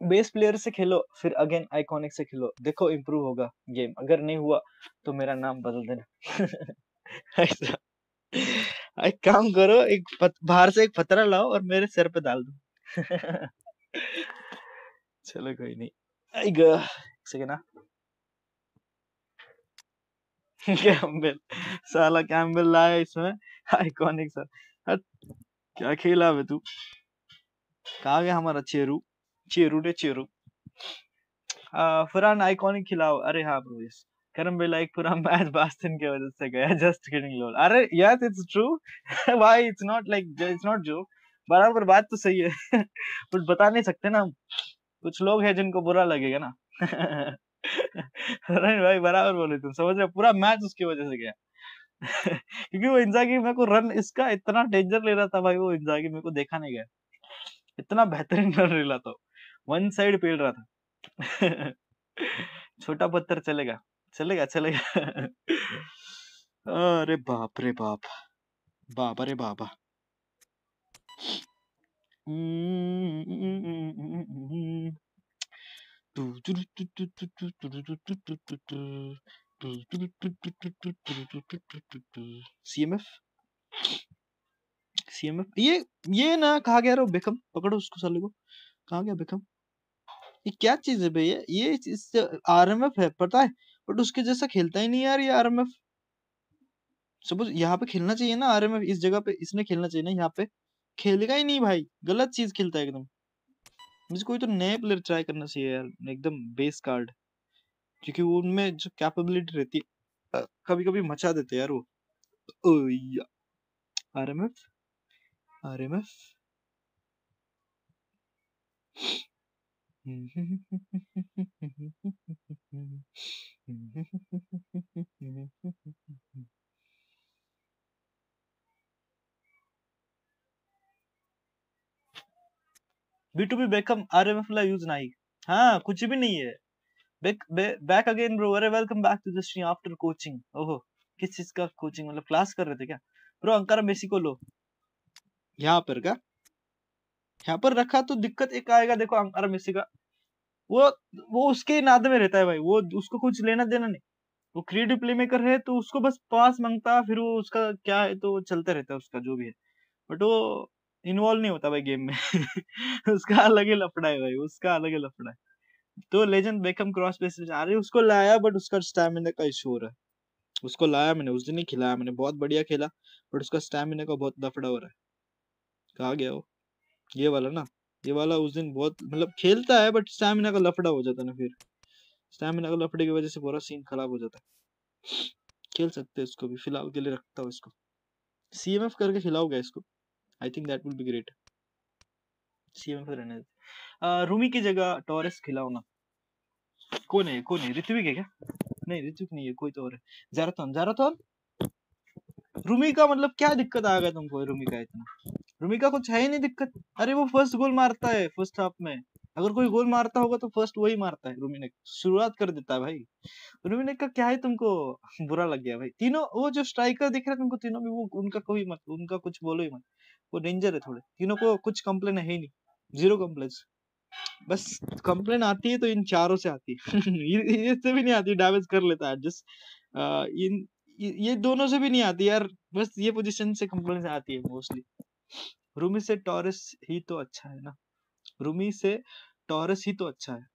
बेस प्लेयर से खेलो, फिर अगेन आइकॉनिक से खेलो। देखो इम्प्रूव होगा गेम अगर नहीं हुआ तो मेरा नाम बदल देना। ऐसा। एक काम करो, एक बाहर से एक पतरा लाओ और मेरे सिर पे डाल दो। चलो, कोई नहीं। ग। सेकंड कैम्बेल साला कैम्बेल लाया इसमें। आइकॉनिक सर क्या खेला बे तू? कहाँ गया हमारा चेरू? चेरू ने चेरू। आ, फरहान आइकॉनिक खिलाओ? अरे हाँ ब्रो यस करम बेला एक पूरा मैच बास्टन की वजह से गया जस्ट किडिंग लोल अरे yes it's true why it's not like it's not joke बराबर बात तो सही है। बट बता नहीं सकते ना कुछ लोग हैं जिनको बुरा लगेगा ना। भाई बराबर बोले तुम समझ रहे पूरा मैच उसकी वजह से गया। क्योंकि वो इंजागी मेरे को रन इसका इतना डेंजर ले रहा था भाई वो इंजागी मेरे को देखा नहीं गया। इतना बेहतरीन रन ले रहा था। वन साइड पेल रहा था। छोटा पत्थर चलेगा चलेगा चलेगा। अरे बाप रे बाप बाबा रे बाबा। सीएमएफ सीएमएफ ये ये ना कहा गया बेकम, पकड़ो उसको साले को। कहा गया बेकम? ये क्या चीज़ है भैया ये? चीज़ आरएमएफ है, पता है? बट उसके जैसा खेलता ही नहीं यार ये आरएमएफ। सपोज़ यहाँ पे खेलना चाहिए ना आरएमएफ, इस जगह पे इसने खेलना चाहिए ना यहाँ पे। खेलेगा ही नहीं भाई, गलत चीज़ खेलता है एकदम। मुझे कोई तो नए प्लेयर ट्राई करना चाहिए यार, एकदम बेस कार्ड। क्योंकि वो उनमें जो कैपेबिलिटी रहती है कभी कभी मचा देते यार वो। RMF? RMF? Be to be become RMF La use नाही हाँ कुछ भी नहीं है। बैक बैक अगेन ब्रो अरे welcome back to the stream after coaching ओहो, किस चीज़ का कोचिंग मतलब क्लास कर रहे थे क्या? ब्रो अंकारा मेसी को लो। यहाँ पर का यहाँ पर रखा तो दिक्कत एक आएगा, देखो अंकारा मेसी का। वो वो उसके नाद में रहता है भाई, वो उसको कुछ लेना देना नहीं। वो क्रिएटिव प्ले मेकर है तो उसको बस पास माँगता, फिर वो उसका क्या है तो चलते रहता है उसका, जो भी है। बट वो इन्वॉल्व नहीं होता भाई गेम में। उसका अलग ही लफड़ा है भाई, उसका अलग ही लफड़ा है। तो लेजेंड बेकम क्रॉस बेसिस आ रही उसको लाया बट उसका स्टैमिना का इशू हो रहा है। उसको लाया मैंने, उस दिन ही खिलाया मैंने, बहुत बढ़िया खेला बट उसका स्टैमिना का बहुत लफड़ा हो रहा है। कहा गया वो? ये वाला ना, ये वाला उस दिन बहुत मतलब खेलता है बट स्टैमिना का लफड़ा हो जाता है ना फिर। स्टैमिना का लफड़े की वजह से पूरा सीन खराब हो जाता है। खेल सकते हैं इसको भी, फ़िलहाल के लिए रखता हूँ इसको। सीएमएफ करके खिलाओगे इसको। I think that will be great CMF रहने दे। रूमी की जगह टॉरेस खिलाओ ना। कौन है कौन है ऋत्विक है क्या? नहीं, ऋत्विक नहीं है, कोई तो और है। जाराथन जाराथन रूमी का मतलब क्या दिक्कत आ गया तुमको? रूमी का इतना। रूमी का कुछ है ही नहीं दिक्कत। अरे वो फ़र्स्ट गोल मारता है फ़र्स्ट हाफ़ में। अगर कोई गोल मारता होगा तो फ़र्स्ट वही मारता है रूमी ने। शुरुआत कर देता है भाई। रूमी ने का क्या है तुमको? बुरा लग गया भाई। तीनों, वो जो स्ट्राइकर दिख रहे तुमको, तीनों में वो उनका कोई मत, उनका कुछ बोलो ही मत। वो डेंजर है थोड़े। तीनों को कुछ कंप्लेन है ही नहीं। ज़ीरो कंप्लेन बस कंप्लेन आती है तो इन चारों से आती है। इससे भी नहीं आती डैमेज कर लेता है जस्ट इन, ये दोनों से भी नहीं आती यार। बस ये पोजीशन से कंप्लेन आती है मोस्टली रूमी से टॉरस ही तो अच्छा है ना? रूमी से टॉरस ही तो अच्छा है।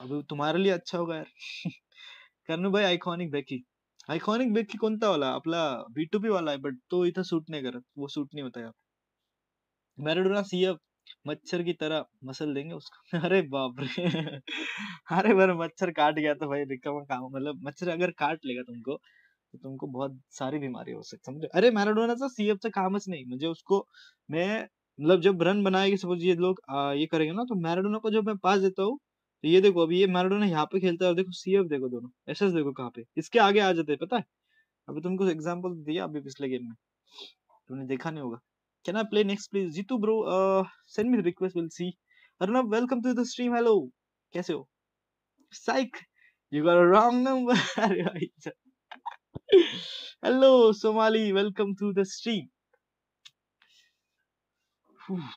अभी तुम्हारे लिए अच्छा होगा यार। करणू भाई आयकॉनिक बेकी आयकॉनिक बेकी कोणता वाला? आपला बी टू पी वाला है बट तो इथं सूट नाही करत वो सूट नहीं होता यार मैराडोना सीएफ मच्छर की तरह मसल देंगे उसको। अरे बाप रे! अरे बार मच्छर काट गया तो भाई रिकवर काम मतलब मच्छर अगर काट लेगा तुमको तो तुमको बहुत सारी बीमारी हो सकती समझे? अरे मॅराडोनाचा सीएफचं कामच नाही म्हणजे उसको, मैं मतलब जब रन बनाएगी, सपोज़ ये लोग ये करेंगे ना तो मैराडोना को जब मैं पास देता हूँ तो ये देखो, अभी ये मैराडोना यहाँ पे खेलता है और देखो सीएफ देखो दोनों, एसएस देखो कहाँ पे, इसके आगे आ जाते हैं, पता है? अभी तुमको एग्ज़ाम्पल दिया अभी पिछले गेम में, तुमने देखा नहीं होगा। Can I play next please Jitu bro send me request will see Arnab welcome to the stream hello कैसे हो? Psych you got a wrong number hello Somali welcome to the stream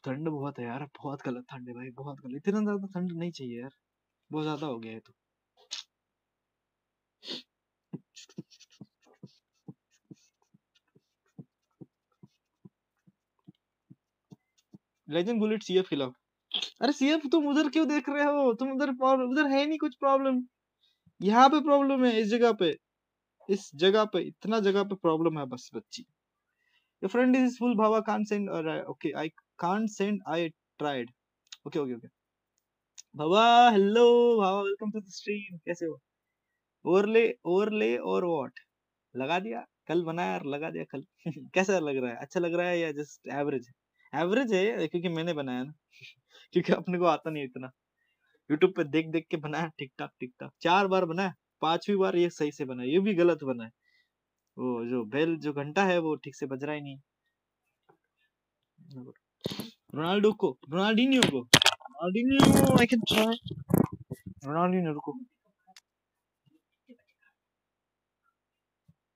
ठंड बहुत है यार। बहुत गलत ठंड है भाई, बहुत गलत। इतना ज़्यादा ठंड नहीं चाहिए यार। बहुत ज़्यादा हो गया है तो। लेजेंड बुलेट सीएफ खिलाओ। अरे सीएफ तुम उधर क्यों देख रहे हो? तुम उधर उधर है नहीं कुछ प्रॉब्लम यहाँ पे प्रॉब्लम है, इस जगह पे। इस जगह पे इतना जगह पे प्रॉब्लम है बस बच्ची। Your friend is full bhava can't send or uh, okay i can't send i tried. Okay okay okay. Bhava hello bhava welcome to the stream. कैसे हो? ओवरले ओवरले और व्हाट लगा दिया कल बनाया यार लगा दिया कल। कैसा लग रहा है? अच्छा लग रहा है या जस्ट एवरेज एवरेज है क्योंकि मैंने बनाया ना। क्योंकि अपने को आता नहीं इतना। यूट्यूब पे देख देख के बनाया ठीक ठाक ठीक ठाक चार बार बनाया। पांचवी बार ये सही से बना ये भी गलत बना है। वो जो बेल जो घंटा है वो ठीक से बज रहा ही नहीं। रोनाल्डो को रोनाल्डिनियो को Ronaldinho I can try Ronaldinho को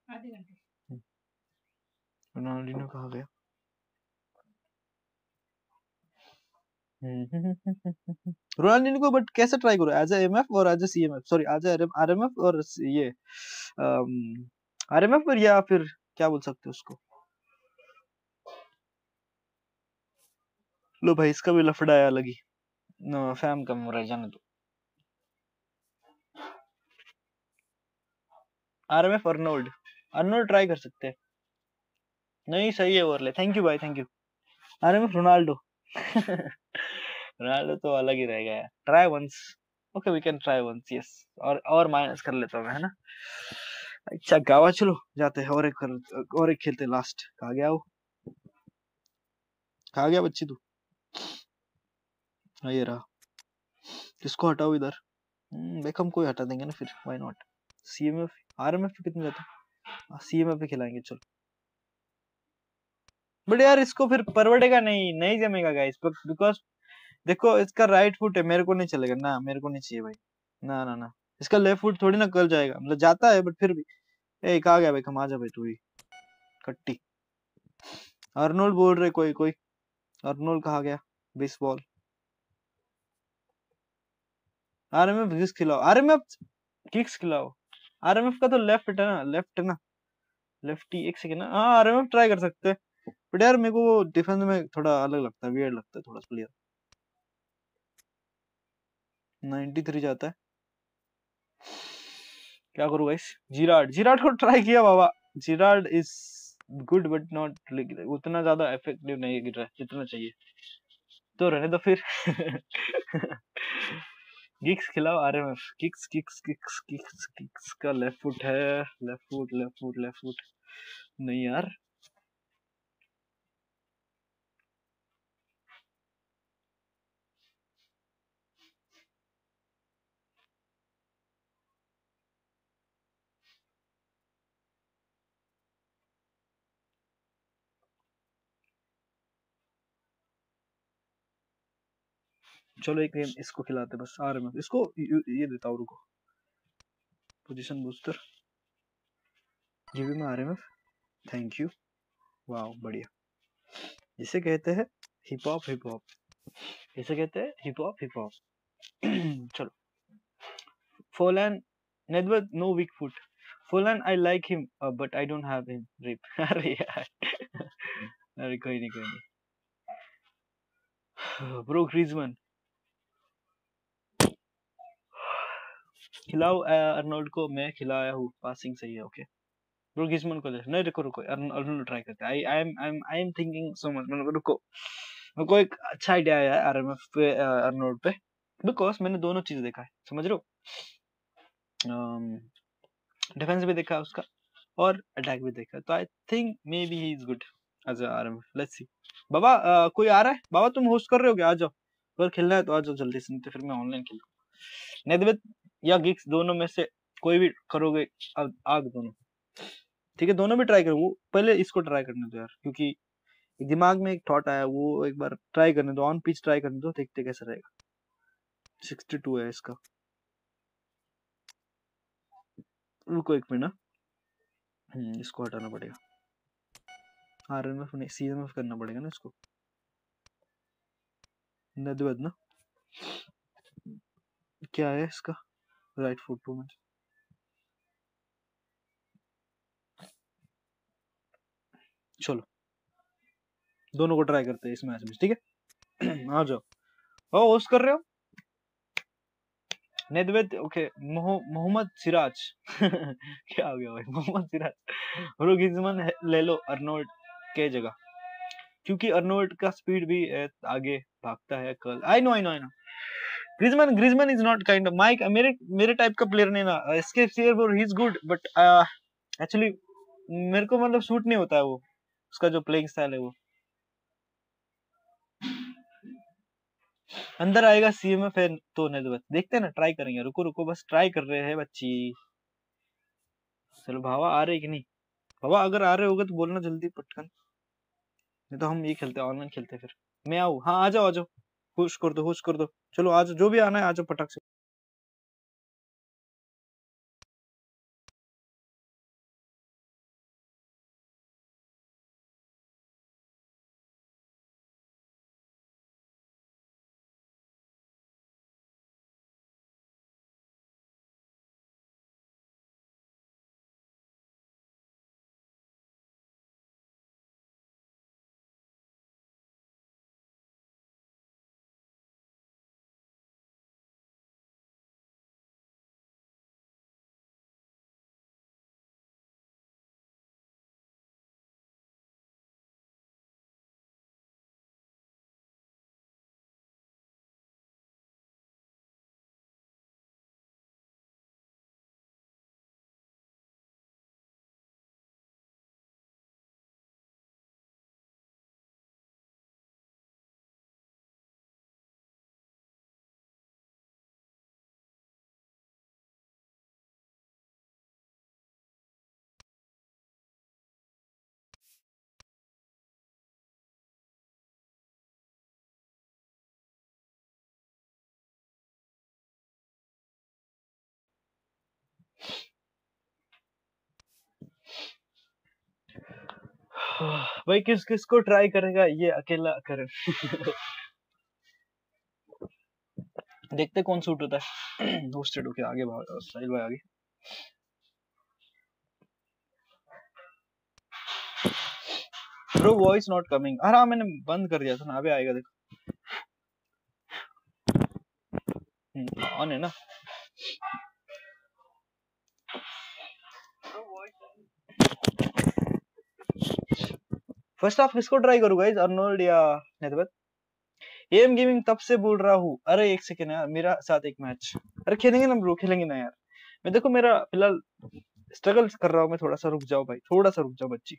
आधे घंटे। रोनाल्डिनो कहाँ गया? रोनाल्डिनो को बट कैसे ट्राई करो? एज एम एफ़ और as C M F sorry as RMF और ये आरएमएफ पर या फिर क्या बोल सकते उसको? लो भाई, इसका भी लफड़ा ही नो फैम हो रहा जाने दो। आरएमएफ अर्नोल्ड अर्नोल्ड ट्राई कर सकते हैं। नहीं, सही है, ओवरले। थैंक यू भाई thank you R M F Ronaldo Ronaldo तो अलग ही रहेगा यार। Try once okay we can try once yes और और माइनस कर लेता हूँ है ना? अच्छा गावा चलो जाते हैं और एक कर, और एक खेलते लास्ट कहा गया वो? कहा गया बच्ची तू? हाँ ये रहा। किसको हटाओ इधर? हम्म, बेकम को हटा देंगे ना फिर व्हाई नॉट सीएमएफ आरएमएफ पे कितने जाता सीएमएफ पे खिलाएँगे चलो। बट यार इसको फिर परवड़ेगा नहीं नहीं जमेगा गाइस बिकॉज़ देखो, इसका राइट फुट है, मेरे को नहीं चलेगा। ना, मेरे को नहीं चाहिए भाई। ना ना ना। इसका लेफ़्ट फुट थोड़ी ना कल जाएगा। मतलब जाता है बट फिर भी। ए कहा गया भाई कमा जा भाई तू ही कट्टी। अर्नोल्ड बोल रहे, कोई कोई। अर्नोल्ड कहा गया? बीस बॉल आरएमएफ किक्स खिलाओ? आरएमएफ किक्स खिलाओ? आरएमएफ का तो लेफ़्ट है ना लेफ़्ट है ना। लेफ्टी एक सेकेंड ना। हाँ आरएमएफ ट्राई कर सकते हैं। बट यार, मेरे को डिफेंस में थोड़ा अलग लगता है वियर्ड लगता है, थोड़ा प्लेयर 93 जाता है। क्या करूँ गाइस जिराड जिराड को ट्राई किया बाबा। Gerrard is good but not उतना ज़्यादा इफ़ेक्टिव नहीं गिर रहा है जितना चाहिए। तो रहने दो फिर। गिक्स खिलाओ RMF kicks kicks kicks kicks kicks का लेफ़्ट फुट है। Left foot left foot left foot नहीं यार। चलो एक गेम इसको खिलाते बस आरएमएफ इसको ये ये देता हूँ, रुको। Position booster give me RMF thank you वाह बढ़िया। जिसे कहते हैं हिप हॉप हिप हॉप इसे कहते हैं हिप हॉप हिप हॉप चलो। Forlan Nedved no weak foot Forlan I like him but I don't have him rip अरे यार। अरे कोई नहीं कोई नहीं। ब्रो ग्रीजमैन खिलाओ अर्नोल्ड को, मैं खिलाया हूँ पासिंग सही है ओके ब्रो ग्रीजमैन को नहीं, रुको रुको अर्नोल्ड ट्राई करते I I am I am I am thinking so much मतलब रुको। मेरे को एक अच्छा आइडिया आया है आरएमएफ पे अर्नोल्ड पे। बिकॉज़ मैंने दोनों चीज़ देखा है, समझ रहे हो? डिफेंस भी देखा उसका, और अटैक भी देखा तो I think maybe he is good as RMF let's see बाबा कोई आ रहा है? बाबा, तुम होस्ट कर रहे हो क्या? आ जाओ। अगर खेलना है तो आ जाओ, जल्दी से, नहीं तो फिर मैं ऑनलाइन खेलूँगा। नेदवेद या गिग्स दोनों में से कोई भी करोगे आग दोनों। ठीक है, दोनों भी ट्राई करो पहले इसको ट्राई करने दो यार, क्योंकि दिमाग में एक थॉट आया, वो एक बार ट्राई करने दो ऑन पिच ट्राई करने दो, देखते कैसा रहेगा। 62 है इसका। रुको एक मिनट ना। हम्म इसको हटाना पड़ेगा। आरएमएफ नहीं सीएमएफ करना पड़ेगा ना इसको। नदवद ना। क्या है इसका? राइट फुट टू मैच चलो। दोनों को ट्राई करते हैं इस मैच में, ठीक है? आ जाओ। ओ होस्ट कर रहे हो? नेदवेद ओके मोहम्मद सिराज। क्या हो गया भाई? मोहम्मद सिराज। रोगिजमन ले लो अर्नोल्ड के जगह। क्योंकि अर्नोल्ड का स्पीड भी आगे भागता है कल। I know I know I know Griezmann Griezmann is not kind of mike मेरे मेरे टाइप का प्लेयर नहीं ना। Escape shear he is good but actually मेरे को मतलब सूट नहीं होता है वो, उसका जो प्लेइंग स्टाइल है वो। अंदर आएगा सीएमएफ है तो नेदवत देखते हैं ना ट्राई करेंगे। रुको रुको, बस ट्राई कर रहे हैं बच्ची। चलो, भावा आ रहे कि नहीं? भावा, अगर आ रहे होगे तो बोलना जल्दी पटकन। नहीं तो हम ये खेलते ऑनलाइन खेलते फिर। मैं आऊँ? हाँ आ जाओ आ जाओ। होश कर दो, खुश कर दो। चलो आज जो भी आना है, आज पटक से भाई किस किस को ट्राई करेगा, ये अकेला करे। देखते कौन सूट होता है। होस्टेड होके आगे साहिल भाई आगे ब्रो वॉइस नॉट कमिंग अरे हाँ मैंने बंद कर दिया था ना, अभी आएगा, देखो। ऑन है ना। फ़र्स्ट हाफ़ किसको ट्राई करूँ गाइस अर्नोल्ड या नेदवेद? एम गेमिंग तब से बोल रहा हूँ। अरे, एक सेकंड यार, मेरा साथ एक मैच अरे, खेलेंगे ना ब्रो खेलेंगे ना यार। मैं देखो, मेरा फ़िलहाल स्ट्रगल कर रहा हूँ मैं, थोड़ा सा रुक जाओ भाई। थोड़ा सा रुक जाओ, बच्ची।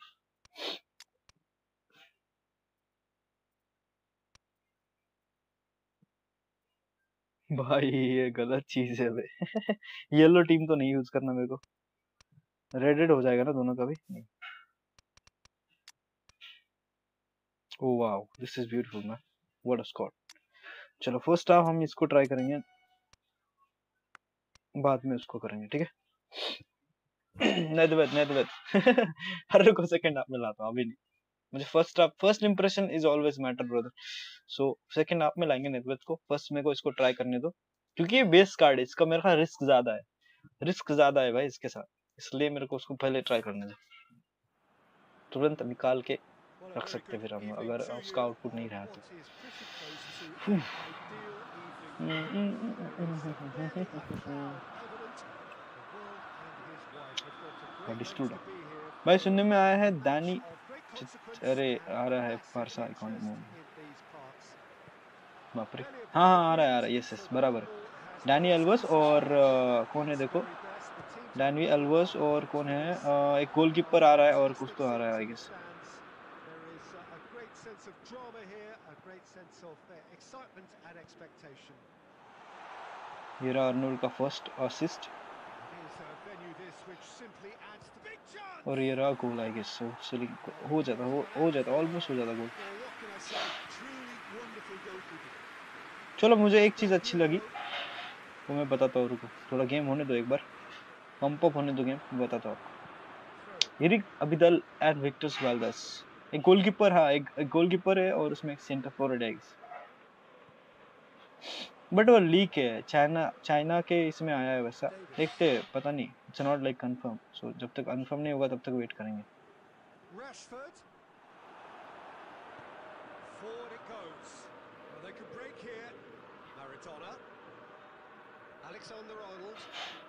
भाई, ये गलत चीज़ है भाई। येलो टीम तो नहीं यूज़ करना मेरे को। रेडेड हो जाएगा ना दोनों का भी? नहीं। ओ wow this is beautiful man what a shot चलो फ़र्स्ट हाफ़ हम इसको ट्राई करेंगे। बाद में उसको करेंगे, ठीक है? नेदवेद नेदवेद हर रुको सेकंड हाफ़ में लाता हूँ, अभी नहीं। मुझे first half first impression is always matter brother so second half में लाएँगे नेदवेद को। फ़र्स्ट मेरे को इसको ट्राई करने दो। क्योंकि ये बेस कार्ड है, इसका मेरे ख्याल रिस्क ज़्यादा है। रिस्क ज़्यादा है भाई इसके साथ। इसलिए मेरे को उसको पहले ट्राई करने दो। तुरंत निकाल के रख सकते फिर हम अगर उसका आउटपुट नहीं रहा तो। भाई सुनने में आया है दानी अरे आ रहा है फारसा आइकॉनिक मूवी बाप रे हाँ हाँ आ रहा है आ रहा है। यस यस बराबर। डैनी एल्वस और uh, कौन है देखो। डैनी एल्वस और कौन है uh, एक गोलकीपर आ रहा है और कुछ तो आ रहा है आई गेस ये रहा अर्नोल्ड का फ़र्स्ट असिस्ट और ये रहा गोल आई गेस सो हो जाता हो हो जाता ऑलमोस्ट हो जाता गोल चलो मुझे एक चीज़ अच्छी लगी वो मैं बताता हूँ रुको थोड़ा गेम होने दो एक बार। पंप अप होने दो गेम बताता हूँ। आपको Eric Abidal and Victor Valdes एक गोलकीपर हाँ एक, एक गोलकीपर है और उसमें एक सेंटर फॉरवर्ड है बट वो लीक है चाइना चाइना के इसमें आया है वैसा। देखते पता नहीं it's not like confirm so जब तक कंफर्म नहीं होगा तब तक वेट करेंगे. Alexander Arnold.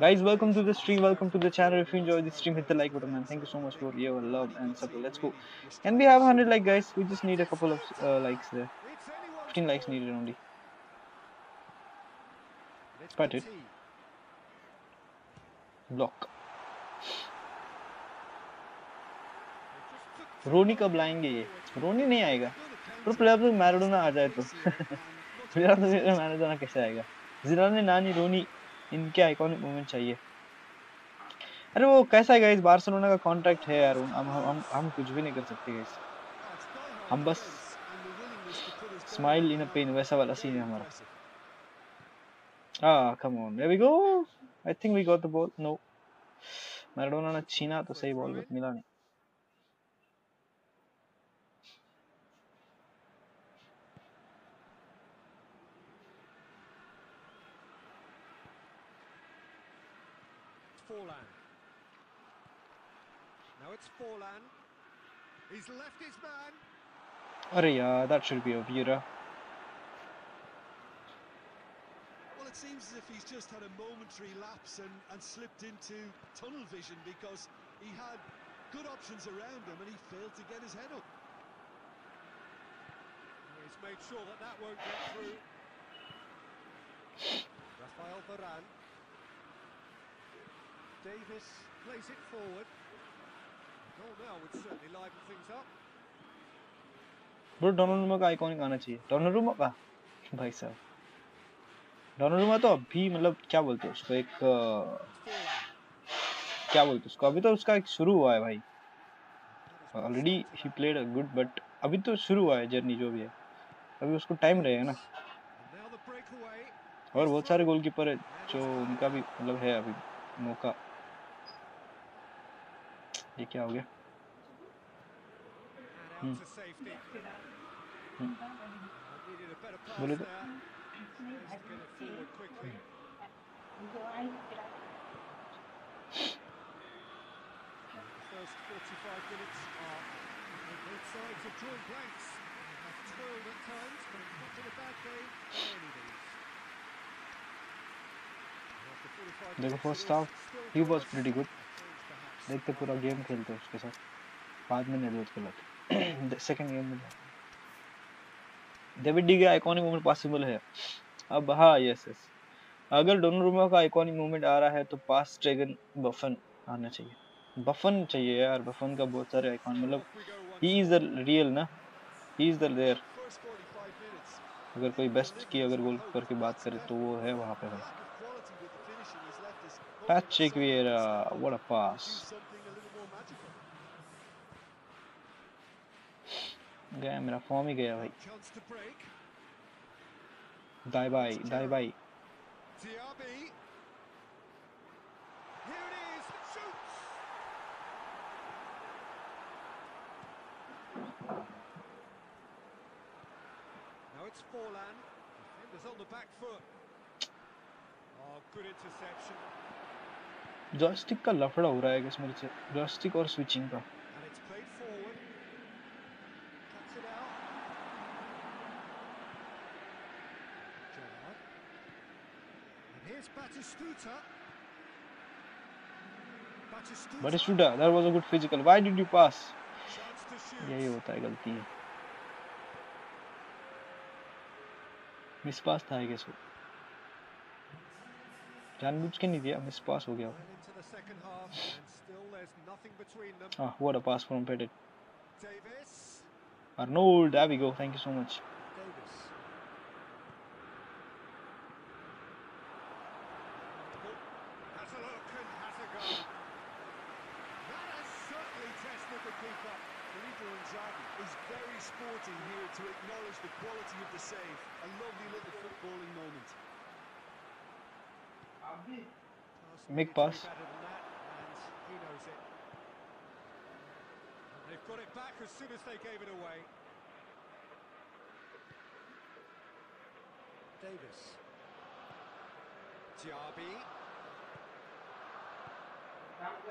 Guys, welcome to the stream. Welcome to the channel. If you enjoy the stream, hit the like button, man. Thank you so much for your love and support. Let's go. Can we have 100 like, guys? We just need a couple of uh, likes there. It's anyone's 15 likes needed only. It's But it- Petit. Block. रोनी कब लाएंगे ये Ronnie नहीं आएगा पर player तो Maradona आ जाए तो प्लेयर तो मैराडोना कैसे आएगा जिलाने नानी रोनी इनके आइकॉनिक मोमेंट चाहिए अरे वो कैसा है गाइस बार्सिलोना का कॉन्ट्रैक्ट है यार हम हम हम, कुछ भी नहीं कर सकते गाइस हम बस स्माइल इन अ पेन वैसा वाला सीन है हमारा Ah, come on. There we go. I think we got the ball. No. Maradona ने छीना तो सही बॉल मिला नहीं it's Forlan. He's left his man. अरे यार that should be a Vieira. Well, it seems as if he's just had a momentary lapse and, and slipped into tunnel vision because he had good options around him and he failed to get his head up. He's made sure that that won't get through. Rafael Varane. Davis plays it forward. Bro Donnarumma का iconic आना चाहिए। Donnarumma का? भाई साहब। Donnarumma तो अभी मतलब क्या बोलते हैं उसको? एक क्या बोलते हैं उसको? अभी तो उसका एक शुरू हुआ है भाई। Already he played a good but अभी तो शुरू हुआ है जर्नी जो भी है। अभी उसको टाइम रहेगा ना. और बहुत सारे गोलकीपर है जो उनका भी मतलब है अभी मौका। ये क्या हो गया? हम्म। हम्म। बोले तो। देखो first half he was pretty good देखते पूरा गेम खेलते उसके साथ। बाद में नेडवेड के लग। सेकंड गेम में डेविड डी का आइकॉनिक मोमेंट पॉसिबल है। अब हाँ यस यस अगर डोनोरुमा का आइकॉनिक मोमेंट आ रहा है तो पास ड्रैगन बफन आना चाहिए। बफन चाहिए यार बफन का बहुत सारे आइकॉन मतलब ही इज़ द रियल ना? He is the there First 45 minutes. अगर कोई बेस्ट की अगर गोल कीपर की बात करें तो वो है वहाँ पे भाई। Patrick someone Vieira, else what a will pass. do something a little more magical. गया मेरा फॉर्म ही गया भाई chance to break. Diaby Diaby Diaby. Here it is. Shoots. Now it's Forlan. Defenders on the back foot. Oh, good interception. Joystick का लफड़ा हो रहा है किस मेरे से जॉयस्टिक और स्विचिंग का Batistuta. A good physical why did you pass Chance to shoot. यही होता है गलती है मिस पास था आई गेस वो जानबूझ के नहीं दिया मिस पास हो गया Well into the second half, and still there's nothing between them. ah what a pass from Pettit Davis. Arnold there we go thank you so much Davis. Has a look and has a go. That has certainly tested the keeper. Filippo Inzaghi is very sporting here to acknowledge the quality of the save. A lovely little footballing moment. Make pass. They've got it back as soon as they gave it away. Davis. Diaby. Thank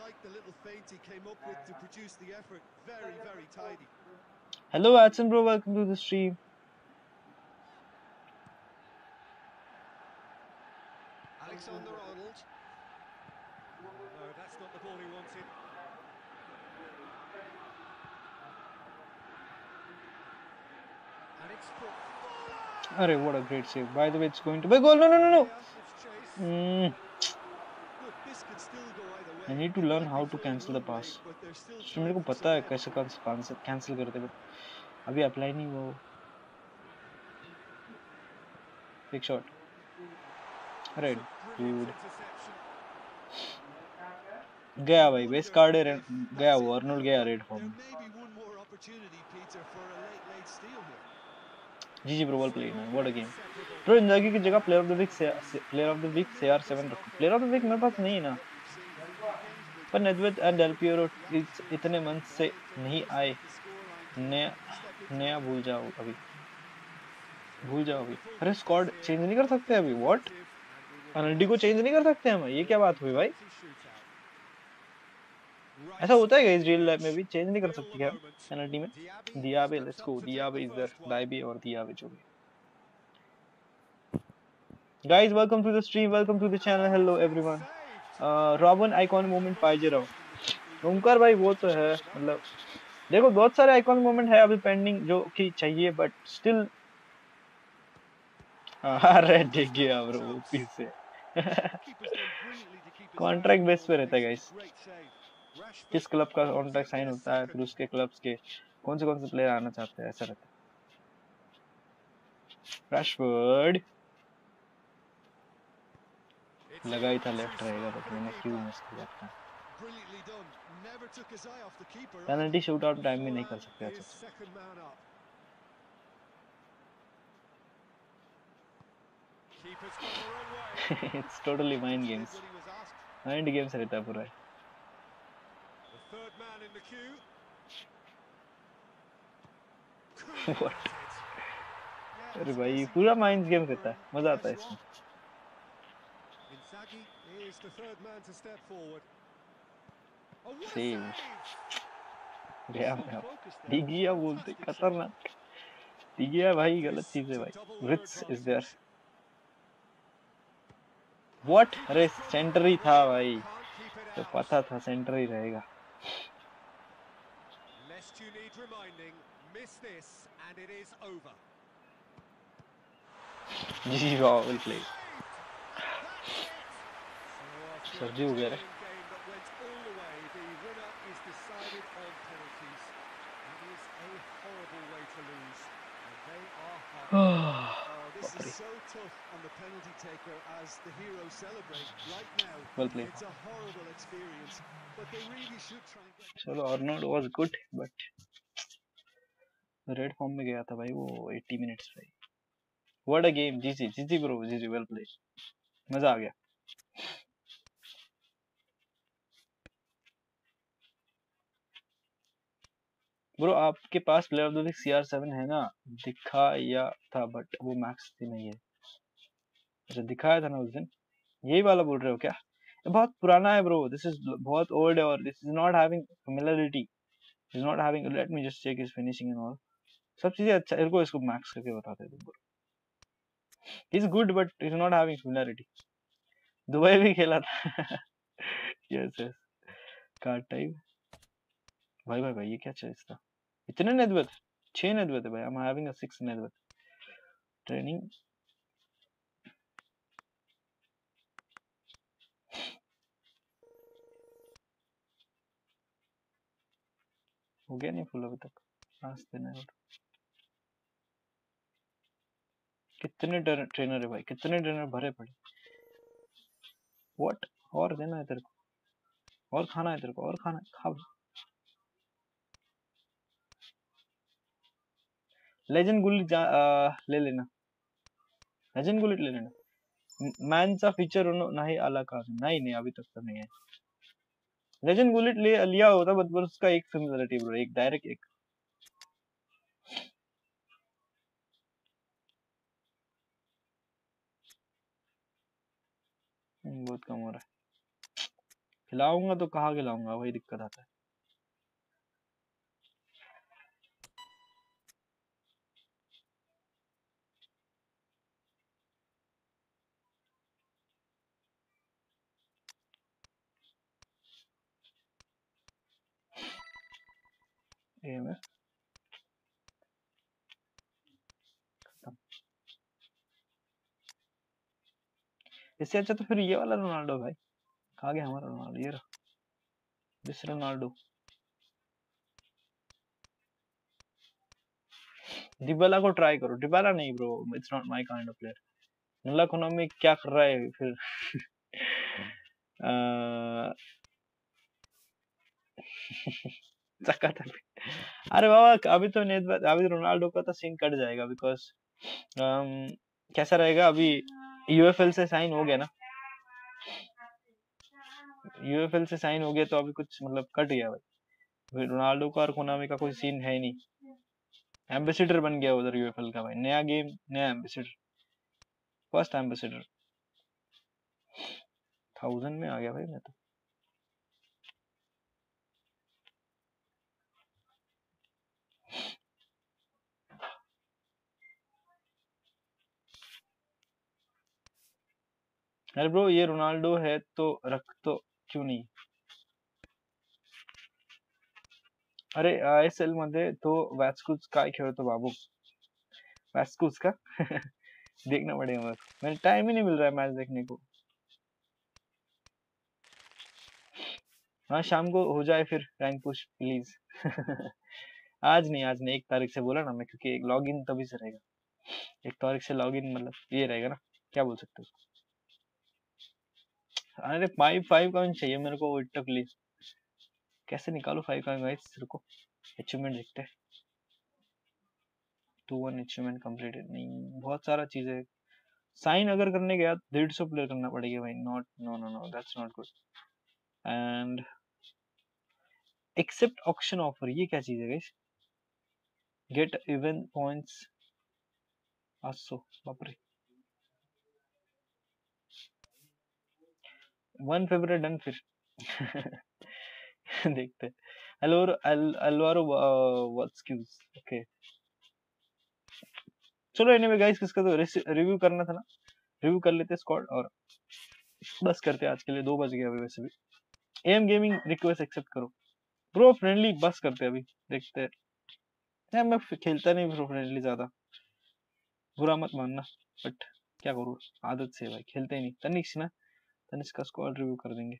like the little feint he came up with to produce the effort. Very, very tidy. hello Adson bro welcome to the stream Alexander Arnold. No, that's not the ball he wanted. And it's for Fuller! what a great save by the way it's going to be goal no no no no Yeah, it's chase. mm. Going cancel the one way, pass. but there's still तो मेरे को पता है कैसे cancel cancel करते but अभी apply नहीं हुआ वो रेड Brilliant डूड interception. गया भाई बेस कार्ड है red- गया वो अर्नोल्ड गया red form. G G bro well played man what a game bro Inzaghi की जगह player of the week player of the week CR 7 रखो प्लेयर ऑफ़ द वीक मेरे पास नहीं है ना पर नेदवेद एंड डेल पियरो इतने मंथ से नहीं आए। नया नया भूल जाओ अभी। भूल जाओ अभी। अरे स्क्वाड चेंज नहीं कर सकते अभी व्हाट पेनल्टी को चेंज नहीं कर सकते हम? ये क्या बात हुई भाई? ऐसा होता है गाइस रियल लाइफ में भी? चेंज नहीं कर सकते क्या पेनल्टी में? Diaby let's go Diaby is there Diaby और दियाबे जो भी। Guys welcome to the stream welcome to the channel hello everyone Robin icon moment पाइजे रहो। ओमकार भाई, वो तो है मतलब देखो, बहुत सारे आइकॉन मोमेंट है अभी पेंडिंग जो कि चाहिए बट स्टिल अरे, देख गया ब्रो ओपी से। कॉन्ट्रैक्ट बेस पे रहता है गाइस किस क्लब का कॉन्ट्रैक्ट साइन होता है, फिर उसके क्लब्स के, कौन से कौन से प्लेयर आना चाहते हैं, ऐसा रहता है। रैशफोर्ड लगा ही था लेफ़्ट रहेगा तो बट मैंने क्यों मिस किया था। पेनल्टी शूट आउट टाइम में नहीं कर सकते अच्छा it's totally mind games mind games रहता पूरा। है अरे भाई पूरा माइंड गेम रहता है मज़ा आता है इसमें। Is the third man to step forward. Oh, save! गया there. डिगिया बोलते. खतरनाक डिगिया भाई गलत चीज़ है भाई रिट्स इज़ देयर. व्हाट अरे strong. था भाई तो पता था सेंटर रहेगा Lest you need reminding, miss this and it is over. जी वाह वेल प्ले सब्ज़ी वगैरह ah, चलो Arnold was good but red form में गया था भाई वो 80 मिनट्स भाई। What a game G G G G bro G G well played मज़ा आ गया। ब्रो, आपके पास player of the week CR seven है ना? दिखाया था बट वो मैक्स भी नहीं है। अच्छा दिखाया था ना उस दिन? यही वाला बोल रहे हो क्या? बहुत पुराना है ब्रो दिस इज़ बहुत ओल्ड है और this is not having familiarity is not having let me just check his finishing and all सब चीज़ें अच्छा इनको इसको मैक्स करके बताते थे bro. Is good but is not having Dubai भी खेला था। यस यस कार्ड टाइप भाई भाई भाई, ये क्या चीज़ था? इतने नेदवत छह नेदवत है भाई I am having a six Nedved training हो गया नहीं फुल अभी तक? पाँच दिन है और। कितने ट्रेनर है भाई, कितने ट्रेनर भरे पड़े। व्हाट और देना है तेरे को। और खाना है तेरे को, और खाना है, खा लेजेंड अ, ले लेना। लेजेंड गुल्ली ले लेना। मॅनचा फीचर नाही आला का? नाही नाही अभी तक तो नहीं है लेजेंड बुलेट ले लिया होता बट बस उसका एक सिमिलरिटी ब्रो एक डायरेक्ट एक. हम्म, बहुत कम हो रहा है। खिलाऊँगा तो कहाँ खिलाऊँगा? वही दिक्कत आता है। में इससे अच्छा तो फिर ये वाला रोनाल्डो भाई। कहाँ गया हमारा रोनाल्डो? ये दिस रोनाल्डो। डिबाला को ट्राई करो। डिबाला नहीं bro it's not my kind of player Nalla Konami क्या कर रहा है फिर? अह, था अरे बाबा, अभी तो नेट अभी रोनाल्डो का तो सीन कट जाएगा बिकॉज़ कैसा रहेगा? अभी यूएफएल से साइन हो गया ना। यूएफएल से साइन हो गया तो अभी कुछ मतलब कट गया भाई। रोनाल्डो का और कोनामी का कोई सीन है ही नहीं। एम्बेसडर बन गया उधर यूएफएल का भाई। नया गेम नया एम्बेसडर फ़र्स्ट एम्बेसडर थाउज़ेंड में आ गया भाई मैं तो। अरे ब्रो, ये रोनाल्डो है तो रख तो क्यों नहीं? अरे आयएसएल मध्ये तो वॅस्कुज काय खेळतो बाबू। वॅस्कुज का? देखना पड़ेगा बस। मेरे टाइम ही नहीं मिल रहा है मैच देखने को। हाँ शाम को हो जाए फिर रैंक पुश प्लीज़ आज नहीं आज नहीं, एक तारीख से बोला ना मैं, क्योंकि लॉग इन तभी से रहेगा। एक तारीख से लॉग इन मतलब ये रहेगा ना, क्या बोल सकते हो? अरे फाइव फाइव कॉइन चाहिए मेरे को? इट्टा प्लीज़ कैसे निकालू फाइव कॉइन गाइस रुको अचीवमेंट देखते हैं। टू वन अचीवमेंट कंप्लीटेड नहीं, बहुत सारा चीज़। है साइन अगर करने गया डेढ़ सौ प्लेयर करना पड़ेगा भाई। Not no no no that's not good and accept auction offer ये क्या चीज़ है गाइस गेट इवन पॉइंट्स आसो बाप रे। वन फेवरेट डन फिर देखते हैं। अलोर अल्वारो वॉट्सक्यूज ओके चलो एनीवे गाइस किसका तो रिव्यू करना था ना। रिव्यू कर लेते स्क्वाड और बस करते आज के लिए। दो बज गए अभी वैसे भी। एम गेमिंग रिक्वेस्ट एक्सेप्ट करो। प्रो फ्रेंडली बस करते अभी। देखते हैं। मैं खेलता नहीं प्रो फ्रेंडली ज़्यादा। बुरा मत मानना। बट क्या करूँ? आदत से भाई। खेलते ही नहीं। तनिष्क ना। तनिष्क का स्क्वाड रिव्यू कर देंगे।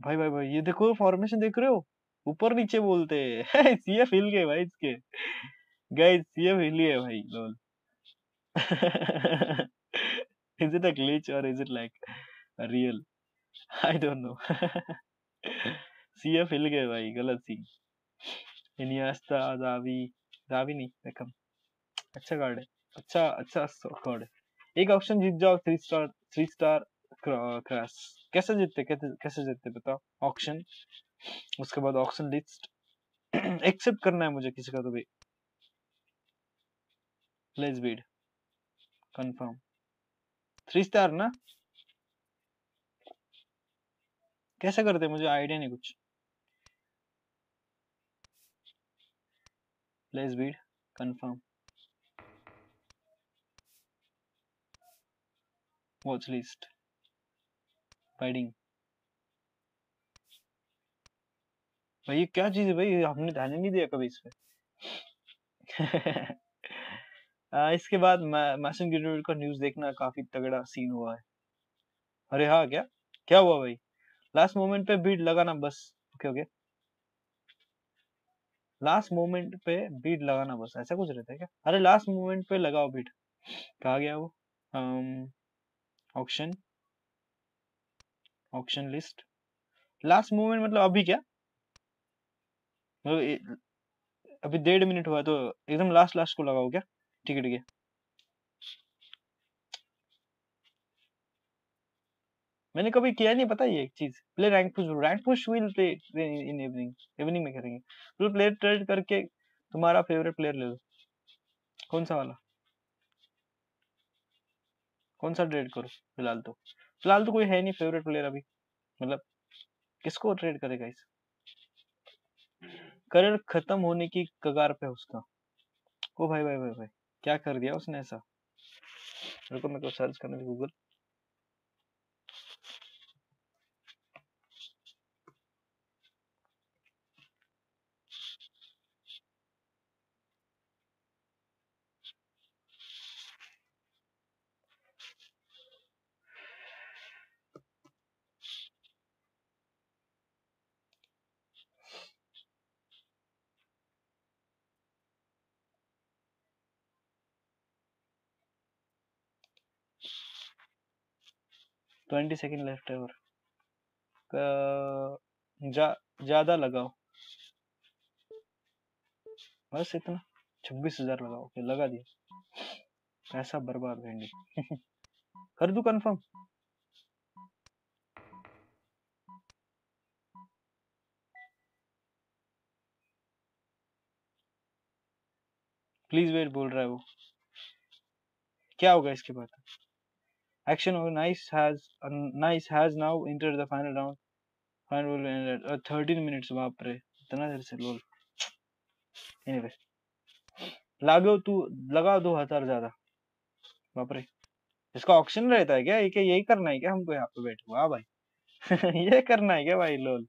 भाई भाई भाई, ये देखो फॉर्मेशन देख रहे हो? ऊपर नीचे बोलते हैं। सीएफ हिल गए भाई इसके। गाइस सीएफ हिल गए भाई lol it a glitch or is it like a real? I don't know. CF हिल गए भाई, गलत सी इनिएस्टा दावी दावी नहीं बेकम अच्छा कार्ड है। अच्छा अच्छा कार्ड है। एक ऑप्शन जीत जाओ three star three star crash कैसे जीतते कैसे जीतते बताओ? ऑक्शन उसके बाद ऑक्शन लिस्ट एक्सेप्ट करना है मुझे किसी का तो भी। Place bid confirm three star ना? कैसे करते मुझे आइडिया नहीं कुछ। Place bid confirm watch list bidding भाई ये क्या चीज़ है भाई? हमने ध्यान नहीं दिया कभी इस पे इसके बाद मैसन ग्रेजुएट का न्यूज़ देखना काफ़ी तगड़ा सीन हुआ है। अरे हाँ क्या? क्या हुआ भाई? लास्ट मोमेंट पे बीट लगाना बस। ओके ओके लास्ट मोमेंट पे बीट लगाना बस। ऐसा कुछ रहता है क्या? अरे लास्ट मोमेंट पे लगाओ बीट कहा गया वो? Auction auction list last moment मतलब अभी क्या? मतलब अभी डेढ़ मिनट हुआ तो एकदम लास्ट लास्ट को लगाओ क्या? ठीक है ठीक है मैंने कभी किया नहीं, पता ये एक चीज़? Play rank push rank push will play in evening evening में करेंगे। तो प्लेयर ट्रेड करके तुम्हारा फेवरेट प्लेयर ले लो। कौन सा वाला? कौन सा ट्रेड करो, फ़िलहाल तो। फ़िलहाल तो कोई है नहीं फेवरेट प्लेयर अभी। मतलब किसको ट्रेड करेगा इस करियर खत्म होने की कगार पे उसका। ओ भाई भाई भाई भाई, क्या कर दिया उसने ऐसा? रुको मेरे को सर्च करने गूगल ट्वेंटी सेकेंड लेफ़्ट है और जा, ज़्यादा लगाओ। बस इतना। छब्बीस हज़ार लगाओ, ओके, लगा दिया। पैसा बर्बाद भेंडी कर दू कंफर्म प्लीज़ वेट बोल रहा है वो। क्या होगा इसके बाद? Action of Nice has uh, Nice has now entered the final round. Final will end at uh, 13 minutes. बाप anyway लागो तू लगा दो हज़ार ज़्यादा। बाप इसका ऑप्शन रहता है क्या? ये यही करना है क्या हमको यहाँ पे बैठे? वाह भाई। ये करना है क्या भाई लोल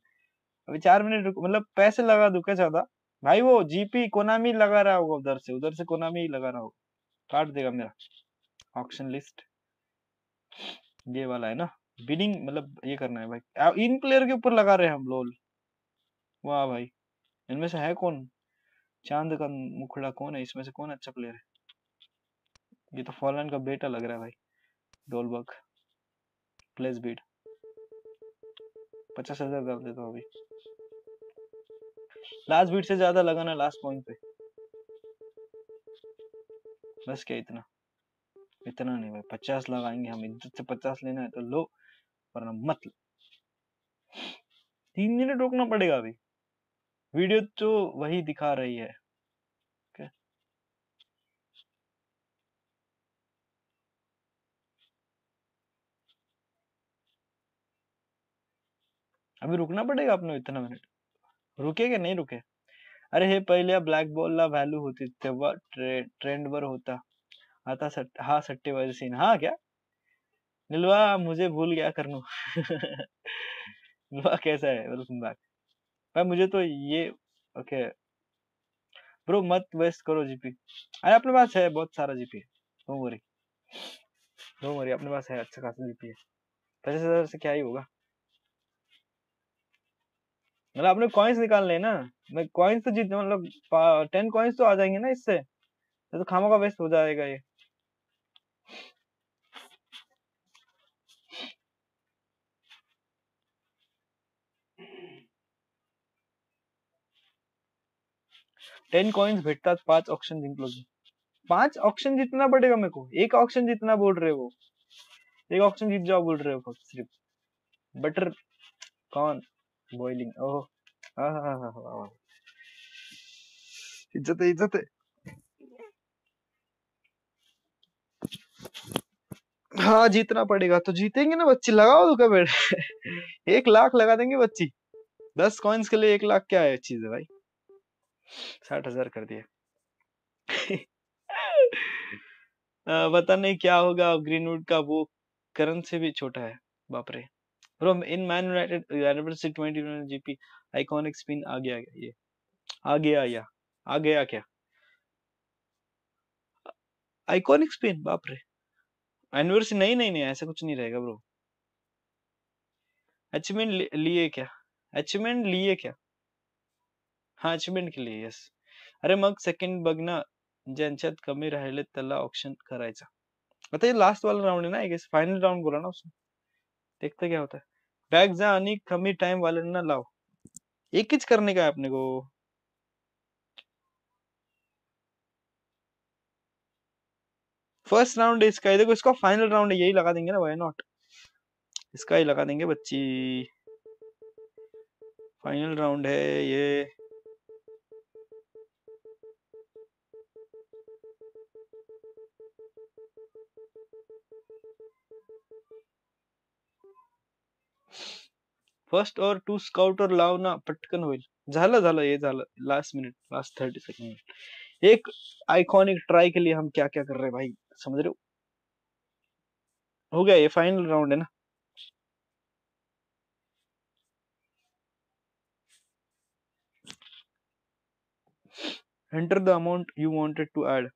अभी चार मिनट रुको मतलब पैसे लगा दू क्या ज़्यादा? भाई वो जीपी कोनामी लगा रहा होगा उधर से उधर से कोनामी लगा रहा होगा। काट देगा मेरा ऑप्शन लिस्ट ये वाला है ना बिडिंग मतलब ये करना है भाई। इन प्लेयर के ऊपर लगा रहे हैं हम लोल वाह भाई, इनमें से है कौन? चाँद का मुखड़ा कौन है? इसमें से कौन अच्छा प्लेयर है? ये तो फॉलन का बेटा लग रहा है भाई डोलबर्ग प्लेस बीट पचास हज़ार डाल देता हूँ अभी। लास्ट बीट से ज़्यादा लगाना लास्ट पॉइंट पे। बस क्या इतना? इतना नहीं भाई पचास लगाएँगे हम इज़्ज़त से पचास लेना है तो लो वरना मत लो। तीन मिनट रोकना पड़ेगा अभी। वीडियो तो वही दिखा रही है अभी रुकना पड़ेगा अपने इतना मिनट? रुके कि नहीं रुके? अरे हे पहिले ब्लॅक बॉलला व्हॅल्यू होती तेव्हा ट्रे, ट्रेंडवर होता। आता सट, हा सट्टेबाजी सीन हाँ क्या? निलवा मुझे भूल गया करनू। निलवा कैसा है? वेलकम बैक भाई मुझे तो ये ओके। ब्रो मत वेस्ट करो जीपी अरे अपने पास है बहुत सारा जीपी डोंट वरी वरी अपने पास है अच्छा खासा जीपी है पचास हज़ार से क्या ही होगा? मतलब आपने कॉइन्स निकाल ले ना। मैं कॉइन्स तो जीत मतलब टेन कॉइन्स तो आ जाएँगे ना इससे। तो खामा का वेस्ट हो जाएगा ये। टेन कॉइन्स भेटतात, पाँच ऑप्शन जिंकलो की. पाँच ऑप्शन जीतना पड़ेगा मेरे को. एक ऑप्शन जीतना बोल रहे हो. एक ऑप्शन जीत जाओ बोल रहे हो सिर्फ़. बटर कौन बॉइलिंग ओह. हाँ हाँ हाँ हाँ हाँ. इज़्ज़त है इज़्ज़त है. हाँ जीतना पड़ेगा तो जीतेंगे ना बच्ची लगाओ तो कब एक लाख लगा देंगे बच्ची। दस कॉइन्स के लिए एक लाख क्या है चीज़ है भाई? साठ हज़ार कर दिया। अ, पता नहीं क्या होगा ग्रीनवुड का वो करण से भी छोटा है बाप रे। Bro in Man United anniversary 2020 GP iconic spin आ गया ये। आ गया या आ गया क्या? आइकॉनिक स्पिन बाप रे। एनिवर्सरी? नहीं नहीं नहीं, ऐसा कुछ नहीं रहेगा ब्रो। अचीवमेंट लिए क्या? अचीवमेंट लिए क्या? हा अचीवमेंट के लिए यस अरे, मग सेकंड बघ ना, ज्यांच्यात कमी राहिले त्याला ऑप्शन करायचा. आता ये लास्ट वाला राउंड है ना गेस फाइनल राउंड बोला ना उसने. देखते क्या होता है बॅग जा आणि कमी टाइम वाल्यांना लाव. एक हीच करने का है अपने को फ़र्स्ट राउंड है इसका देखो, इसका फाइनल राउंड है, यही लगा देंगे ना वाई नॉट इसका ही लगा देंगे बच्ची। फाइनल राउंड है ये। फ़र्स्ट और टू स्काउट और लाव ना, पटकन झालं last minute last thirty seconds एक आइकॉनिक ट्राई के लिए हम क्या क्या कर रहे हैं भाई? समझ रहे हो हो गया ये फाइनल राउंड है ना enter the amount you wanted to add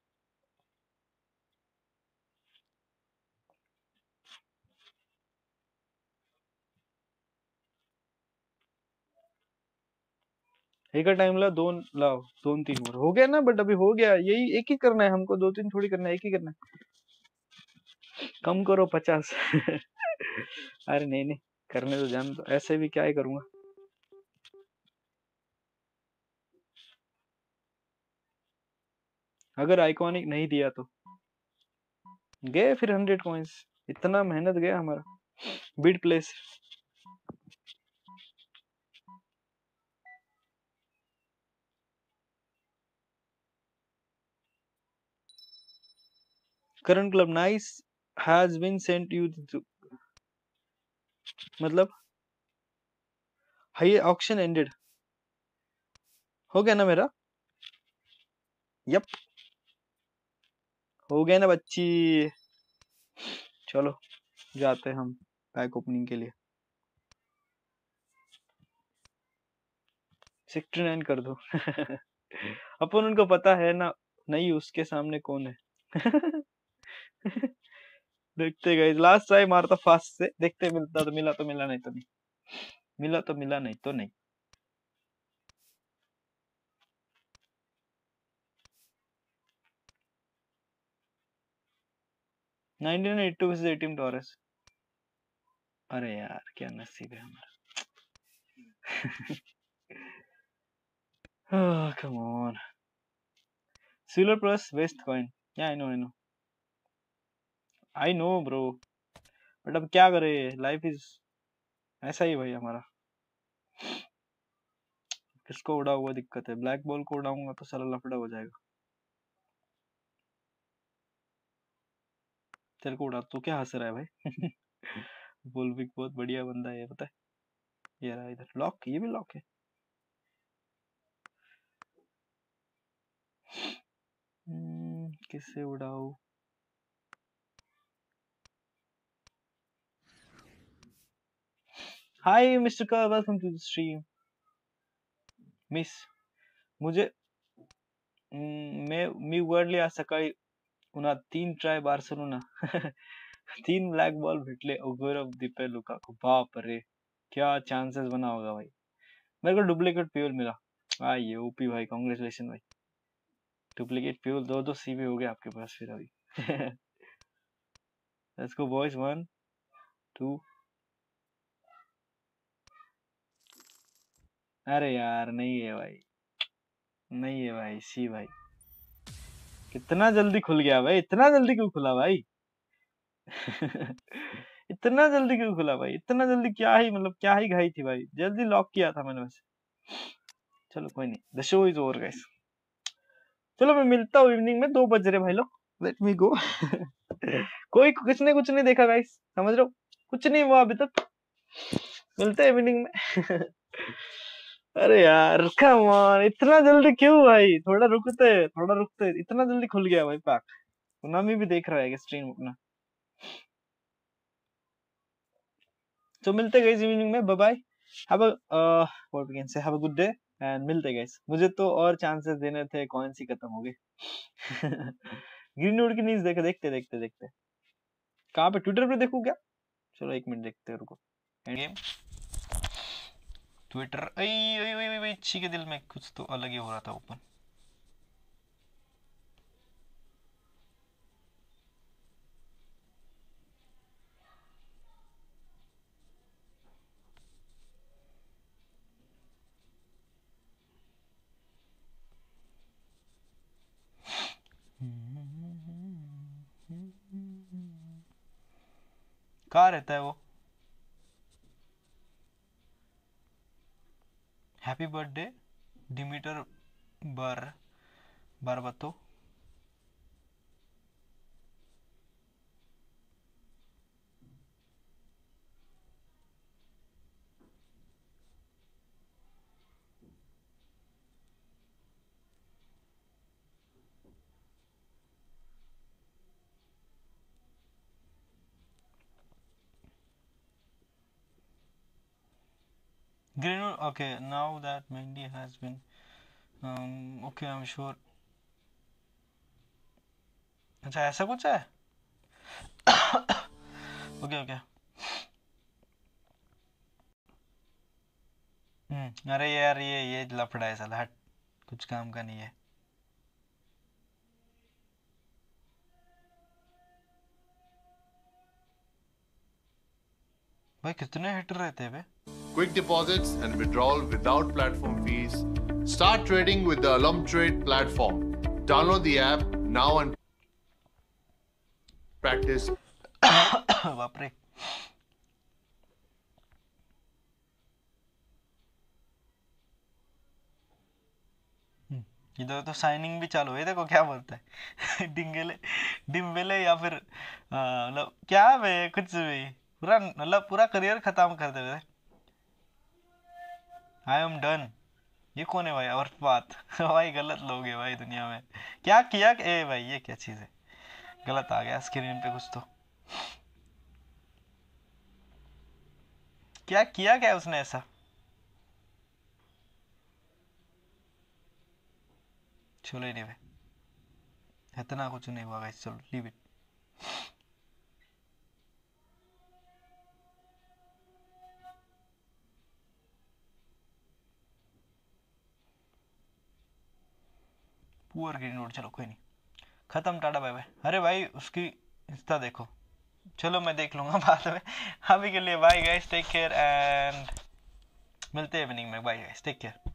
एका टाइमला दोन लाव दोन तीन वर हो गया ना बट अभी हो गया. यही एक ही करना है हमको, दो तीन थोड़ी करना है, एक ही करना है। कम करो पचास। अरे नहीं नहीं, करने तो जान दो। ऐसे भी क्या ही करूँगा। अगर आइकॉनिक नहीं दिया तो। गए फिर हंड्रेड कॉइन्स इतना मेहनत गया हमारा। Bid place club nice has been sent you to मतलब हाई ऑक्शन एंडेड हो गया ना मेरा? यप हो गया ना बच्ची? चलो, जाते हम पैक ओपनिंग के लिए. सिक्सटी नाइन कर दो. अपन उनको पता है ना, नहीं, उसके सामने कौन है? देखते गए लास्ट ट्राई मारता फास्ट से। देखते मिलता तो मिला तो मिला नहीं तो नहीं। मिला तो मिला नहीं तो नहीं। टॉरस। अरे यार क्या नसीब है हमारा। oh, come on. Silver plus waste coin. Yeah, I know, I know. No bro but अब क्या करे? लाइफ इज़ ऐसा ही भाई हमारा। किसको उड़ा हुआ दिक्कत है? ब्लैक बॉल को उड़ाऊँगा तो सारा लफड़ा हो जाएगा। तेरे को उड़ा तू क्या हंस रहा है भाई? बोल बुलविक बहुत बढ़िया बंदा है पता है। ये रहा इधर। लॉक ये भी लॉक है? हम्म, किससे उड़ाऊ? हाय मिस्टर का welcome to the stream miss मुझे हम्म, मैं मी वर्डली आज सकाळी पुन्हा तीन ट्राय बार्सलोना. तीन ब्लैक बॉल भेटले. गौरव दीपे लुकाकू. बाप रे क्या चांसेस बना होगा भाई. मेरे को डुप्लीकेट फ्यूल मिला. आइए ओपी भाई कांग्रेचुलेशन भाई. डुप्लीकेट फ्यूल दो दो सीवी हो गए आपके पास फिर अभी. Let's go boys one two अरे यार, नहीं है भाई। नहीं है भाई, सी भाई। कितना जल्दी खुल गया भाई, इतना जल्दी क्यों खुला भाई? इतना जल्दी क्यों खुला भाई? इतना जल्दी क्या ही मतलब क्या ही घाई थी भाई। जल्दी लॉक किया था मैंने वैसे चलो कोई नहीं the show is over guys चलो मैं मिलता हूँ इवनिंग में, दो बज रहे भाई लोग। लेट मी गो कोई कुछ ने कुछ नहीं देखा गाइस समझ रहे हो? कुछ नहीं हुआ अभी तक। मिलते हैं इवनिंग में। अरे यार कम ऑन इतना जल्दी क्यों भाई? थोड़ा रुकते थोड़ा रुकते इतना जल्दी खुल गया भाई पैक सुनामी भी देख रहा है स्ट्रीम अपना? तो मिलते गए इवनिंग में bye bye have a what we can say have a good day and मिलते गए मुझे तो और चांसेस देने थे, कौन सी खत्म हो गई ग्रीन वुड की न्यूज़ देखे देखते देखते देखते। कहाँ पे ट्विटर पे देखूँ क्या? चलो एक मिनट देखते रुको। गेम ट्विटर छी के दिल में कुछ तो अलग ही हो रहा था ओपन। कहाँ रहता है वो? हैप्पी बर्थडे डिमीटर बर बारबतो Greenwood, okay, now that Mendy has been, um, okay, I'm sure. अच्छा ऐसा कुछ है? ओके ओके हम्म अरे यार ये ये लफड़ा है साला हट। कुछ काम का नहीं है। भाई कितने हिटर रहते हैं बे? Quick deposits and withdrawal without platform fees. Start trading with the Alum Trade platform. Download the app now and practice. बाप इधर तो साइनिंग भी चालू है देखो क्या बोलता है डिंगेले डिम्बेले या फिर मतलब क्या है कुछ भी पूरा मतलब पूरा करियर खत्म कर दे आई एम डन ये कौन है भाई? और बात भाई गलत लोग है भाई दुनिया में। क्या किया? ए भाई, ये क्या चीज़ है? गलत आ गया स्क्रीन पे कुछ तो। क्या किया क्या उसने ऐसा? चलो नहीं भाई इतना कुछ नहीं हुआ गाइस चलो leave it poor green road चलो कोई नहीं। ख़त्म, टाटा बाय बाय अरे भाई, उसकी इंस्टा देखो। चलो, मैं देख लूँगा बाद में। अभी के लिए bye guys take care and मिलते हैं इवनिंग में। Bye guys take care